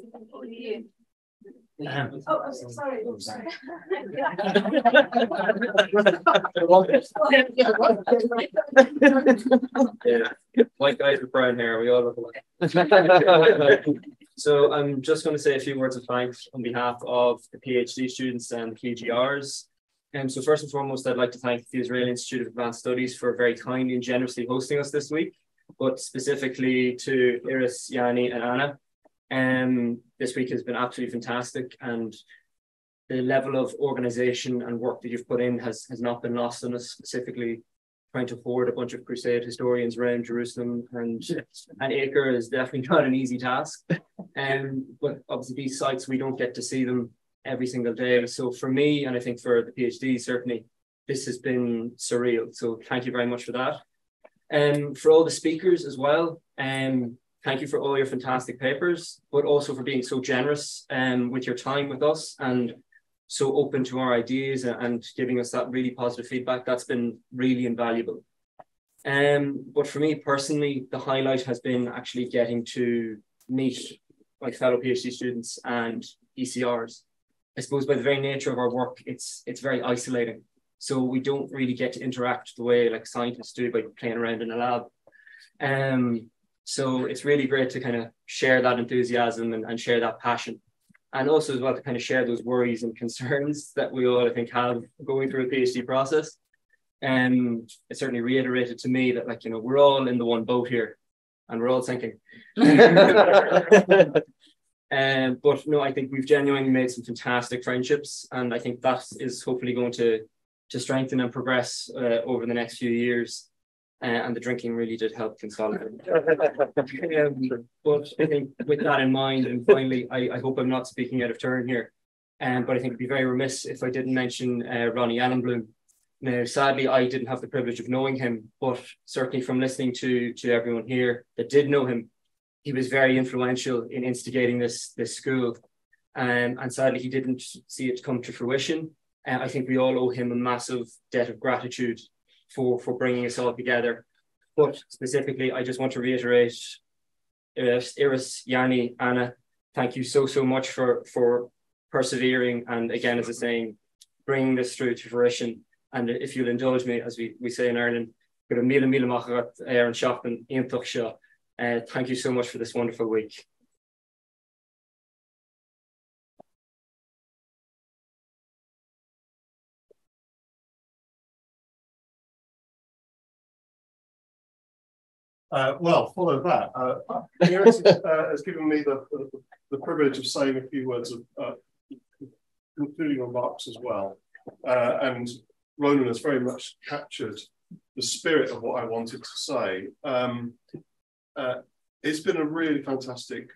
Oh, I'm so sorry. Yeah, white guys with brown hair, we all look alike. so I'm just going to say a few words of thanks on behalf of the PhD students and PGRs. And um, so first and foremost, I'd like to thank the Israeli Institute of Advanced Studies for very kindly and generously hosting us this week, but specifically to Iris, Yanni, and Anna. Um, this week has been absolutely fantastic, and the level of organization and work that you've put in has, has not been lost on us, specifically trying to hoard a bunch of crusade historians around Jerusalem and an Acre is definitely not an easy task. Um, but obviously these sites we don't get to see them every single day. So for me, and I think for the PhD, certainly this has been surreal. So thank you very much for that. And um, for all the speakers as well, um, thank you for all your fantastic papers, but also for being so generous um, with your time with us and so open to our ideas and giving us that really positive feedback. That's been really invaluable. Um, but for me personally, the highlight has been actually getting to meet like fellow PhD students and ECRs. I suppose by the very nature of our work, it's it's very isolating. So we don't really get to interact the way like scientists do by playing around in a lab. Um, so it's really great to kind of share that enthusiasm and, and share that passion. And also as well to kind of share those worries and concerns that we all I think have going through a PhD process. And um, it certainly reiterated to me that like, you know, we're all in the one boat here and we're all sinking. Um, but no, I think we've genuinely made some fantastic friendships, and I think that is hopefully going to to strengthen and progress uh, over the next few years. Uh, and the drinking really did help consolidate. um, but I think with that in mind, and finally, I, I hope I'm not speaking out of turn here, um, but I think it'd be very remiss if I didn't mention uh, Ronnie Ellenblum. Now, sadly, I didn't have the privilege of knowing him, but certainly from listening to to everyone here that did know him, he was very influential in instigating this this school, um, and sadly he didn't see it come to fruition. Uh, I think we all owe him a massive debt of gratitude for for bringing us all together. But specifically, I just want to reiterate, uh, Iris, Yanni, Anna, thank you so so much for for persevering and again, as I saying, bringing this through to fruition. And if you'll indulge me, as we, we say in Ireland, Tuchshaw. Uh, thank you so much for this wonderful week. Uh, well, follow that. Uh, Iris uh, has given me the, the, the, privilege of saying a few words of uh, concluding remarks as well. Uh, and Ronan has very much captured the spirit of what I wanted to say. Um, uh, it's been a really fantastic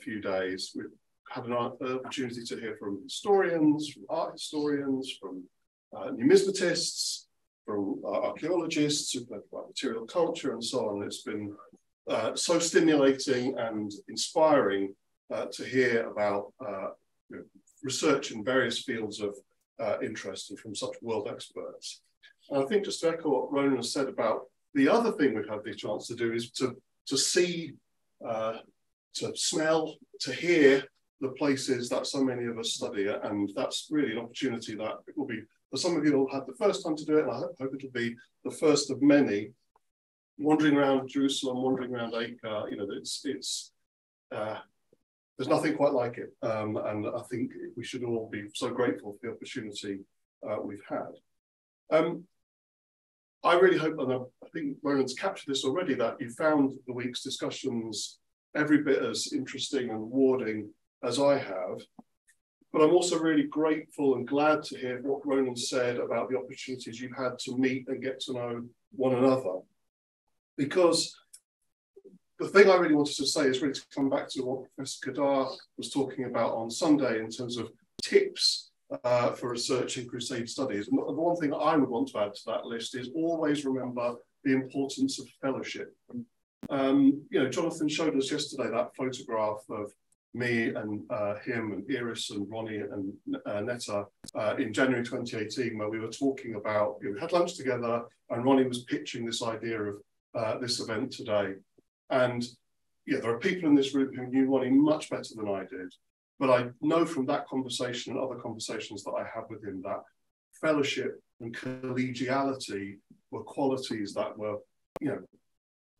few days. We've had an opportunity to hear from historians, from art historians, from numismatists, from uh, archaeologists who've learned about material culture and so on. It's been uh, so stimulating and inspiring uh, to hear about uh, you know, research in various fields of uh, interest and from such world experts. And I think just to echo what Ronan has said about the other thing we've had the chance to do is to, to see, uh, to smell, to hear the places that so many of us study. And that's really an opportunity that will be, for some of you will have the first time to do it, and I hope it'll be the first of many. Wandering around Jerusalem, wandering around Acre, you know, it's, it's uh, there's nothing quite like it. Um, and I think we should all be so grateful for the opportunity uh, we've had. Um, I really hope, and I think Ronan's captured this already, that you found the week's discussions every bit as interesting and rewarding as I have. But I'm also really grateful and glad to hear what Ronan said about the opportunities you've had to meet and get to know one another. Because the thing I really wanted to say is really to come back to what Professor Kedar was talking about on Sunday in terms of tips uh, for research in Crusade studies. And the one thing I would want to add to that list is always remember the importance of fellowship. Um, you know, Jonathan showed us yesterday that photograph of me and uh, him and Iris and Ronnie and uh, Netta uh, in January 2018, where we were talking about, you know, we had lunch together and Ronnie was pitching this idea of uh, this event today. And yeah, there are people in this room who knew Ronnie much better than I did. But I know from that conversation and other conversations that I have with him that fellowship and collegiality were qualities that were, you know,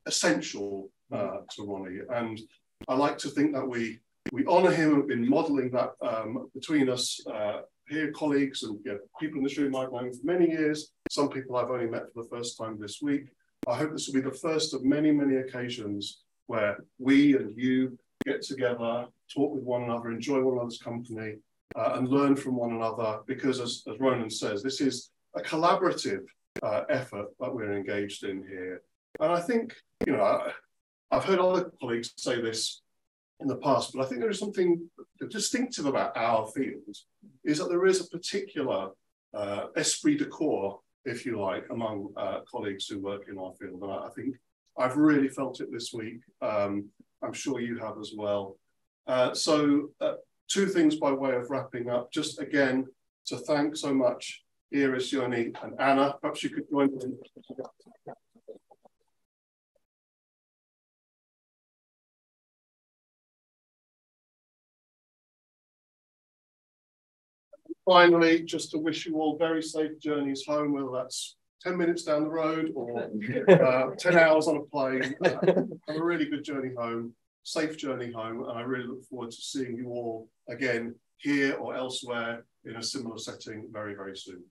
essential uh, to Ronnie. And I like to think that we we honour him in modelling that um, between us uh, here, colleagues and people in this room I've known for many years. Some people I've only met for the first time this week. I hope this will be the first of many, many occasions where we and you get together, talk with one another, enjoy one another's company, uh, and learn from one another. Because, as, as Ronan says, this is a collaborative uh, effort that we're engaged in here. And I think, you know, I, I've heard other colleagues say this in the past, but I think there is something distinctive about our field, is that there is a particular uh, esprit de corps, if you like, among uh, colleagues who work in our field. And I, think I've really felt it this week. Um, I'm sure you have as well. Uh, so uh, two things by way of wrapping up. Just again, to thank so much Iris, Yoni and Anna. Perhaps you could join me. Finally, just to wish you all very safe journeys home, whether that's 10 minutes down the road or uh, 10 hours on a plane. Uh, have a really good journey home, safe journey home. And I really look forward to seeing you all again here or elsewhere in a similar setting very, very soon.